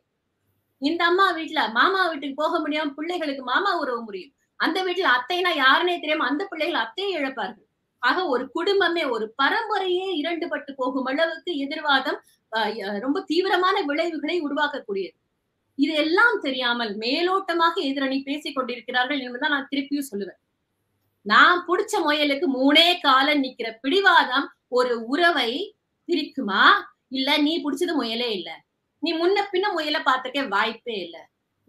இந்த அம்மா வீட்டுல மாமா வீட்டுக்கு போக முடியாம பிள்ளைகளுக்கு மாமா உறவு முடியும் அந்த வீட்டுல அத்தைனா யாருன்னே தெரியாம அந்த பிள்ளைகள் அத்தையை இழப்பார்கள். ஆக ஒரு குடும்பமே ஒரு பரம்பரையே இரண்டுபட்டு போகும் அளவுக்கு எதிர்வாதம் ரொம்ப தீவிரமான விளைவுகளை உருவாக்கக்கூடியது. இது எல்லாம் தெரியாமல் மேலோட்டமாக எதிரணி பேசிக் கொண்டிருக்கிறார்கள் என்பதுதான் நான் திருப்பியும் சொல்லுவேன். நான் புடிச்ச முயலுக்கு மூணே காலம் நிக்கிற பிடிவாதம் ஒரு உறவை பிரிக்குமா? இல்ல நீ புடிச்சது முயலே இல்ல. நீ முன்ன பின்ன முயலை பார்த்துக்க வாய்ப்பே இல்ல.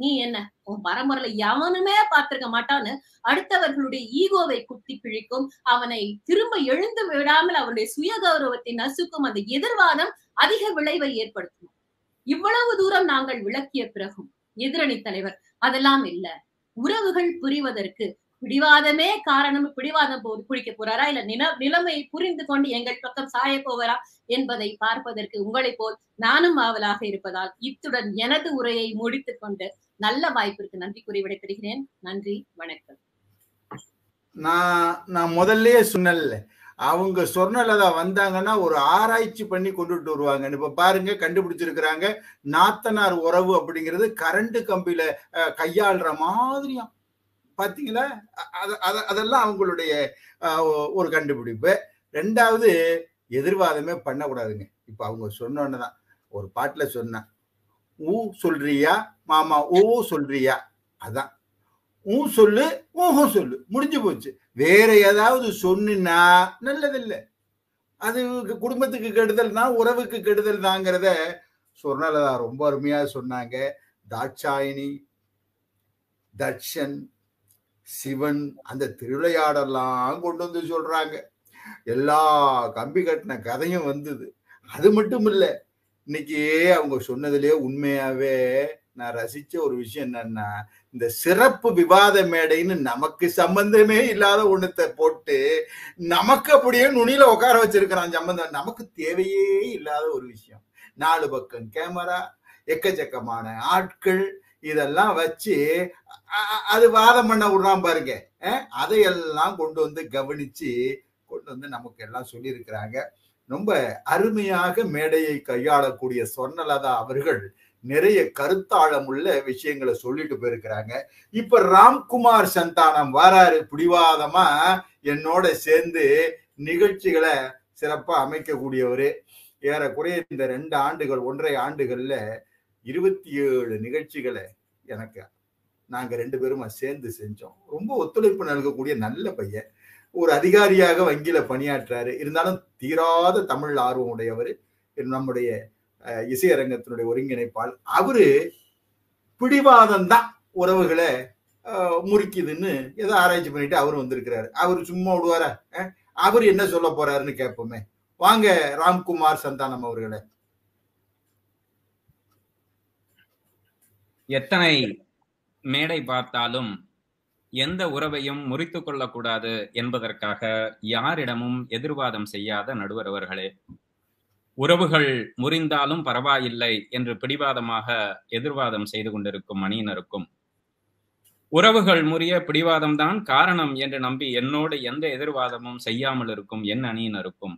நீ என்ன? உன் பரம்பரையில எவனுமே பார்த்திருக்க மாட்டான்னு அடுத்தவர்களுடைய ஈகோவை குத்தி பிழிக்கும் அவனை திரும்ப எழுந்து விடாமல் அவனுடைய சுய கௌரவத்தை நசுக்கும் அந்த எதிர்வாதம் அதிக விளைவை ஏற்படுத்தும். இவ்வளவு தூரம் நாங்கள் விளக்கிய பிறகும் எதிரணி தலைவர் அதெல்லாம் இல்ல. உறவுகள் புரிவதற்கு பிடிவாதமே காரணம். பிடிவாதம் போ- குடிக்க போறாரா? இல்ல நில நிலைமையை புரிந்து கொண்டு எங்கள் பக்கம் சாய போவரா? என்பதை பார்ப்பதற்கு உங்களைப் போல் நானும் ஆவலாக இருப்பதால் இத்துடன் எனது உரையை முடித்துக் கொண்டு நல்ல வாய்ப்பிற்கு நன்றி கூறி விடைபெறுகிறேன். நன்றி வணக்கம். நான் நான் முதல்லயே சொன்னல அவங்க சொர்ணலதா வந்தாங்கன்னா ஒரு ஆராய்ச்சி பண்ணி கொண்டுட்டு வருவாங்க இப்ப பாருங்க கண்டுபிடிச்சிருக்கிறாங்க நாத்தனார் உறவு அப்படிங்கிறது கரண்ட் கம்பியில அஹ், கையாளுற மாதிரியா? பாத்தீங்களா? அத- அத- அதெல்லாம் அவங்களுடைய அஹ், ஒரு கண்டுபிடிப்பு. ரெண்டாவது எதிர்வாதமே பண்ணக்கூடாதுங்க. இப்போ அவங்க சொன்னோன்னுதான். ஒரு பாட்டில் சொன்னேன் ஊ சொல்றியா மாமா ஓ சொல்றியா? அதான். ஊ சொல்லு ஊஹும் சொல்லு. முடிஞ்சு போச்சு. வேற ஏதாவது சொன்னா நல்லதில்லை. அது குடும்பத்துக்கு கெடுதல் தான் உறவுக்கு கெடுதல் தாங்கிறத சொர்ணலதா ரொம்ப அருமையாக சொன்னாங்க. தாட்சாயினி தர்ஷன் சிவன் அந்த திருவிளையாடெல்லாம் கொண்டு வந்து சொல்றாங்க. எல்லா கம்பி கட்டின கதையும் வந்தது. அது மட்டும் இல்லை இன்னைக்கு அவங்க சொன்னதுலேயே உண்மையாவே நான் ரசிச்ச ஒரு விஷயம் என்னன்னா இந்த சிறப்பு விவாத மேடைன்னு நமக்கு சம்பந்தமே இல்லாத ஒண்ணுத்த போட்டு நமக்கு அப்படியே நுனியில உட்கார வச்சிருக்கிறான் சம்பந்தம் நமக்கு தேவையே இல்லாத ஒரு விஷயம். நாலு பக்கம் கேமரா எக்கச்சக்கமான ஆட்கள் இதெல்லாம் வச்சு அது வாதம் பண்ண விடுறான் பாருங்க. அதையெல்லாம் கொண்டு வந்து கவனிச்சு கொண்டு வந்து நமக்கு எல்லாம் சொல்லியிருக்கிறாங்க. ரொம்ப அருமையாக மேடையை கையாளக்கூடிய சொர்ணலதா அவர்கள் நிறைய கருத்தாழமுள்ள விஷயங்களை சொல்லிட்டு போயிருக்கிறாங்க. இப்ப ராம்குமார் சந்தானம் வராரு பிடிவாதமா என்னோட சேர்ந்து நிகழ்ச்சிகளை சிறப்பா அமைக்கக்கூடியவரு. ஏறக்குறைய இந்த ரெண்டு ஆண்டுகள் ஒன்றரை ஆண்டுகள்ல இருபத்தி ஏழு நிகழ்ச்சிகளை எனக்கு நாங்க ரெண்டு பேரும் சேர்ந்து செஞ்சோம். ரொம்ப ஒத்துழைப்பு நல்கக்கூடிய நல்ல பையன். ஒரு அதிகாரியாக வங்கியில பணியாற்றாரு. இருந்தாலும் தீராத தமிழ் ஆர்வம் உடையவர் நம்முடைய இசையரங்கத்தினுடைய ஒருங்கிணைப்பால் அவரு பிடிவாதம் தான் உறவுகளை அஹ், முறிக்குதுன்னு ஏதோ ஆராய்ச்சி பண்ணிட்டு அவரும் வந்திருக்கிறாரு. அவர் சும்மா விடுவாரா? அவர் என்ன சொல்ல போறாருன்னு கேட்போமே வாங்க ராம்குமார் சந்தானம் அவர்களே. எத்தனை மேடை பார்த்தாலும் எந்த உறவையும் முறித்துக் கொள்ளக்கூடாது என்பதற்காக யாரிடமும் எதிர்வாதம் செய்யாத நடுவர் அவர்களே. உறவுகள் முறிந்தாலும் பரவாயில்லை என்று பிடிவாதமாக எதிர்வாதம் செய்து கொண்டிருக்கும் அணியினருக்கும் உறவுகள் முறிய பிடிவாதம்தான் காரணம் என்று நம்பி என்னோடு எந்த எதிர்வாதமும் செய்யாமல் இருக்கும் என் அணியினருக்கும்.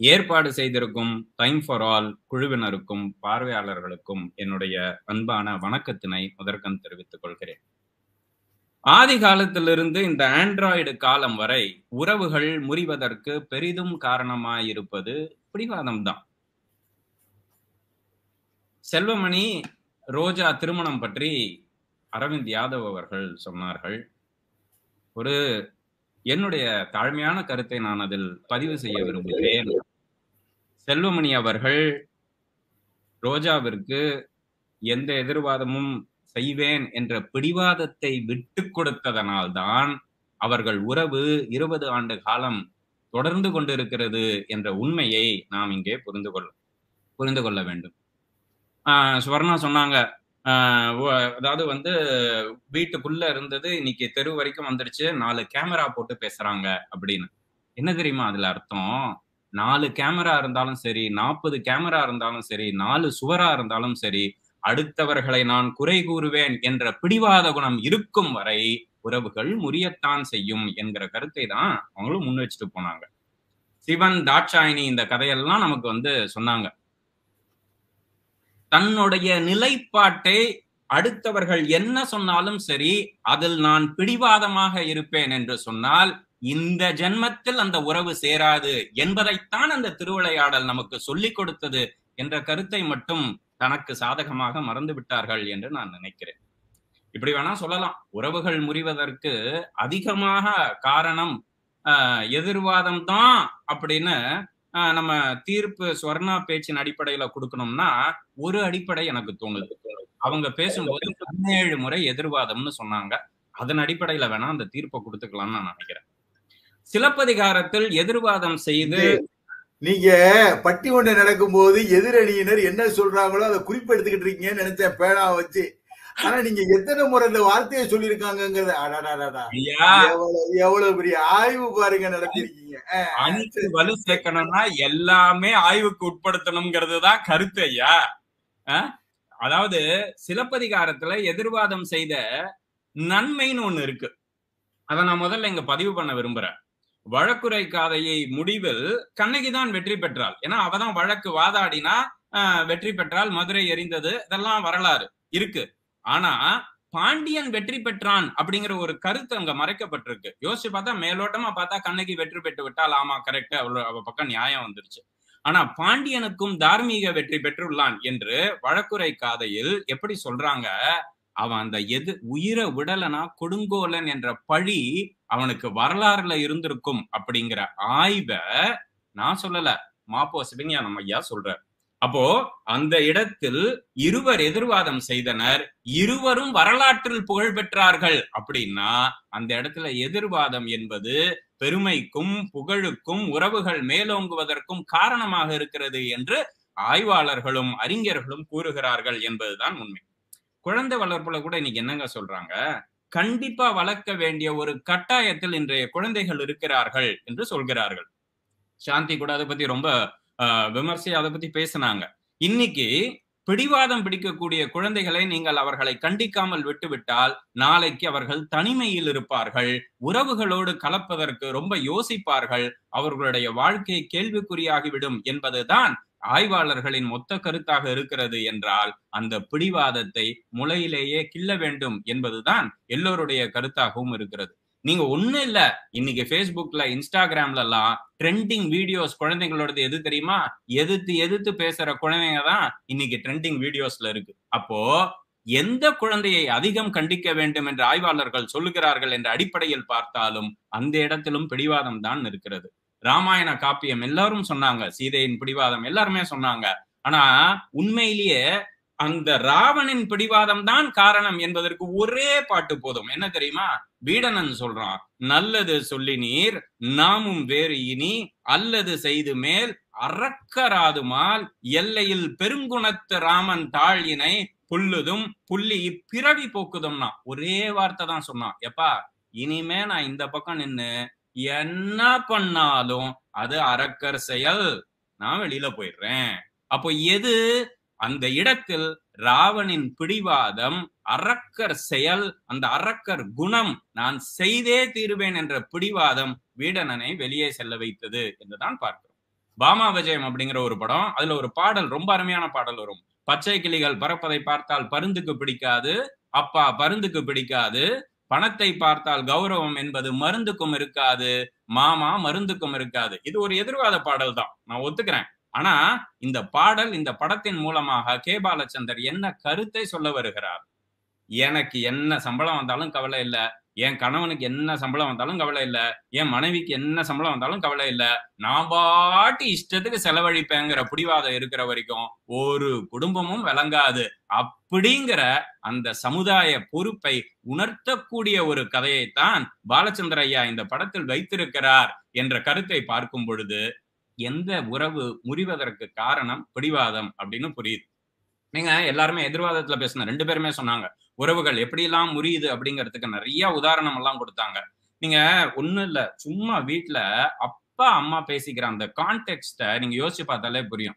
ஏற்பாடு செய்திருக்கும் டைம் ஃபார் ஆல் குழுவினருக்கும் பார்வையாளர்களுக்கும் என்னுடைய அன்பான வணக்கத்தினை முதற்கண் தெரிவித்துக் கொள்கிறேன். ஆதி காலத்திலிருந்து இந்த ஆண்ட்ராய்டு காலம் வரை உறவுகள் முறிவதற்கு பெரிதும் காரணமாயிருப்பது பிடிவாதம் தான் செல்வமணி ரோஜா திருமணம் பற்றி அரவிந்த் யாதவ் அவர்கள் சொன்னார்கள். ஒரு என்னுடைய தாழ்மையான கருத்தை நான் அதில் பதிவு செய்ய விரும்புகிறேன். செல்வமணி அவர்கள் ரோஜாவிற்கு எந்த எதிர்வாதமும் செய்வேன் என்ற பிடிவாதத்தை விட்டு கொடுத்ததனால்தான் அவர்கள் உறவு இருபது ஆண்டு காலம் தொடர்ந்து கொண்டிருக்கிறது என்ற உண்மையை நாம் இங்கே புரிந்து கொள்ள புரிந்து கொள்ள வேண்டும். ஆஹ் சுவர்ணா சொன்னாங்க. ஆஹ் அதாவது வந்து வீட்டுக்குள்ள இருந்தது இன்னைக்கு தெரு வரைக்கும் வந்துருச்சு நாலு கேமரா போட்டு பேசுறாங்க அப்படின்னு. என்ன தெரியுமா அதுல அர்த்தம்? நாலு கேமரா இருந்தாலும் சரி நாற்பது கேமரா இருந்தாலும் சரி நாலு சுவரா இருந்தாலும் சரி அடுத்தவர்களை நான் குறை கூறுவேன் என்ற பிடிவாத குணம் இருக்கும் வரை உறவுகள் முறியத்தான் செய்யும் என்கிற கருத்தை தான் அவங்களும் முன் வச்சுட்டு போனாங்க. சிவன் தாட்சாயினி இந்த கதையெல்லாம் நமக்கு வந்து சொன்னாங்க. தன்னுடைய நிலைப்பாட்டை அடுத்தவர்கள் என்ன சொன்னாலும் சரி அதில் நான் பிடிவாதமாக இருப்பேன் என்று சொன்னால் இந்த ஜென்மத்தில் அந்த உறவு சேராது என்பதைத்தான் அந்த திருவிளையாடல் நமக்கு சொல்லிக் கொடுத்தது என்ற கருத்தை மட்டும் தனக்கு சாதகமாக மறந்து விட்டார்கள் என்று நான் நினைக்கிறேன். இப்படி வேணா சொல்லலாம். உறவுகள் முறிவதற்கு அதிகமாக காரணம் எதிர்வாதம் தான் அப்படின்னு ஆஹ், நம்ம தீர்ப்பு ஸ்வர்ணா பேச்சின் அடிப்படையில கொடுக்கணும்னா ஒரு அடிப்படை எனக்கு தோணுது. அவங்க பேசும்போது பதினேழு முறை எதிர்வாதம்னு சொன்னாங்க. அதன் அடிப்படையில வேணா அந்த தீர்ப்பை கொடுத்துக்கலாம்னு நான் நினைக்கிறேன். சிலப்பதிகாரத்தில் எதிர்வாதம் செய்து நீங்க பட்டி ஒண்ணு நடக்கும்போது எதிரணியினர் என்ன சொல்றாங்களோ அதை குறிப்பெடுத்துக்கிட்டு இருக்கீங்கன்னு நினைச்சேன் பேனா வச்சு. ஆனா நீங்க எத்தனை முறை இந்த வார்த்தையை சொல்லியிருக்காங்கிறத எவ்வளவு பெரிய ஆய்வு பாருங்க நடத்திருக்கீங்க. அணிக்கு வலு சேர்க்கணும்னா எல்லாமே ஆய்வுக்கு உட்படுத்தணுங்கிறது தான் கருத்து ஐயா? அதாவது சிலப்பதிகாரத்துல எதிர்வாதம் செய்த நன்மைன்னு ஒண்ணு இருக்கு. அதை நான் முதல்ல இங்க பதிவு பண்ண விரும்புறேன். வழக்குரை காதையை முடிவில் கண்ணகி தான் வெற்றி பெற்றாள். ஏன்னா அவதான் வழக்கு வாதாடினா ஆஹ், வெற்றி பெற்றால் மதுரை எரிந்தது இதெல்லாம் வரலாறு இருக்கு. ஆனா பாண்டியன் வெற்றி பெற்றான் அப்படிங்கிற ஒரு கருத்து அங்க மறைக்கப்பட்டிருக்கு. யோசிச்சு பார்த்தா மேலோட்டமா பார்த்தா கண்ணகி வெற்றி பெற்று விட்டால் ஆமா கரெக்ட் அவளோட அவ பக்கம் நியாயம் வந்துருச்சு. ஆனா பாண்டியனுக்கும் தார்மீக வெற்றி பெற்றுள்ளான் என்று வழக்குரை காதையில் எப்படி சொல்றாங்க அவன் அந்த எது உயிரை விடலனா கொடுங்கோலன் என்ற பழி அவனுக்கு வரலாறுல இருந்திருக்கும் அப்படிங்கிற ஆய்வை நான் சொல்லல. மாப்போ சிவஞானம் ஐயா சொல்ற அப்போ அந்த இடத்தில் இருவர் எதிர்வாதம் செய்தனர். இருவரும் வரலாற்றில் புகழ் பெற்றார்கள் அப்படின்னா அந்த இடத்துல எதிர்வாதம் என்பது பெருமைக்கும் புகழுக்கும் உறவுகள் மேலோங்குவதற்கும் காரணமாக இருக்கிறது என்று ஆய்வாளர்களும் அறிஞர்களும் கூறுகிறார்கள் என்பதுதான் உண்மை. குழந்தை வளர்ப்புல கூட இன்னைக்கு என்னங்க சொல்றாங்க? கண்டிப்பா வளர்க்க வேண்டிய ஒரு கட்டாயத்தில் இன்றைய குழந்தைகள் இருக்கிறார்கள் என்று சொல்கிறார்கள். சாந்தி கூட அதை பத்தி ரொம்ப ஆஹ், விமர்சையா அதை பத்தி பேசினாங்க. இன்னைக்கு பிடிவாதம் பிடிக்கக்கூடிய குழந்தைகளை நீங்கள் அவர்களை கண்டிக்காமல் விட்டுவிட்டால் நாளைக்கு அவர்கள் தனிமையில் இருப்பார்கள் உறவுகளோடு கலப்பதற்கு ரொம்ப யோசிப்பார்கள் அவர்களுடைய வாழ்க்கை கேள்விக்குறியாகிவிடும் என்பதுதான் ஆய்வாளர்களின் மொத்த கருத்தாக இருக்கிறது என்றால் அந்த பிடிவாதத்தை முளையிலேயே கிள்ள வேண்டும் என்பதுதான் எல்லோருடைய கருத்தாகவும் இருக்கிறது. நீங்க ஒண்ணு இல்ல இன்னைக்கு பேஸ்புக்ல இன்ஸ்டாகிராம்ல எல்லாம் ட்ரெண்டிங் வீடியோஸ் குழந்தைங்களோடது எது தெரியுமா? எதிர்த்து எதிர்த்து பேசுற குழந்தைங்க தான் இன்னைக்கு ட்ரெண்டிங் வீடியோஸ்ல இருக்கு. அப்போ எந்த குழந்தையை அதிகம் கண்டிக்க வேண்டும் என்று ஆய்வாளர்கள் சொல்லுகிறார்கள் என்ற அடிப்படையில் பார்த்தாலும் அந்த இடத்திலும் பிடிவாதம் தான் இருக்கிறது. ராமாயண காப்பியம் எல்லாரும் சொன்னாங்க சீதையின் பிடிவாதம் எல்லாருமே சொன்னாங்க. ஆனா உண்மையிலேயே அந்த ராவணின் பிடிவாதம் தான் காரணம் என்பதற்கு ஒரே பாட்டு போதும். என்ன தெரியுமா? வீடனன் சொல்றான் நல்லது சொல்லி நீர் நாமும் வேறு இனி அல்லது செய்து மேல் அறக்கராதுமால் எல்லையில் பெருங்குணத்து ராமன் தாழினை புல்லுதும் புள்ளி இப்பிறவி போக்குதும்னா. ஒரே வார்த்தை தான் சொன்னான். எப்பா இனிமே நான் இந்த பக்கம் நின்னு என்ன பண்ணாலும் அது அரக்கர் செயல். நான் வெளியில போயிடுறேன். அப்போ எது? அந்த இடத்தில் ராவணின் பிடிவாதம் அரக்கர் செயல் அந்த அரக்கர் குணம் நான் செய்தே தீருவேன் என்ற பிடிவாதம் வீடனனை வெளியே செல்ல வைத்தது என்றுதான் பார்க்கிறோம். பாமா விஜயம் அப்படிங்கிற ஒரு படம் அதுல ஒரு பாடல் ரொம்ப அருமையான பாடல் வரும். பச்சை கிளிகள் பறப்பதை பார்த்தால் பருந்துக்கு பிடிக்காது அப்பா பருந்துக்கு பிடிக்காது பணத்தை பார்த்தால் கௌரவம் என்பது மருந்துக்கும் இருக்காது மாமா மருந்துக்கும் இருக்காது. இது ஒரு எதிர்வாத பாடல் தான். நான் ஒத்துக்கிறேன். ஆனா இந்த பாடல் இந்த படத்தின் மூலமாக கே பாலச்சந்தர் என்ன கருத்தை சொல்ல வருகிறார்? எனக்கு என்ன சம்பளம் வந்தாலும் கவலை இல்ல. என் கணவனுக்கு என்ன சம்பளம் வந்தாலும் கவலை இல்ல. என் மனைவிக்கு என்ன சம்பளம் வந்தாலும் கவலை இல்ல. நான் பாட்டு இஷ்டத்துக்கு செலவழிப்பேங்கிற பிடிவாதம் இருக்கிற வரைக்கும் ஒரு குடும்பமும் விளங்காது. அப்படிங்கிற அந்த சமுதாய பொறுப்பை உணர்த்தக்கூடிய ஒரு கதையைத்தான் பாலச்சந்திர ஐயா இந்த படத்தில் வைத்திருக்கிறார் என்ற கருத்தை பார்க்கும் பொழுது எந்த உறவு முறிவதற்கு காரணம் பிடிவாதம் அப்படின்னு புரியுது. நீங்க எல்லாருமே எதிர்வாதத்துல பேசுன ரெண்டு பேருமே சொன்னாங்க. உறவுகள் எப்படியெல்லாம் முறியுது அப்படிங்கிறதுக்கு நிறைய உதாரணம் எல்லாம் கொடுத்தாங்க. நீங்க ஒண்ணும் இல்ல சும்மா வீட்டுல அப்பா அம்மா பேசிக்கிற அந்த கான்டெக்ட நீங்க யோசிச்சு பார்த்தாலே புரியும்.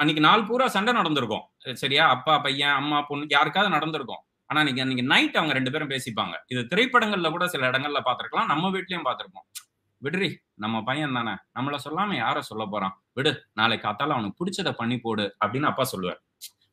அன்னைக்கு நாள் பூரா சண்டை நடந்திருக்கும். சரியா? அப்பா பையன் அம்மா பொண்ணு யாருக்காவது நடந்திருக்கும். ஆனா நீங்க அன்னைக்கு நைட் அவங்க ரெண்டு பேரும் பேசிப்பாங்க. இது திரைப்படங்கள்ல கூட சில இடங்கள்ல பாத்திருக்கலாம் நம்ம வீட்லயும் பாத்திருப்போம் விடுறி நம்ம பையன் தானே. நம்மள சொல்லாம யார சொல்ல போறான்? விடு நாளைக்கு காத்தால அவனுக்கு பிடிச்சத பண்ணி போடு அப்படின்னு அப்பா சொல்லுவார்.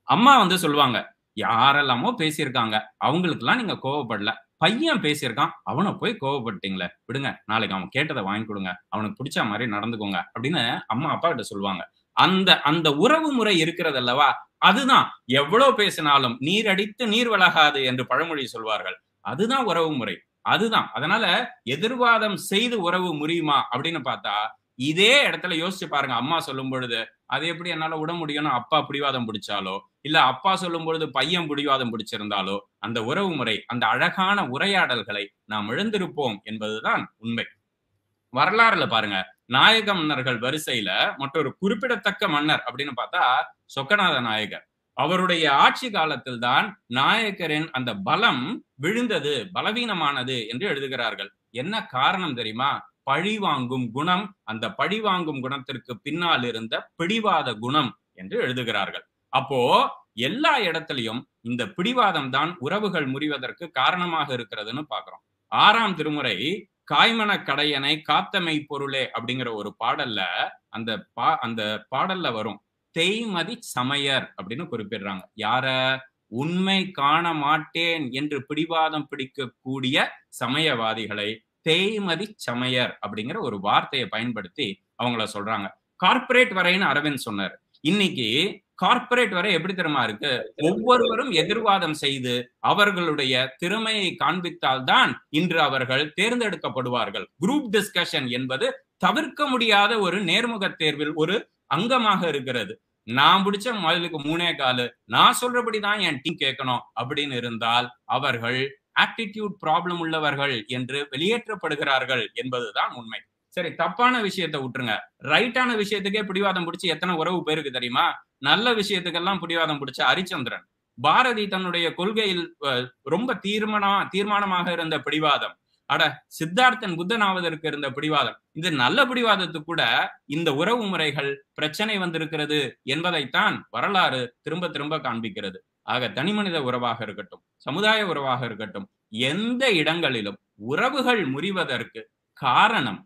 அம்மா வந்து சொல்லுவாங்க யாரெல்லாமோ பேசியிருக்காங்க. அவங்களுக்கெல்லாம் நீங்க கோவப்படல. பையன் பேசியிருக்கான். அவனை போய் கோவப்பட்டீங்களே. விடுங்க நாளைக்கு அவன் கேட்டதை வாங்கி கொடுங்க. அவனுக்கு பிடிச்ச மாதிரி நடந்துக்கோங்க அப்படின்னு அம்மா அப்பா கிட்ட சொல்லுவாங்க. அந்த அந்த உறவு முறை இருக்கிறது அல்லவா? அதுதான். எவ்வளவு பேசினாலும் நீர் அடித்து நீர் விலகாது என்று பழமொழி சொல்வார்கள். அதுதான் உறவு முறை. அதுதான். அதனால எதிர்வாதம் செய்து உறவு முறியுமா அப்படின்னு பார்த்தா இதே இடத்துல யோசிச்சு பாருங்க அம்மா சொல்லும் பொழுது அது எப்படி என்னால விட முடியும்னு அப்பா பிடிவாதம் பிடிச்சாலோ இல்ல அப்பா சொல்லும் பொழுது பையன் பிடிவாதம் பிடிச்சிருந்தாலோ அந்த உறவு முறை அந்த அழகான உரையாடல்களை நாம் இழந்திருப்போம் என்பதுதான் உண்மை. வரலாறுல பாருங்க நாயக மன்னர்கள் வரிசையில மற்றொரு குறிப்பிடத்தக்க மன்னர் அப்படின்னு பார்த்தா சொக்கநாத நாயகர். அவருடைய ஆட்சி காலத்தில் தான் நாயக்கரின் அந்த பலம் விழுந்தது பலவீனமானது என்று எழுதுகிறார்கள். என்ன காரணம் தெரியுமா? பழி வாங்கும் குணம் அந்த பழி வாங்கும் குணத்திற்கு பின்னால் இருந்த பிடிவாத குணம் என்று எழுதுகிறார்கள். அப்போ எல்லா இடத்திலையும் இந்த பிடிவாதம் தான் உறவுகள் முறிவதற்கு காரணமாக இருக்கிறதுன்னு பாக்குறோம் ஆறாம் திருமுறை காய்மன கடையனை காத்தமை பொருளே அப்படிங்கிற ஒரு பாடல்ல அந்த பா அந்த பாடல்ல வரும். தேய்மதி சமையர் அப்படின்னு குறிப்பிடுறாங்க. யார? உண்மை காண மாட்டேன் என்று பிடிவாதம் பிடிக்கக்கூடிய சமயவாதிகளை தேய்மதி சமையர் அப்படிங்கிற ஒரு வார்த்தையை பயன்படுத்தி அவங்கள சொல்றாங்க. கார்ப்பரேட் வரைன்னு அரவிந்த் சொன்னார். இன்னைக்கு கார்ப்பரேட் வரை எப்படி தெரியுமா இருக்கு? ஒவ்வொருவரும் எதிர்வாதம் செய்து அவர்களுடைய திறமையை காண்பித்தால் தான் இன்று அவர்கள் தேர்ந்தெடுக்கப்படுவார்கள். குரூப் டிஸ்கஷன் என்பது தவிர்க்க முடியாத ஒரு நேர்முக தேர்வில் ஒரு அங்கமாக இருக்கிறது. நான் பிடிச்ச முதலுக்கு மூணே காலு. நான் சொல்றபடிதான் என் டீம் கேட்கணும் அப்படின்னு இருந்தால் அவர்கள் ஆட்டிடியூட் ப்ராப்ளம் உள்ளவர்கள் என்று வெளியேற்றப்படுகிறார்கள் என்பதுதான் உண்மை. சரி தப்பான விஷயத்தை விட்டுருங்க. ரைட்டான விஷயத்துக்கே பிடிவாதம் பிடிச்சி எத்தனை உறவு பேருக்கு தெரியுமா? நல்ல விஷயத்துக்கெல்லாம் பிடிவாதம் பிடிச்ச ஹரிச்சந்திரன் பாரதி தன்னுடைய கொள்கையில் ரொம்ப தீர்மானா தீர்மானமாக இருந்த பிடிவாதம். அட சித்தார்த்தன் புத்தனாவதற்கு இருந்த பிடிவாதம். இந்த நல்ல பிடிவாதத்துக்கு கூட இந்த உறவு முறைகள் பிரச்சனை வந்திருக்கிறது என்பதைத்தான் வரலாறு திரும்ப திரும்ப காண்பிக்கிறது. ஆக தனிமனித உறவாக இருக்கட்டும் சமுதாய உறவாக இருக்கட்டும் எந்த இடங்களிலும் உறவுகள் முறிவதற்கு காரணம்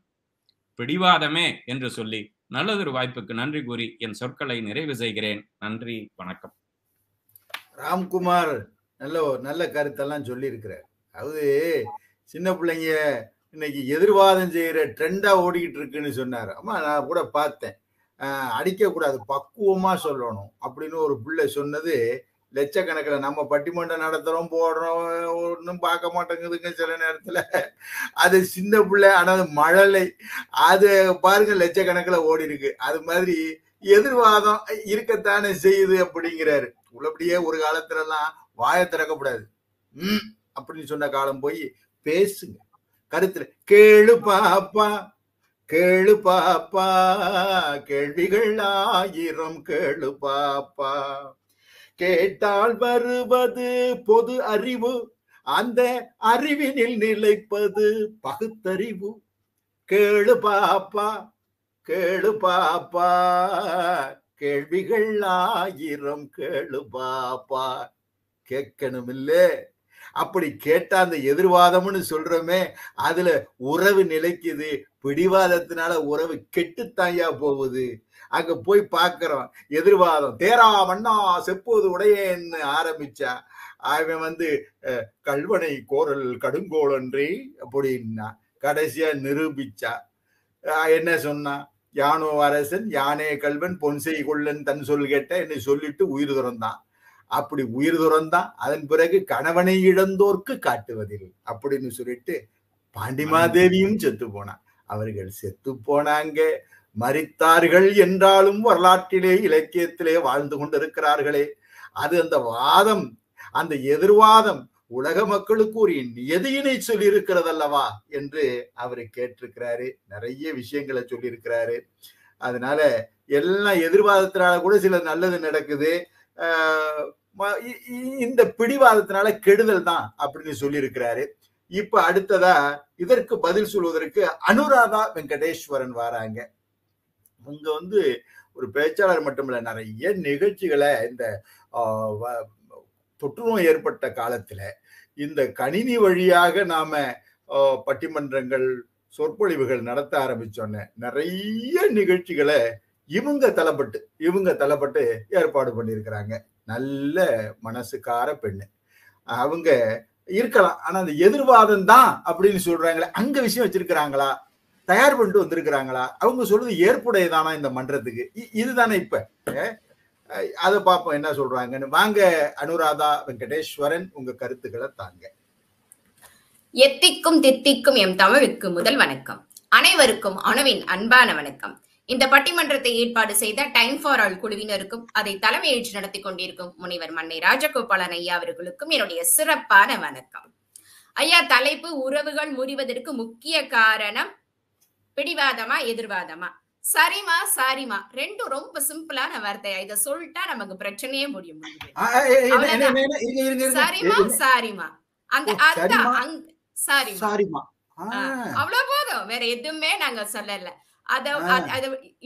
பிடிவாதமே என்று சொல்லி நல்லதொரு வாய்ப்புக்கு நன்றி கூறி என் சொற்களை நிறைவு செய்கிறேன். நன்றி வணக்கம். ராம்குமார் நல்ல நல்ல கருத்தெல்லாம் சொல்லியிருக்கிறார். அது சின்ன பிள்ளைங்க இன்னைக்கு எதிர்வாதம் செய்கிற ட்ரெண்டாக ஓடிக்கிட்டு இருக்குன்னு சொன்னார். அம்மா நான் கூட பார்த்தேன். அடிக்கக்கூடாது பக்குவமாக சொல்லணும் அப்படின்னு ஒரு பிள்ளை சொன்னது லட்சக்கணக்கில் நம்ம பட்டிமன்றம் நடத்துகிறோம் போடுறோம் ஒன்றும் பார்க்க மாட்டேங்குதுங்க சில நேரத்தில். அது சின்ன பிள்ளை ஆனால் மழலை. அது பாருங்க லட்சக்கணக்கில் ஓடி இருக்கு அது மாதிரி எதிர்வாதம் இருக்கத்தானே செய்யுது அப்படிங்கிறாரு. உள்ளபடியே ஒரு காலத்துலலாம் வாயை திறக்கக்கூடாது. உம் அப்படின்னு சொன்ன காலம் போய் பேசுங்க. கருத்துல கேளு பாப்பா கேளு பாப்பா கேள்விகள் ஆயிரம் கேளு பாப்பா. கேட்டால் வருவது பொது அறிவு அந்த அறிவினில் நிலைப்பது பகுத்தறிவு. கேளு பாப்பா கேளு பாப்பா கேள்விகள் ஆயிரம் கேளு பாப்பா. கேட்கணும் இல்லே அப்படி கேட்டா அந்த எதிர்வாதம்னு சொல்றோமே அதுல உறவு நிலைக்குது பிடிவாதத்தினால உறவு கெட்டுத்தாயா போகுது. அங்க போய் பாக்குறோம் எதிர்வாதம். தேரா வண்ணா செப்போது உடையேன்னு ஆரம்பிச்சா அவன் வந்து கல்வனை கோரல் கடுங்கோளன்றி அப்படின்னா கடைசியா நிரூபிச்சா. என்ன சொன்னா யானோ அரசன் யானே கல்வன் பொன்செய் கொள்ளன் தன் சொல் கேட்ட என்னை சொல்லிட்டு உயிர் துறந்தான். அப்படி உயிர் துறந்தான். அதன் பிறகு கணவனை இழந்தோர்க்கு காட்டுவதில் அப்படின்னு சொல்லிட்டு பாண்டிமாதேவியும் செத்து போனான். அவர்கள் செத்து போனாங்க. மறித்தார்கள் என்றாலும் வரலாற்றிலே இலக்கியத்திலே வாழ்ந்து கொண்டிருக்கிறார்களே. அது அந்த வாதம் அந்த எதிர்வாதம் உலக மக்களுக்கு ஒரு நியதியினை சொல்லி அல்லவா என்று அவர் கேட்டிருக்கிறாரு. நிறைய விஷயங்களை சொல்லியிருக்கிறாரு. அதனால எல்லாம் எதிர்வாதத்தினால கூட சில நல்லது நடக்குது. இந்த பிடிவாதத்தினால கெடுதல் தான் அப்படின்னு சொல்லியிருக்கிறாரு. இப்ப அடுத்ததா இதற்கு பதில் சொல்வதற்கு அனுராதா வெங்கடேஸ்வரன் வராங்க. இங்கே வந்து ஒரு பேச்சாளர் மட்டுமில்ல நிறைய நிகழ்ச்சிகளை இந்த தொற்றுநோய் ஏற்பட்ட காலத்தில் இந்த கணினி வழியாக நாம் பட்டிமன்றங்கள் சொற்பொழிவுகள் நடத்த ஆரம்பித்தோன்னே நிறைய நிகழ்ச்சிகளை இவங்க தலைப்பட்டு இவங்க தலைப்பட்டு ஏற்பாடு பண்ணியிருக்கிறாங்க. நல்ல மனசுக்கார பெண்ணு. அவங்க இருக்கலாம் ஆனா அந்த எதிர்வாதம் தான் அப்படின்னு சொல்றாங்களே அங்க விஷயம் வச்சிருக்கிறாங்களா? தயார் பண்ணிட்டு வந்திருக்கிறாங்களா? அவங்க சொல்றது ஏற்புடையதானா இந்த மன்றத்துக்கு? இதுதானே இப்ப. அதை பார்ப்போம். என்ன சொல்றாங்கன்னு. வாங்க அனுராதா வெங்கடேஸ்வரன் உங்க கருத்துக்களை தாங்க. எத்திக்கும் தித்திக்கும் எம் தமிழுக்கு முதல் வணக்கம். அனைவருக்கும் அணுவின் அன்பான வணக்கம். இந்த பட்டிமன்றத்தை ஏற்பாடு செய்த டைம் ஃபார் ஆல் குழுவினருக்கும் அதை தலைமையேற்று நடத்தி கொண்டிருக்கும் முனைவர் மன்னை ராஜகோபாலன் ஐயா அவர்களுக்கும் என்னுடைய சிறப்பான வணக்கம். ஐயா தலைப்பு உறவுகள் முறிவதற்கு முக்கிய காரணம் பிடிவாதமா எதிர்வாதமா? சரிமா சாரிமா ரெண்டும் ரொம்ப சிம்பிளான வார்த்தையா? இத சொல்லிட்டா நமக்கு பிரச்சனையே முடியும். சரிமா? சாரிமா அந்த அதான் சாரிமா அவ்வளவு போதும். வேற எதுவுமே நாங்க சொல்லல. அத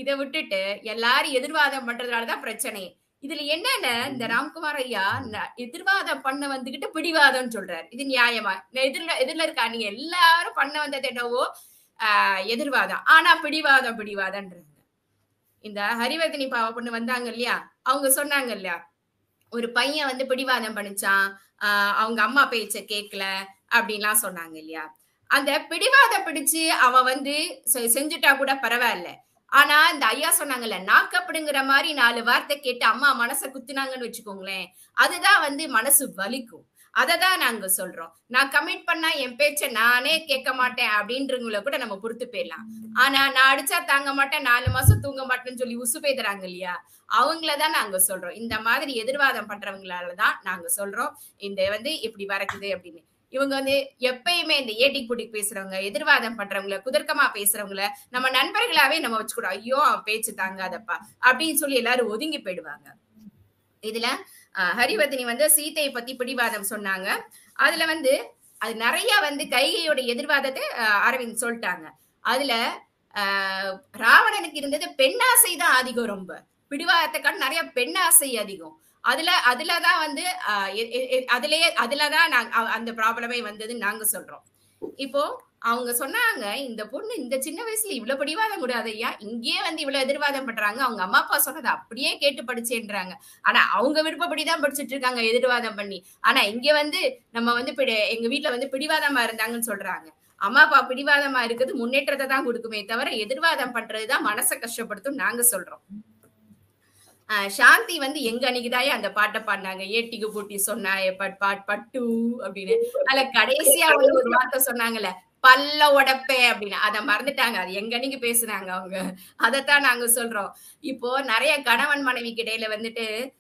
இத விட்டுட்டு எல்லாரும் எதிர்வாதம் பண்றதுனாலதான் பிரச்சனை. இதுல என்னன்னா? இந்த ராம்குமார் ஐயா எதிர்வாதம் பண்ண வந்துகிட்டு பிடிவாதம் சொல்றாரு. இது நியாயமா? எதிர்ல எதிர்ல இருக்கா? நீங்க எல்லாரும் பண்ண வந்தது என்னவோ ஆஹ், எதிர்வாதம். ஆனா பிடிவாதம் பிடிவாதம்ன்றாங்க இந்த ஹரிவர்தினி பாவ பொண்ணு வந்தாங்க இல்லையா? அவங்க சொன்னாங்க இல்லையா? ஒரு பையன் வந்து பிடிவாதம் பண்ணிச்சான் ஆஹ், அவங்க அம்மா பேச்ச கேட்கல அப்படின்லாம் சொன்னாங்க இல்லையா? அந்த பிடிவாதம் பிடிச்சு அவ வந்து செ- செஞ்சுட்டா கூட பரவாயில்ல. ஆனா இந்த ஐயா சொன்னாங்கல்ல நாக்கப்படுங்கிற மாதிரி நாலு வார்த்தை கேட்டு அம்மா மனசை குத்துனாங்கன்னு வச்சுக்கோங்களேன். அதுதான் வந்து மனசு வலிக்கும். அதை தான் நாங்க சொல்றோம். நான் கமிட் பண்ணா என் பேச்ச நானே கேட்க மாட்டேன் அப்படின்றவங்கள கூட நம்ம பொறுத்து போயிடலாம். ஆனா நான் அடிச்சா தாங்க மாட்டேன் நாலு மாசம் தூங்க மாட்டேன்னு சொல்லி உசு பேதுறாங்க இல்லையா? அவங்களதான் நாங்க சொல்றோம். இந்த மாதிரி எதிர்வாதம் பண்றவங்களாலதான் நாங்க சொல்றோம். இந்த வந்து இப்படி வரக்குது அப்படின்னு. இவங்க வந்து எப்பயுமே இந்த ஏட்டி புட்டிக் பேசுறவங்க எதிர்வாதம் பண்றவங்கள குதர்க்கமா பேசுறவங்கள நம்ம நண்பர்களாவே நம்ம வச்சுக்கூடோம் ஐயோ பேச்சு தாங்காதப்பா அப்படின்னு சொல்லி எல்லாரும் ஒதுங்கி போயிடுவாங்க. இதுல ஹரிவர்தினி வந்து சீதையை பத்தி பிடிவாதம் சொன்னாங்க. அதுல வந்து அது நிறைய வந்து கைகையோட எதிர்வாதத்தை அரவிந்த் சொல்லிட்டாங்க. அதுல ஆஹ் ராவணனுக்கு இருந்தது பெண்ணாசை தான் அதிகம் ரொம்ப. பிடிவாதத்தை காட்டு நிறைய பெண்ணாசை அதிகம். அதுல அதுலதான் வந்து அதுலயே அதுலதான் அந்த ப்ராப்ளமே வந்ததுன்னு நாங்க சொல்றோம். இப்போ அவங்க சொன்னாங்க இந்த பொண்ணு இந்த சின்ன வயசுல இவ்வளவு பிடிவாதம் கூடாது ஐயா இங்கேயே வந்து இவ்வளவு எதிர்வாதம் பண்றாங்க. அவங்க அம்மா அப்பா சொன்னதை அப்படியே கேட்டு படிச்சேன்றாங்க. ஆனா அவங்க விருப்பப்படிதான் படிச்சுட்டு இருக்காங்க எதிர்வாதம் பண்ணி. ஆனா இங்க வந்து நம்ம வந்து எங்க வீட்டுல வந்து பிடிவாதமா இருந்தாங்கன்னு சொல்றாங்க. அம்மா அப்பா பிடிவாதமா இருக்கிறது முன்னேற்றத்தை தான் கொடுக்குமே தவிர எதிர்வாதம் பண்றதுதான் மனசை கஷ்டப்படுத்தும் நாங்க சொல்றோம். ஆஹ் சாந்தி வந்து எங்க அன்னைக்குதாயே அந்த பாட்டை பாடினாங்க. ஏட்டிக்கு பூட்டி சொன்னாயே பட் பாட் பட்டு அப்படின்னு. அதுல கடைசியா ஒரு வார்த்தை சொன்னாங்கல்ல பல்ல உடப்பே அப்படின்னு. அதை மறந்துட்டாங்க. அது எங்க அன்னைக்கு பேசுனாங்க அவங்க. அதைத்தான் நாங்க சொல்றோம். இப்போ நிறைய கணவன் மனைவிக்கு இடையில வந்துட்டு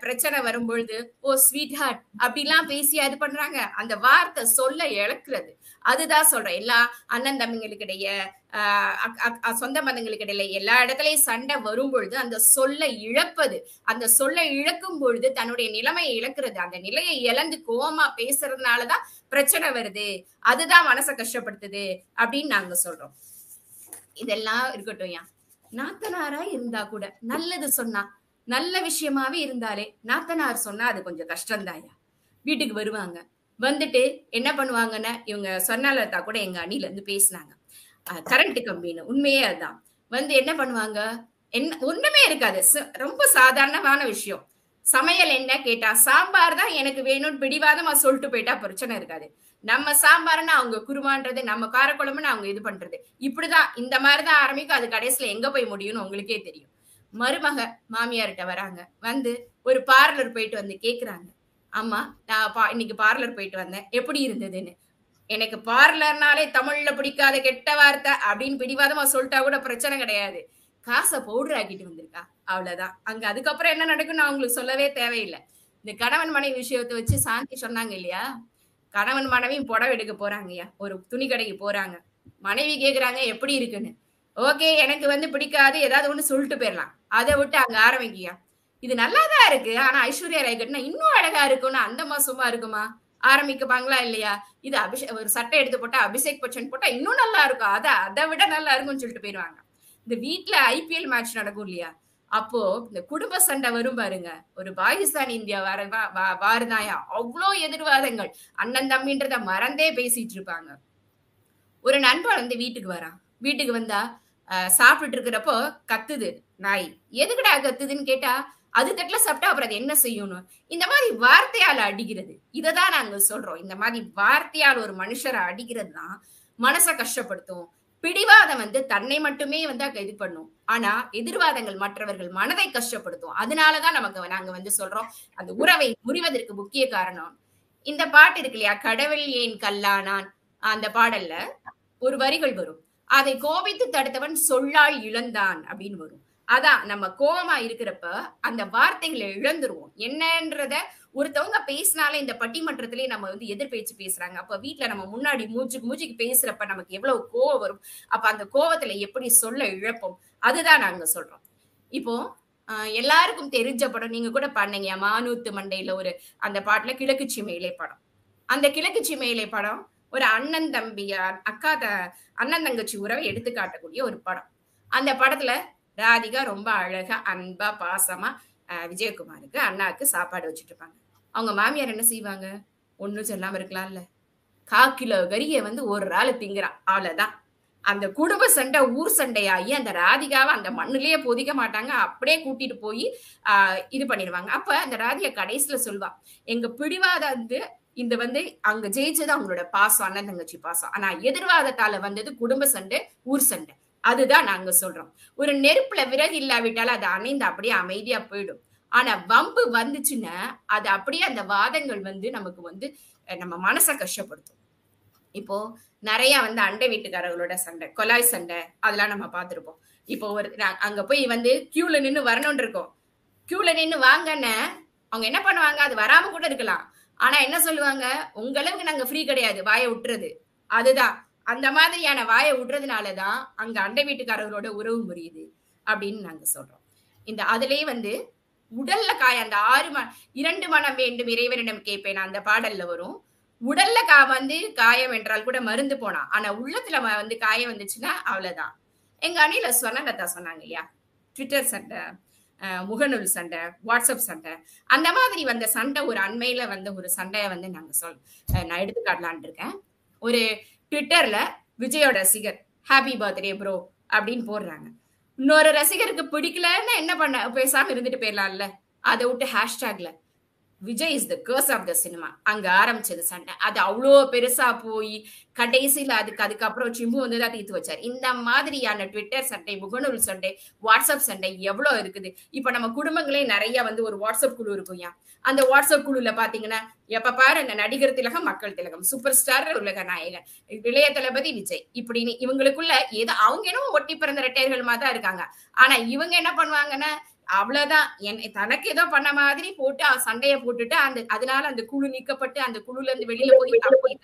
பிரச்சனை வரும்பொழுது ஓ ஸ்வீட் ஹார்ட் அப்படிலாம் பேசி அது பண்றாங்க. அந்த வார்த்தை சொல்ல இழக்கிறது. அதுதான் சொல்றேன். எல்லா அண்ணன் தம்பிங்களுக்கிடையே ஆஹ் சொந்த பந்தங்களுக்கு இடையில எல்லா இடத்துலயும் சண்டை வரும் பொழுது அந்த சொல்ல இழப்பது அந்த சொல்ல இழக்கும் பொழுது தன்னுடைய நிலைமையை இழக்கிறது. அந்த நிலையை இழந்து கோவமா பேசுறதுனாலதான் பிரச்சனை வருது. அதுதான் மனசை கஷ்டப்படுத்துது அப்படின்னு நாங்க சொல்றோம். இதெல்லாம் இருக்கட்டும் யா நாத்தனாரா இருந்தா கூட நல்லது சொன்னா நல்ல விஷயமாவே இருந்தாலே நாத்தனார் சொன்னா அது கொஞ்சம் கஷ்டம்தாயா வீட்டுக்கு வருவாங்க. வந்துட்டு என்ன பண்ணுவாங்கன்னா இவங்க சொன்னாலத்தா கூட எங்க அணில இருந்து பேசினாங்க. கரண்ட் கம்பின்னு. உண்மையே அதுதான் வந்து என்ன பண்ணுவாங்க? என்ன ஒண்ணுமே இருக்காது. ச- ரொம்ப சாதாரணமான விஷயம். சமையல் என்ன கேட்டா சாம்பார் தான் எனக்கு வேணும்னு பிடிவாதமா சொல்லிட்டு போயிட்டா பிரச்சனை இருக்காது. நம்ம சாம்பார்னா அவங்க குருமான்றது நம்ம காரக்குழம்புன்னு அவங்க இது பண்றது. இப்படிதான் இந்த மாதிரிதான் ஆரம்பிக்கும். அது கடைசியில எங்க போய் முடியும்னு உங்களுக்கே தெரியும். மருமக மாமியார்கிட்ட வராங்க. வந்து ஒரு பார்லர் போயிட்டு வந்து கேக்குறாங்க. அம்மா நான் பா- இன்னைக்கு பார்லர் போயிட்டு வந்தேன். எப்படி இருந்ததுன்னு? எனக்கு பார்லர்னாலே தமிழ்ல பிடிக்காத கெட்ட வார்த்தை அப்படின்னு பிடிவாதமா சொல்லிட்டா கூட பிரச்சனை கிடையாது. காசை பவுடர் ஆக்கிட்டு வந்திருக்கா. அவ்வளவுதான். அங்க அதுக்கப்புறம் என்ன நடக்கும் நான் உங்களுக்கு சொல்லவே தேவையில்லை. இந்த கணவன் மனைவி விஷயத்தை வச்சு சாந்தி சொன்னாங்க இல்லையா? கணவன் மனைவியும் புடவை எடுக்க போறாங்கய்யா. ஒரு துணி கடைக்கு போறாங்க. மனைவி கேக்குறாங்க எப்படி இருக்குன்னு? ஓகே எனக்கு வந்து பிடிக்காது. ஏதாவது ஒண்ணு சொல்லிட்டு போயிடலாம் அதை விட்டு அங்க ஆரம்பிக்கியா? இது நல்லாதான் இருக்கு. ஆனா ஐஸ்வர்யா ராய் கட்டினா இன்னும் அழகா இருக்கும்னு அந்த மாசமா இருக்குமா? ஆரம்பிக்கப்பாங்களா இல்லையா? இது அபிஷேக் ஒரு சட்டை எடுத்து போட்டா அபிஷேக் பச்சன் போட்டா இன்னும் நல்லா இருக்கும். அத அதை விட நல்லா இருக்கும்னு சொல்லிட்டு போயிடுவாங்க. இந்த வீட்ல ஐபிஎல் மேட்ச் நடக்கும் இல்லையா? அப்போ இந்த குடும்ப சண்டை வரும் பாருங்க. ஒரு பாகிஸ்தான் இந்தியா வர வா- வா- வாருதாயா அவ்வளோ எதிர்வாதங்கள். அண்ணன் தம்பின்றத மறந்தே பேசிட்டு இருப்பாங்க. ஒரு நண்பன் வந்து வீட்டுக்கு வரான். வீட்டுக்கு வந்தா சாப்பிட்டுட்டு இருக்கிறப்போ கத்துது. நாய். எதுக்குடா கத்துதுன்னு கேட்டா அது தட்டுல சாப்பிட்டா அப்புறம் அது என்ன செய்யணும் இந்த மாதிரி வார்த்தையால அடிக்கிறது. இததான் நாங்க சொல்றோம். இந்த மாதிரி வார்த்தையால் ஒரு மனுஷரை அடிக்கிறது தான் மனசை கஷ்டப்படுத்தும். பிடிவாதம் வந்து தன்னை மட்டுமே வந்து இது பண்ணும். ஆனா எதிர்வாதங்கள் மற்றவர்கள் மனதை கஷ்டப்படுத்தும். அதனாலதான் நமக்கு நாங்க வந்து சொல்றோம் அந்த உறவை முறிவதற்கு முக்கிய காரணம். இந்த பாட்டு இருக்கு இல்லையா? கடவுள் ஏன் கல்லானான். அந்த பாடல்ல ஒரு வரிகள் வரும். அதை கோபித்து தடுத்தவன் சொல்லால் இழந்தான் அப்படின்னு வரும். அதான் நம்ம கோபமா இருக்கிறப்ப அந்த வார்த்தைகளை இழந்துருவோம். என்னன்றத ஒருத்தவங்க பேசினாலே இந்த பட்டிமன்றத்திலே நம்ம வந்து எதிர்பேச்சு பேசுறாங்க. அப்ப வீட்டுல நம்ம முன்னாடி மூச்சுக்கு மூச்சுக்கு பேசுறப்ப நமக்கு எவ்வளவு கோவம் வரும். அப்ப அந்த கோவத்துல எப்படி சொல்ல இழப்போம்? அதுதான் நாங்க சொல்றோம். இப்போ எல்லாருக்கும் தெரிஞ்ச படம் நீங்க கூட பண்ணீங்க மானூத்து மண்டையில ஒரு அந்த பாட்டுல கிழக்கு சிமையிலே படம். அந்த கிழக்கு சிமையிலே படம் ஒரு அண்ணன் தம்பியார் அக்கா த அண்ணன் தங்கச்சி உறவை எடுத்து காட்டக்கூடிய ஒரு படம். அந்த படத்துல ராதிகா ரொம்ப அழகா அன்பா பாசமா விஜயகுமாருக்கு அண்ணாக்கு சாப்பாடு வச்சுட்டு இருப்பாங்க. அவங்க மாமியார் என்ன செய்வாங்க? ஒன்றும் சொல்லாம இருக்கலாம்ல. கா கிலோ கறியை வந்து ஒரு ஆள் திங்குறான். அவ்வளவுதான். அந்த குடும்ப சண்டை ஊர் சண்டையாகி அந்த ராதிகாவை அந்த மண்ணிலேயே பொதிக்க மாட்டாங்க. அப்படியே கூட்டிட்டு போய் ஆஹ் இது பண்ணிடுவாங்க. அப்ப அந்த ராதிகா கடைசியில சொல்வா எங்க பிடிவாத வந்து இந்த வந்து அங்க ஜெயிச்சது அவங்களோட பாசம் அண்ணன் தங்கச்சி பாசம். ஆனா எதிர்வாதத்தால வந்தது குடும்ப சண்டை ஊர் சண்டை. அதுதான் நாங்க சொல்றோம். ஒரு நெருப்புல விறகு இல்லாவிட்டால் அது அணைந்து அப்படியே அமைதியா போயிடும். ஆனா வம்பு வந்துச்சுன்னா அது அப்படியே அந்த வாதங்கள் வந்து நமக்கு வந்து நம்ம மனசை கஷ்டப்படுத்தும். இப்போ நிறைய வந்து அண்டை வீட்டுக்காரர்களோட சண்டை கொலாய் சண்டை அதெல்லாம் நம்ம பார்த்துருப்போம். இப்போ ஒரு அங்க போய் வந்து கியூல நின்று வரணும்னு இருக்கோம். கியூல நின்று வாங்கன்னு அவங்க என்ன பண்ணுவாங்க? அது வராம கூட இருக்கலாம். ஆனா என்ன சொல்லுவாங்க? உங்களுக்கு நாங்க ஃப்ரீ கிடையாது வாயை விட்டுறது. அதுதான். அந்த மாதிரியான வாயை விடுறதுனாலதான் அங்க அண்டை வீட்டுக்காரர்களோட உறவு முறியுது அப்படின்னு நாங்க சொல்றோம். இந்த அதுலயே வந்து உடல்ல காய அந்த ஆறு ம இரண்டு மனம் வேண்டும் இறைவனிடம் கேட்பேன் அந்த பாடல்ல வரும். உடல்ல கா வந்து காயம் என்றால் கூட மருந்து போனா ஆனா உள்ளத்துல வந்து காயம் வந்துச்சுன்னா அவ்வளவுதான். எங்க அணில சொன்னா சொன்னாங்க இல்லையா? ட்விட்டர் சண்டை. முகநூல் சண்டை வாட்ஸ்அப் சண்டை அந்த மாதிரி வந்த சண்டை ஒரு அண்மையில வந்த ஒரு சண்டையை வந்து நாங்க சொல் நான் எடுத்துக்காட்டலான் இருக்கேன். ஒரு ட்விட்டர்ல விஜயோட ரசிகர் ஹாப்பி பர்த்டே ப்ரோ அப்படின்னு போடுறாங்க. இன்னொரு ரசிகருக்கு பிடிக்கலன்னு என்ன பண்ண பேசாம இருந்துட்டு போயிடலாம்ல. அதை விட்டு ஹேஷ்டேக்ல Vijay is the cares of the cinema அங்க ஆரம்பிச்சது சண்டை. அது அவ்வளோ பெருசா போய் கடைசியில அதுக்கு அதுக்கப்புறம் சிம்பு வந்து தான் தீர்த்து வச்சார். இந்த மாதிரியான ட்விட்டர் சண்டை முகநூல் சண்டை வாட்ஸ்அப் சண்டை எவ்வளோ இருக்குது? இப்ப நம்ம குடும்பங்களே நிறைய வந்து ஒரு வாட்ஸ்அப் குழு இருக்கும்யா அந்த வாட்ஸ்அப் குழுல பாத்தீங்கன்னா எப்ப பாரு அந்த நடிகர் திலகம் மக்கள் திலகம் சூப்பர் ஸ்டார் உலக நாயகன் இளைய தளபதி விஜய். இப்படின்னு இவங்களுக்குள்ள ஏதோ அவங்க என்னமோ ஒட்டி பிறந்த ரெட்டையர்கள் மாதிரி தான் இருக்காங்க. ஆனா இவங்க என்ன பண்ணுவாங்கன்னா அவ்வளவுதான் என் தனக்கு ஏதோ பண்ண மாதிரி போட்டு சண்டைய போட்டுட்டு அந்த அதனால அந்த குழு நீக்கப்பட்டு அந்த குழுல இருந்து வெளியில போய்.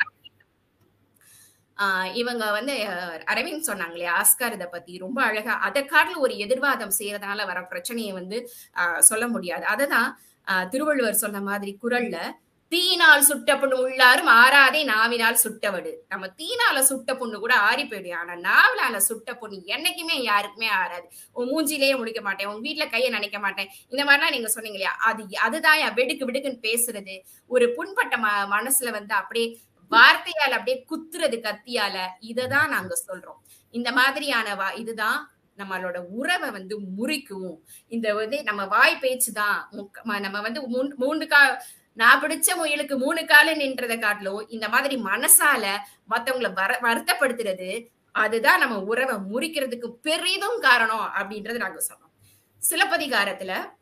ஆஹ் இவங்க வந்து அரவிந்த் சொன்னாங்க இல்லையா ஆஸ்கார் இதை பத்தி ரொம்ப அழகா அதை காட்டில் ஒரு எதிர்வாதம் செய்யறதுனால வர பிரச்சனையை வந்து சொல்ல முடியாது அததான் திருவள்ளுவர் சொன்ன மாதிரி குரல்ல தீயினால் சுட்ட புண்ணு உள்ளாரும் ஆறாதே நாவினால் சுட்டவடு. நம்ம தீனால சுட்ட புண்ணு கூட ஆறி போயிடும் ஆனா நாவினால சுட்ட புண்ணு என்னைக்குமே யாருக்குமே ஆறாது. உன் மூஞ்சிலேயே முடிக்க மாட்டேன். உன் வீட்டுல கையை நினைக்க மாட்டேன். இந்த மாதிரிலாம் நீங்க சொன்னீங்க இல்லையா? அது அதுதான் வெடுக்கு வெடுக்குன்னு பேசுறது. ஒரு புண்பட்ட ம மனசுல வந்து அப்படியே வார்த்தையால அப்படியே குத்துறது கத்தியால இததான் நாங்க சொல்றோம். இந்த மாதிரியான வா இதுதான் நம்மளோட உறவை வந்து முறிக்கும். இந்த வந்து நம்ம வாய் பேச்சு தான் நம்ம வந்து மூன்று கா நான் பிடிச்ச முயலுக்கு மூணு காலு நின்றதை காட்டிலும் இந்த மாதிரி மனசால மத்தவங்கள வர வருத்தப்படுத்துறது அதுதான் நம்ம உறவை முறிக்கிறதுக்கு பெரிதும் காரணம் அப்படின்றது நாங்க சொன்னோம். சிலப்பதிகாரத்துல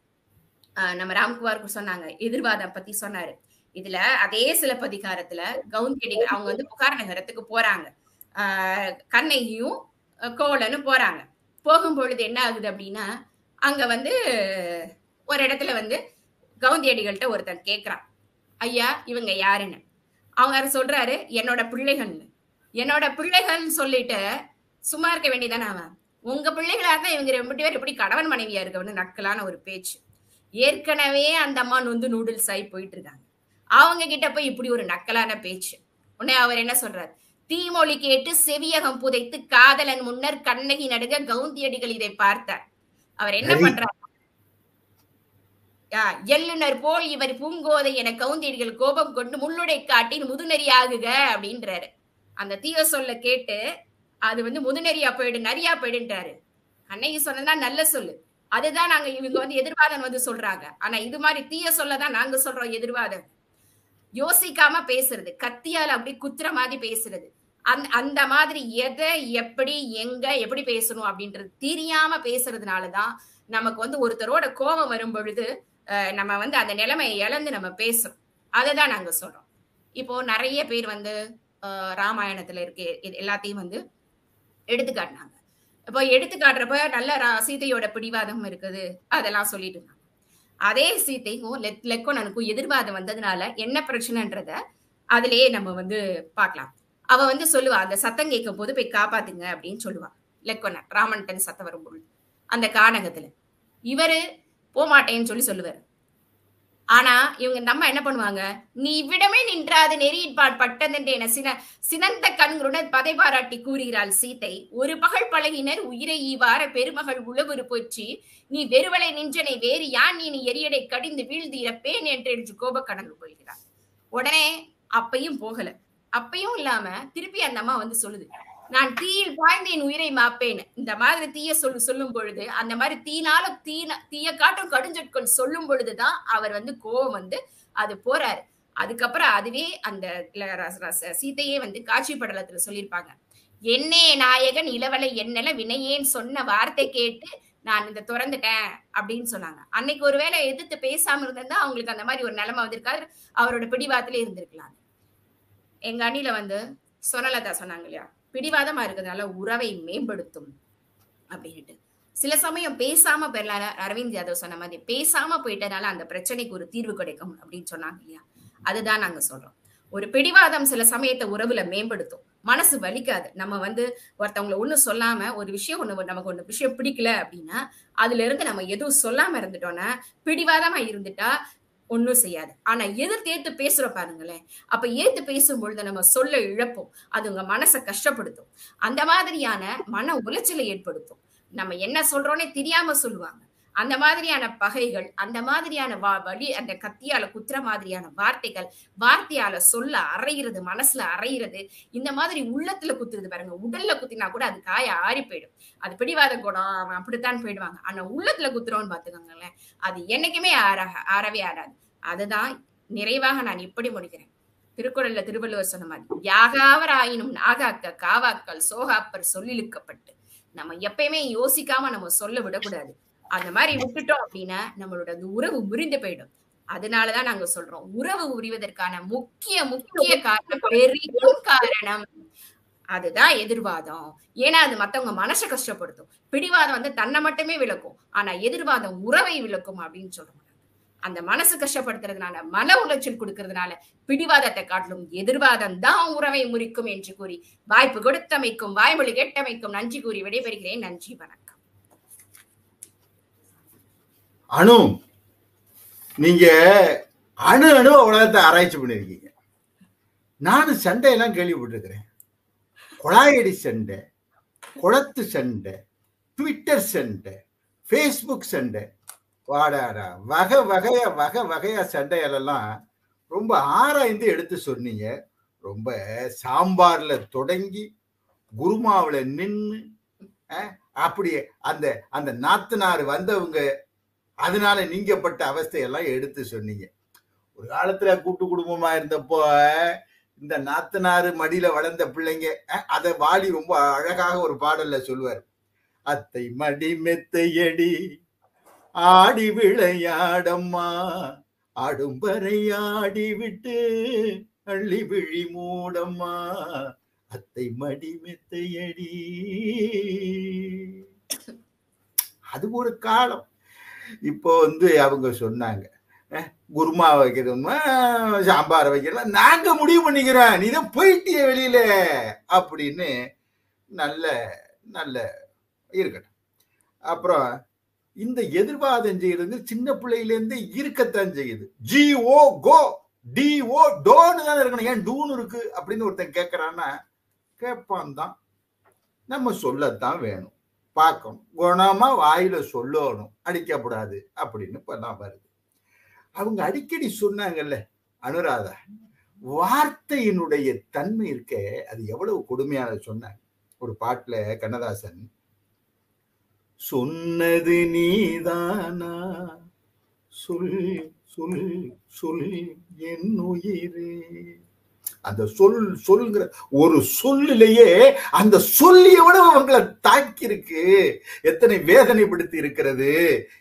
ஆஹ் நம்ம ராம்குமார் சொன்னாங்க எதிர்வாதம் பத்தி சொன்னாரு. இதுல அதே சிலப்பதிகாரத்துல கவுந்தியடிகள் அவங்க வந்து புகார் நகரத்துக்கு போறாங்க. ஆஹ் கண்ணகியும் அஹ் போறாங்க. போகும் பொழுது என்ன ஆகுது அப்படின்னா அங்க வந்து ஒரு இடத்துல வந்து கவுந்தியடிகள்கிட்ட ஒருத்தன் கேக்குறான். ஐயா இவங்க யாருன்னு? அவங்க சொல்றாரு என்னோட பிள்ளைகள்னு. என்னோட பிள்ளைகள்னு சொல்லிட்டு சும்மா இருக்க வேண்டியதானே அவன்? உங்க பிள்ளைகளா இருந்தா இவங்க ரெண்டு பேர் எப்படி கணவன் மனைவியா இருக்கவனு நக்கலான ஒரு பேச்சு. ஏற்கனவே அந்த அம்மா நொந்து நூடுல்ஸ் ஆகி போயிட்டு இருக்காங்க. அவங்க கிட்ட போய் இப்படி ஒரு நக்கலான பேச்சு. உடனே அவர் என்ன சொல்றாரு? தீமொழி கேட்டு செவியகம் புதைத்து காதலன் முன்னர் கண்ணகி நடுக கவுந்தியடிகள் இதை பார்த்தார். அவர் என்ன. பண்றார்? ஆ, எள்ளுனர் போல் இவர் பூங்கோதை என கவுந்தியடிகள் கோபம் கொண்டு முள்ளுடை காட்டின் முதுநெறி ஆகுக அப்படின்றாரு. அந்த தீய சொல்ல கேட்டு அது வந்து முதுநெறியா போயிடு நரியா போயிடுன்றாரு. அன்னைக்கு சொன்னதுன்னா நல்ல சொல்லு. அதுதான் நாங்க இவங்க வந்து எதிர்வாதம் வந்து சொல்றாங்க. ஆனா இது மாதிரி தீய சொல்லதான் நாங்க சொல்றோம் எதிர்வாதம் யோசிக்காம பேசுறது கத்தியால அப்படி குத்துற மாதிரி பேசுறது. அந்த அந்த மாதிரி எதை எப்படி எங்க எப்படி பேசணும் அப்படின்றது தெரியாம பேசுறதுனாலதான் நமக்கு வந்து ஒருத்தரோட கோபம் வரும் பொழுது நம்ம வந்து அந்த நிலைமையை இழந்து நம்ம பேசுறோம் அதுதான் நாங்க சொல்றோம். இப்போ நிறைய பேர் வந்து ராமாயணத்தில் ராமாயணத்துல இருக்க. எல்லாத்தையும் வந்து எடுத்துக்காட்டினாங்க இப்போ எடுத்துக்காட்டுறப்ப நல்ல ரா- சீதையோட பிடிவாதம் இருக்குது. அதெல்லாம் சொல்லிட்டு இருந்தாங்க. அதே சீதைக்கும் லெக் லெக்கோனனுக்கும் எதிர்வாதம் வந்ததுனால என்ன பிரச்சனைன்றத அதுலயே நம்ம வந்து பார்க்கலாம். அவ வந்து சொல்லுவா அந்த சத்தம் கேட்கும் போது போய் காப்பாத்துங்க அப்படின்னு சொல்லுவா லெக்கோனன் ராமன்டன் சத்தம் வரும்பொழுது. அந்த கானகத்துல. இவரு போமாட்டேன்னு சொல்லி சொல்லுவார். ஆனா இவங்க இந்த அம்மா என்ன பண்ணுவாங்க? நீ விடமே நின்றாது நெறியின்பால் பட்டதென்று என சின சினந்த கண்களுடன் பதை பாராட்டி கூறுகிறாள் சீத்தை. ஒரு பகல் பழகினர் உயிரை ஈவார பெருமகள் உழவுரு போற்றி நீ வெறுவலை நின்றனை வேறு யான் நீ எரியடை கடிந்து வீழ்ந்து இறப்பேன் என்று என்று கடந்து கொள்கிறார் உடனே அப்பையும் போகல. அப்பையும் இல்லாம திருப்பி அந்த அம்மா வந்து சொல்லுது. நான் தீயில் பாய்ந்து என் உயிரை மாப்பேன். இந்த மாதிரி தீய சொல்லு சொல்லும் பொழுது அந்த மாதிரி தீனால தீன தீய காட்டும் கடுஞ்சொற்கள் சொல்லும் பொழுதுதான் அவர் வந்து கோவம் வந்து அது போறாரு. அதுக்கப்புறம் அதுவே அந்த சீத்தையே சீதையே வந்து காட்சி படலத்துல சொல்லியிருப்பாங்க. என்னே நாயகன் இளவலை என்னல வினையேன் சொன்ன வார்த்தை கேட்டு நான் இந்த திறந்துட்டேன் அப்படின்னு சொன்னாங்க. அன்னைக்கு ஒருவேளை எதிர்த்து பேசாம இருந்தா அவங்களுக்கு அந்த மாதிரி ஒரு நிலைமை வந்திருக்காரு அவரோட பிடிவாத்திலே இருந்திருக்கலாம். எங்க அணில வந்து சொனலதா சொன்னாங்க இல்லையா? பிடிவாதமா இருக்கிறதுனால உறவை மேம்படுத்தும் அப்படின்ட்டு சில சமயம் பேசாம போயிடலாம் அரவிந்த் யாதவ் சொன்ன மாதிரி பேசாம போயிட்டனால அந்த பிரச்சனைக்கு ஒரு தீர்வு கிடைக்கும் அப்படின்னு சொன்னாங்க இல்லையா? அதுதான் நாங்க சொல்றோம். ஒரு பிடிவாதம் சில சமயத்தை உறவுல மேம்படுத்தும். மனசு வலிக்காது. நம்ம வந்து ஒருத்தவங்களை ஒண்ணு சொல்லாம ஒரு விஷயம் ஒண்ணு நமக்கு ஒண்ணு விஷயம் பிடிக்கல அப்படின்னா அதுல இருந்து நம்ம எதுவும் சொல்லாம இருந்துட்டோம்னா பிடிவாதமா இருந்துட்டா ஒண்ணும் செய்யாது. ஆனா எதிர்த்து ஏத்து பேசுறோம் பாருங்களேன். அப்ப ஏத்து பேசும் பொழுது நம்ம சொல்ல இழப்போம். அது உங்க மனசை கஷ்டப்படுத்தும். அந்த மாதிரியான மன உளைச்சலை ஏற்படுத்தும். நம்ம என்ன சொல்றோன்னே தெரியாம சொல்லுவாங்க. அந்த மாதிரியான பகைகள் அந்த மாதிரியான வா வழி அந்த கத்தியால குத்துற மாதிரியான வார்த்தைகள் வார்த்தையால சொல்ல அரைகிறது மனசுல அரைகிறது இந்த மாதிரி உள்ளத்துல குத்துறது பாருங்க. உடல்ல குத்தினா கூட அது காய ஆறி போயிடும். அது பிடிவாத குணம் அவன் அப்படித்தான் போயிடுவாங்க. ஆனா உள்ளத்துல குத்துறோம்னு பாத்துக்கோங்களேன் அது என்னைக்குமே ஆற ஆறவே ஆறாது. அதுதான் நிறைவாக நான் இப்படி முடிக்கிறேன். திருக்குறள்ல திருவள்ளுவர் சொன்ன மாதிரி யாகாவர் ஆயினும் நாகாக்க காவாக்கள் சோகாப்பர் சொல்லிழுக்கப்பட்டு. நம்ம எப்பயுமே யோசிக்காம நம்ம சொல்ல விடக்கூடாது. அந்த மாதிரி விட்டுட்டோம் அப்படின்னா நம்மளோட அந்த உறவு முறிந்து போயிடும். அதனாலதான் நாங்க சொல்றோம். உறவு உரிவதற்கான முக்கிய முக்கிய காரணம் பெரிய காரணம் அதுதான் எதிர்வாதம். ஏன்னா அது மத்தவங்க மனசை கஷ்டப்படுத்தும். பிடிவாதம் வந்து தன்னை மட்டுமே விளக்கும். ஆனா எதிர்வாதம் உறவை விளக்கும் அப்படின்னு சொல்றோம். அந்த மனசு கஷ்டப்படுத்துறதுனால மன உளைச்சல் கொடுக்கறதுனால பிடிவாதத்தை காட்டிலும் எதிர்வாதம் தான் உறவை முறிக்கும் என்று கூறி வாய்ப்பு கொடுத்தமைக்கும் வாய்மொழி கேட்டமைக்கும் நன்றி கூறி விடைபெறுகிறேன். நன்றி வணக்கம். அணு. நீங்க அணு அணு உலகத்தை ஆராய்ச்சி பண்ணிருக்கீங்க. நானும் சண்டையெல்லாம் கேள்விப்பட்டிருக்கிறேன். குழாயடி சண்டை குளத்து சண்டை ட்விட்டர் சண்டை ஃபேஸ்புக் சண்டை. வாடாடா வகை வகையா வகை வகையா சண்டைகளெல்லாம் ரொம்ப ஆராய்ந்து எடுத்து சொன்னீங்க. ரொம்ப சாம்பார்ல தொடங்கி குருமாவில் நின்று அஹ், அப்படி அந்த அந்த நாத்தனார் வந்தவங்க அதனால நீங்கப்பட்ட அவஸ்தையெல்லாம் எடுத்து சொன்னீங்க. ஒரு காலத்துல கூட்டு குடும்பமா இருந்தப்போ இந்த நாத்தனாறு மடியில வளர்ந்த பிள்ளைங்க அதை வாடி வாலி ரொம்ப அழகாக ஒரு பாடல்ல சொல்லுவார். அத்தை மடி மெத்தையடி ஆடி விளையாடம்மா ஆடும்பறை ஆடி விட்டு அள்ளி விழி மூடம்மா அத்தை மடி மெத்தையடி. அது ஒரு காலம். இப்போ வந்து அவங்க சொன்னாங்க. குருமா வைக்கிறோமா சாம்பார் வைக்கலாம். நாங்க முடிவு பண்ணிக்கிறோம். நீ தான் போயிட்டிய வெளியில. அப்படின்னு நல்ல நல்ல இருக்கட்டும். அப்புறம் இந்த எதிர்வாதம் செய்யறது சின்ன பிள்ளையிலேருந்து இருக்கத்தான் செய்யுது. ஜி ஓ கோ டி ஓ டோன்னு தானே இருக்கணும். ஏன் டூன்னு இருக்கு? அப்படின்னு ஒருத்தன் கேட்கறான்னா கேட்பான் தான். நம்ம சொல்லத்தான் வேணும். பார்க்கணும். குணமா வாயில சொல்லணும். அடிக்கப்படாது அப்படின்னு இப்பதான் வருது. அவங்க அடிக்கடி சொன்னாங்கல்ல அனுராதா வார்த்தையினுடைய தன்மை இருக்க அது எவ்வளவு கொடுமையான சொன்னாங்க. ஒரு பாட்டுல கண்ணதாசன் சொன்னது நீதானா? சொல் சொல் சொல் என் உயிரே. அந்த சொல் சொல்ங்கிற ஒரு சொல்லிலேயே அந்த சொல்லி எவ்வளவு அவங்களை தாக்கி இருக்கு எத்தனை வேதனைப்படுத்தி இருக்கிறது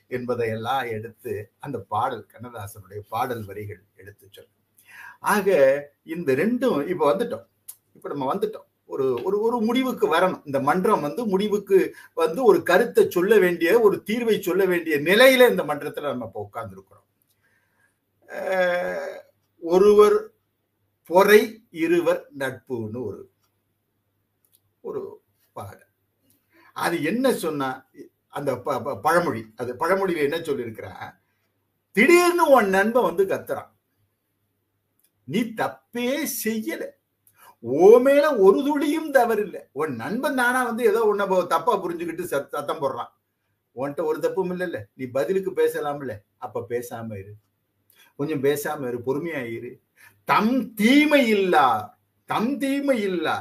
என்பதையெல்லாம் எடுத்து அந்த பாடல் கண்ணதாசனுடைய பாடல் வரிகள் எடுத்து சொல்லும் ஆக இந்த ரெண்டும் இப்ப வந்துட்டோம். இப்ப நம்ம வந்துட்டோம். ஒரு ஒரு ஒரு முடிவுக்கு வரணும். இந்த மன்றம் வந்து முடிவுக்கு வந்து ஒரு கருத்தை சொல்ல வேண்டிய ஒரு தீர்வை சொல்ல வேண்டிய நிலையில இந்த மன்றத்துல நம்ம இப்போ உட்கார்ந்துருக்கிறோம். ஒருவர் பொறை இருவர் நட்புன்னு ஒரு ஒரு பாடல் அது என்ன சொன்னா அந்த ப- ப- பழமொழி அது பழமொழியில என்ன சொல்லியிருக்கிறா? திடீர்னு உன் நண்பன் வந்து கத்துறான். நீ தப்பே செய்யல. ஓ மேல ஒரு துளியும் தவறில்லை. உன் நண்பன் தானா வந்து ஏதோ உன்னை தப்பா புரிஞ்சுக்கிட்டு சத்- சத்தம் போடுறான். உன்கிட்ட ஒரு தப்பும் இல்லைல்ல. நீ பதிலுக்கு பேசலாம்ல. அப்ப பேசாம இரு. கொஞ்சம் பேசாம இரு. பொறுமையா இரு. தம் தீமை இல்லா தம் தீமை இல்லா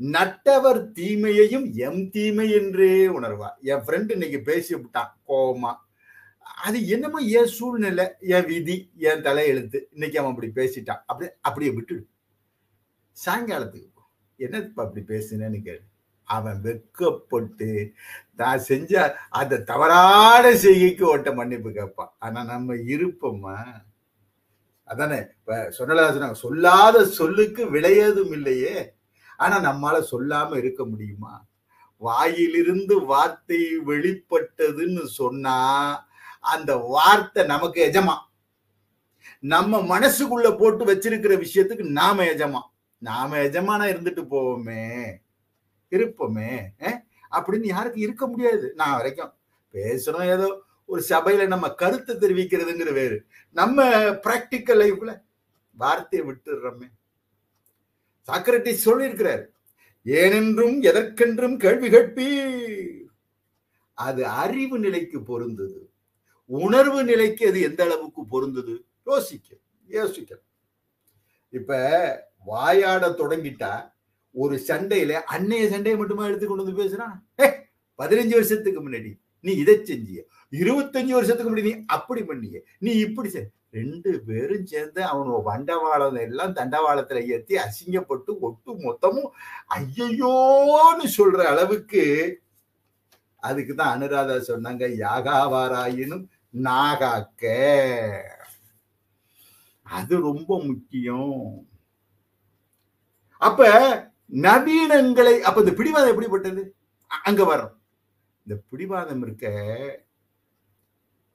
நட்டவர் தீமையையும் எம் தீமை என்றே உணர்வார். என் ஃப்ரெண்டு இன்னைக்கு பேசி விட்டான் கோபமா அது என்னமோ என் சூழ்நிலை என் விதி என் தலையெழுத்து. இன்னைக்கு அவன் அப்படி பேசிட்டான். அப்படியே அப்படியே விட்டுடு. சாயங்காலத்துக்கு என்னப்பா அப்படி பேசுனேன்னு கேளு. அவன் வெக்கப்பட்டு நான் செஞ்ச அந்த தவறான செய்கைக்கு ஓட்ட மன்னிப்பு கேட்பான். ஆனா நம்ம இருப்போமா? அதானே? இப்ப சொன்னலாசன சொல்லாத சொல்லுக்கு விளையதும் இல்லையே. ஆனா நம்மால சொல்லாம இருக்க முடியுமா? வாயிலிருந்து வார்த்தை வெளிப்பட்டதுன்னு சொன்னா அந்த வார்த்தை நமக்கு எஜமா. நம்ம மனசுக்குள்ள போட்டு வச்சிருக்கிற விஷயத்துக்கு நாம எஜமா. நாம எஜமானா இருந்துட்டு போவோமே. இருப்போமே அப்படின்னு யாருக்கு இருக்க முடியாது நான் வரைக்கும். பேசுறோம் ஏதோ ஒரு சபையில நம்ம கருத்தை தெரிவிக்கிறதுங்கிற வேறு. நம்ம பிராக்டிக்கல் லைஃப்ல வார்த்தையை விட்டுடுறோமே. சாக்ரட்டிஸ் சொல்லியிருக்கிறார் ஏனென்றும் எதற்கென்றும் கேள்வி கேட்பீர். அது அறிவு நிலைக்கு பொருந்தது. உணர்வு நிலைக்கு அது எந்த அளவுக்கு பொருந்தது? யோசிக்க யோசிக்க. இப்ப வாயாட தொடங்கிட்டா ஒரு சண்டையில அன்னைய சண்டையை மட்டுமா எடுத்து கொண்டு வந்து பேசுறான் பதினஞ்சு வருஷத்துக்கு முன்னாடி. நீ இதை செஞ்சிய. இருபத்தஞ்சு வருஷத்துக்கு முன்னாடி நீ அப்படி பண்ணிய. நீ இப்படி செய். ரெண்டு பேரும் சேர்ந்து அவனோட வண்டவாளம் எல்லாம் தண்டவாளத்துல ஏத்தி அசிங்கப்பட்டு ஒட்டு மொத்தமும் ஐயையோன்னு சொல்ற அளவுக்கு அதுக்கு தான் அனுராதா சொன்னாங்க யாகாவாராயினும் நாகாக்க. அது ரொம்ப முக்கியம். அப்ப நவீனங்களை அப்ப இந்த பிடிவாதம் எப்படிப்பட்டது? அங்க வர்றோம். இந்த பிடிவாதம் இருக்க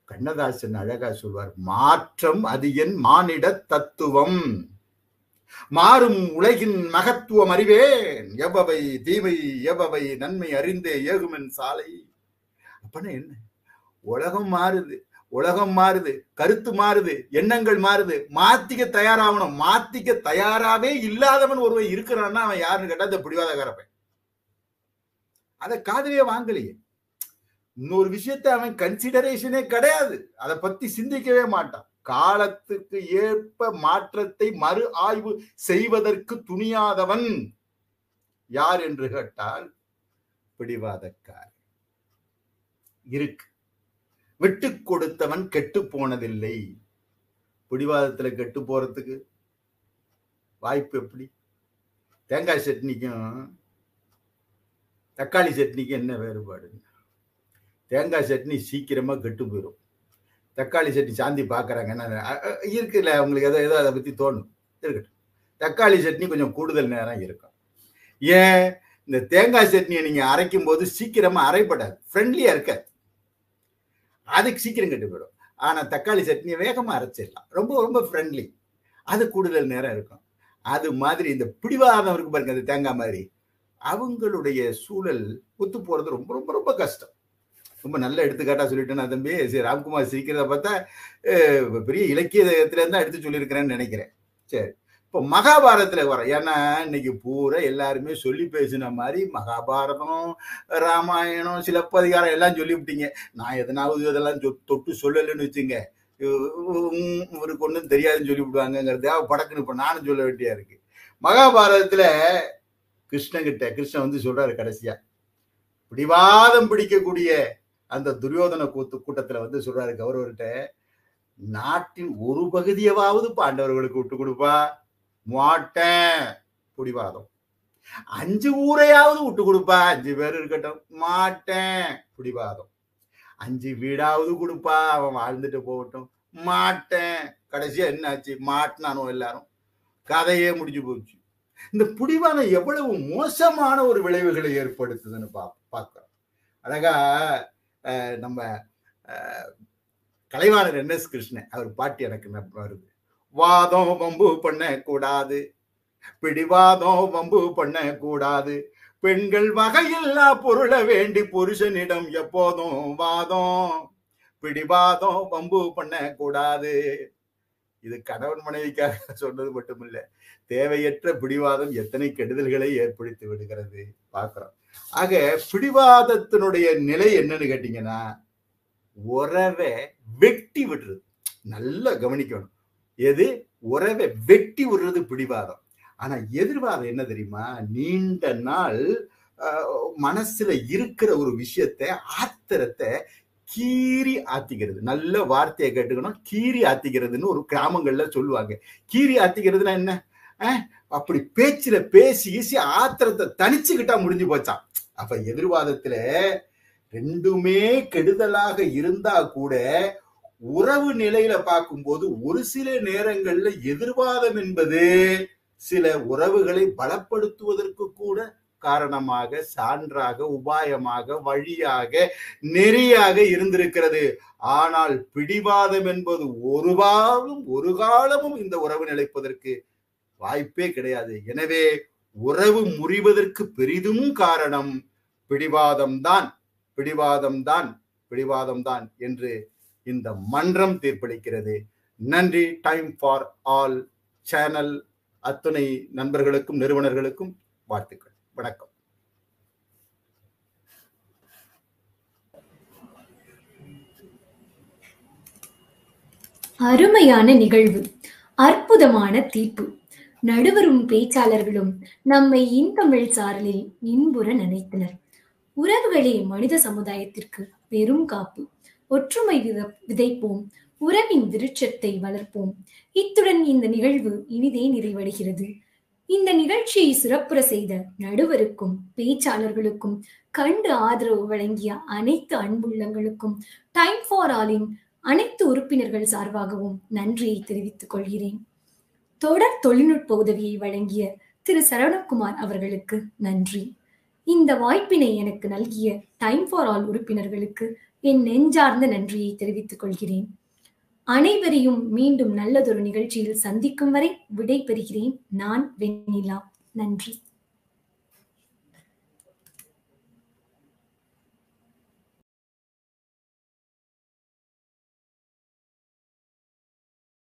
கண்ணதாசன் அழகா சொல்வார் மாற்றம் அது என் மானிட தத்துவம். மாறும் உலகின் மகத்துவம் அறிவேன். எவ்வவை தீமை எவ்வவை நன்மை அறிந்தே ஏகுமன் சாலை. அப்பனா என்ன? உலகம் மாறுது உலகம் மாறுது கருத்து மாறுது எண்ணங்கள் மாறுது. மாத்திக்க தயாராகணும் மாத்திக்க தயாராவே இல்லாதவன் ஒருவன் இருக்கிறான்னா அவன் யாருன்னு கேட்டா இந்த பிடிவாதக்காரப்பன் அதை காதலியே வாங்கலையே. இன்னொரு விஷயத்தை அவன் கன்சிடரேஷனே கிடையாது. அதை பத்தி சிந்திக்கவே மாட்டான். காலத்துக்கு ஏற்ப மாற்றத்தை மறு ஆய்வு செய்வதற்கு துணியாதவன். யார் என்று கேட்டால் பிடிவாதக்கார் இருக்கு. விட்டு கொடுத்தவன் கெட்டு போனதில்லை. பிடிவாதத்துல கெட்டு போறதுக்கு வாய்ப்பு எப்படி? தேங்காய் சட்னிக்கும் தக்காளி சட்னிக்கும் என்ன வேறுபாடு தேங்காய் சட்னி சீக்கிரமாக கெட்டு போயிடும் தக்காளி சட்னி சாந்தி பார்க்குறாங்க என்ன இருக்குல்ல உங்களுக்கு எதோ ஏதோ அதை பற்றி தோணும். இருக்கட்டும். தக்காளி சட்னி கொஞ்சம் கூடுதல் நேரம் இருக்கும். ஏன்? இந்த தேங்காய் சட்னியை நீங்கள் அரைக்கும் போது சீக்கிரமாக அரைப்படாது. ஃப்ரெண்ட்லியாக இருக்காது. அதுக்கு சீக்கிரம் கெட்டு போயிடும். ஆனால் தக்காளி சட்னியை வேகமாக அரைச்சிடலாம். ரொம்ப ரொம்ப ஃப்ரெண்ட்லி அது கூடுதல் நேரம் இருக்கும். அது மாதிரி இந்த பிடிவாதம் இருக்கு பாருங்க அந்த தேங்காய் மாதிரி. அவங்களுடைய சூழல் ஒத்து போகிறது ரொம்ப ரொம்ப ரொம்ப கஷ்டம். ரொம்ப நல்ல எடுத்துக்காட்டா சொல்லிட்டேன் நான் தம்பி. சரி ராம்குமார் சிரிக்கிறத பார்த்தா பெரிய இலக்கியத்துலேருந்து எடுத்து சொல்லியிருக்கிறேன்னு நினைக்கிறேன். சரி இப்போ மகாபாரதத்தில் வர ஏன்னா இன்னைக்கு பூரா எல்லாருமே சொல்லி பேசின மாதிரி மகாபாரதம் ராமாயணம் சிலப்பதிகாரம் எல்லாம் சொல்லிவிட்டீங்க. நான் எதனாவது இதெல்லாம் தொட்டு சொல்லலைன்னு வச்சுங்க. இவருக்கு ஒன்றும் தெரியாதுன்னு சொல்லி விடுவாங்கிறது படக்குன்னு இப்போ நானும் சொல்ல வேண்டியா இருக்கு. மகாபாரதத்தில் கிருஷ்ணன் கிட்ட கிருஷ்ணன் வந்து சொல்றாரு கடைசியா பிடிவாதம் பிடிக்கக்கூடிய அந்த துரியோதன கூத்து கூட்டத்துல வந்து சொல்றாரு கௌரவர்கிட்ட நாட்டின் ஒரு பகுதியவாவது பாண்டவர்களுக்கு விட்டு கொடுப்பா. மாட்டேன் பிடிவாதம். அஞ்சு ஊரையாவது விட்டு கொடுப்பா. அஞ்சு பேர் இருக்கட்டும். மாட்டேன் பிடிவாதம். அஞ்சு வீடாவது கொடுப்பா. அவன் வாழ்ந்துட்டு போகட்டும். மாட்டேன் கடைசியா என்னாச்சு? மாட்டினானோ எல்லாரும்? கதையே முடிஞ்சு போச்சு. இந்த பிடிவாதம் எவ்வளவு மோசமான ஒரு விளைவுகளை ஏற்படுத்துதுன்னு பா பார்க்கிறோம். அழகா நம்ம கலைவாணர் என். எஸ். கிருஷ்ணன் அவர் பாட்டு எனக்கு வருது. வாதம் வம்பு பண்ண கூடாது பிடிவாதம் வம்பு பண்ண கூடாது பெண்கள் வகையில்லா பொருளை வேண்டி புருஷனிடம் எப்போதும் வாதம். பிடிவாதம் வம்பு பண்ண கூடாது இது கணவன் மனைவிக்காக சொன்னது மட்டுமில்லை. தேவையற்ற பிடிவாதம் எத்தனை கெடுதல்களை ஏற்படுத்தி விடுகிறது? பார்க்கிறோம். ஆக பிடிவாதத்தினுடைய நிலை என்னன்னு கேட்டீங்கன்னா உறவை வெட்டி விடுறது. நல்லா கவனிக்கணும். எது? உறவை வெட்டி விடுறது பிடிவாதம். ஆனா எதிர்வாதம் என்ன தெரியுமா? நீண்ட நாள் ஆஹ், மனசுல இருக்கிற ஒரு விஷயத்தை ஆத்திரத்தை கீறி ஆத்திக்கிறது. நல்ல வார்த்தையை கேட்டுக்கணும். கீறி ஆத்திக்கிறதுன்னு ஒரு கிராமங்கள்ல சொல்லுவாங்க. கீறி ஆத்திக்கிறதுனா என்ன? அப்படி பேச்சுல பேசி ஈசி ஆத்திரத்தை தனிச்சுக்கிட்டா முடிஞ்சு போச்சான் அப்ப எதிர்வாதத்துல ரெண்டுமே கெடுதலாக இருந்தா கூட உறவு நிலையில பார்க்கும்போது ஒரு சில நேரங்கள்ல எதிர்வாதம் என்பது சில உறவுகளை பலப்படுத்துவதற்கு கூட காரணமாக சான்றாக உபாயமாக வழியாக நெறியாக இருந்திருக்கிறது. ஆனால் பிடிவாதம் என்பது ஒருவாலும் ஒரு காலமும் இந்த உறவு நிலைப்பதற்கு வாய்ப்பே கிடையாது. எனவே உறவு முறிவதற்கு பெரிதும் காரணம் பிடிவாதம்தான் பிடிவாதம்தான் பிடிவாதம்தான் என்று இந்த மன்றம் தீர்ப்பளிக்கிறது. நன்றி. டைம் ஃபார் ஆல் சேனல் அத்துணை நண்பர்களுக்கும் நிறுவனர்களுக்கும் வாழ்த்துக்கள். வணக்கம். அருமையான நிகழ்வு. அற்புதமான தீர்ப்பு நடுவரும் பேச்சாளர்களும் நம்மை இன்தமிழ் சாரலில் இன்புற நினைத்தனர். உறவுகளே மனித சமுதாயத்திற்கு பெரும் காப்பு. ஒற்றுமை வித- விதைப்போம். உறவின் விருட்சத்தை வளர்ப்போம். இத்துடன் இந்த நிகழ்வு இனிதே நிறைவடைகிறது. இந்த நிகழ்ச்சியை சிறப்புற செய்த நடுவருக்கும் பேச்சாளர்களுக்கும் கண்டு ஆதரவு வழங்கிய அனைத்து அன்புள்ளங்களுக்கும் டைம் ஃபார் ஆலின் அனைத்து உறுப்பினர்கள் சார்பாகவும் நன்றியை தெரிவித்துக் கொள்கிறேன். தொடர் தொழில்நுட்ப உதவியை வழங்கிய திரு. சரவணகுமார் அவர்களுக்கு நன்றி. இந்த வாய்ப்பினை எனக்கு நல்கிய டைம் ஃபார் ஆல் உறுப்பினர்களுக்கு என் நெஞ்சார்ந்த நன்றியை தெரிவித்துக் கொள்கிறேன். அனைவரையும் மீண்டும் நல்லதொரு நிகழ்ச்சியில் சந்திக்கும் வரை விடை பெறுகிறேன் நான் வெண்ணிலா. நன்றி.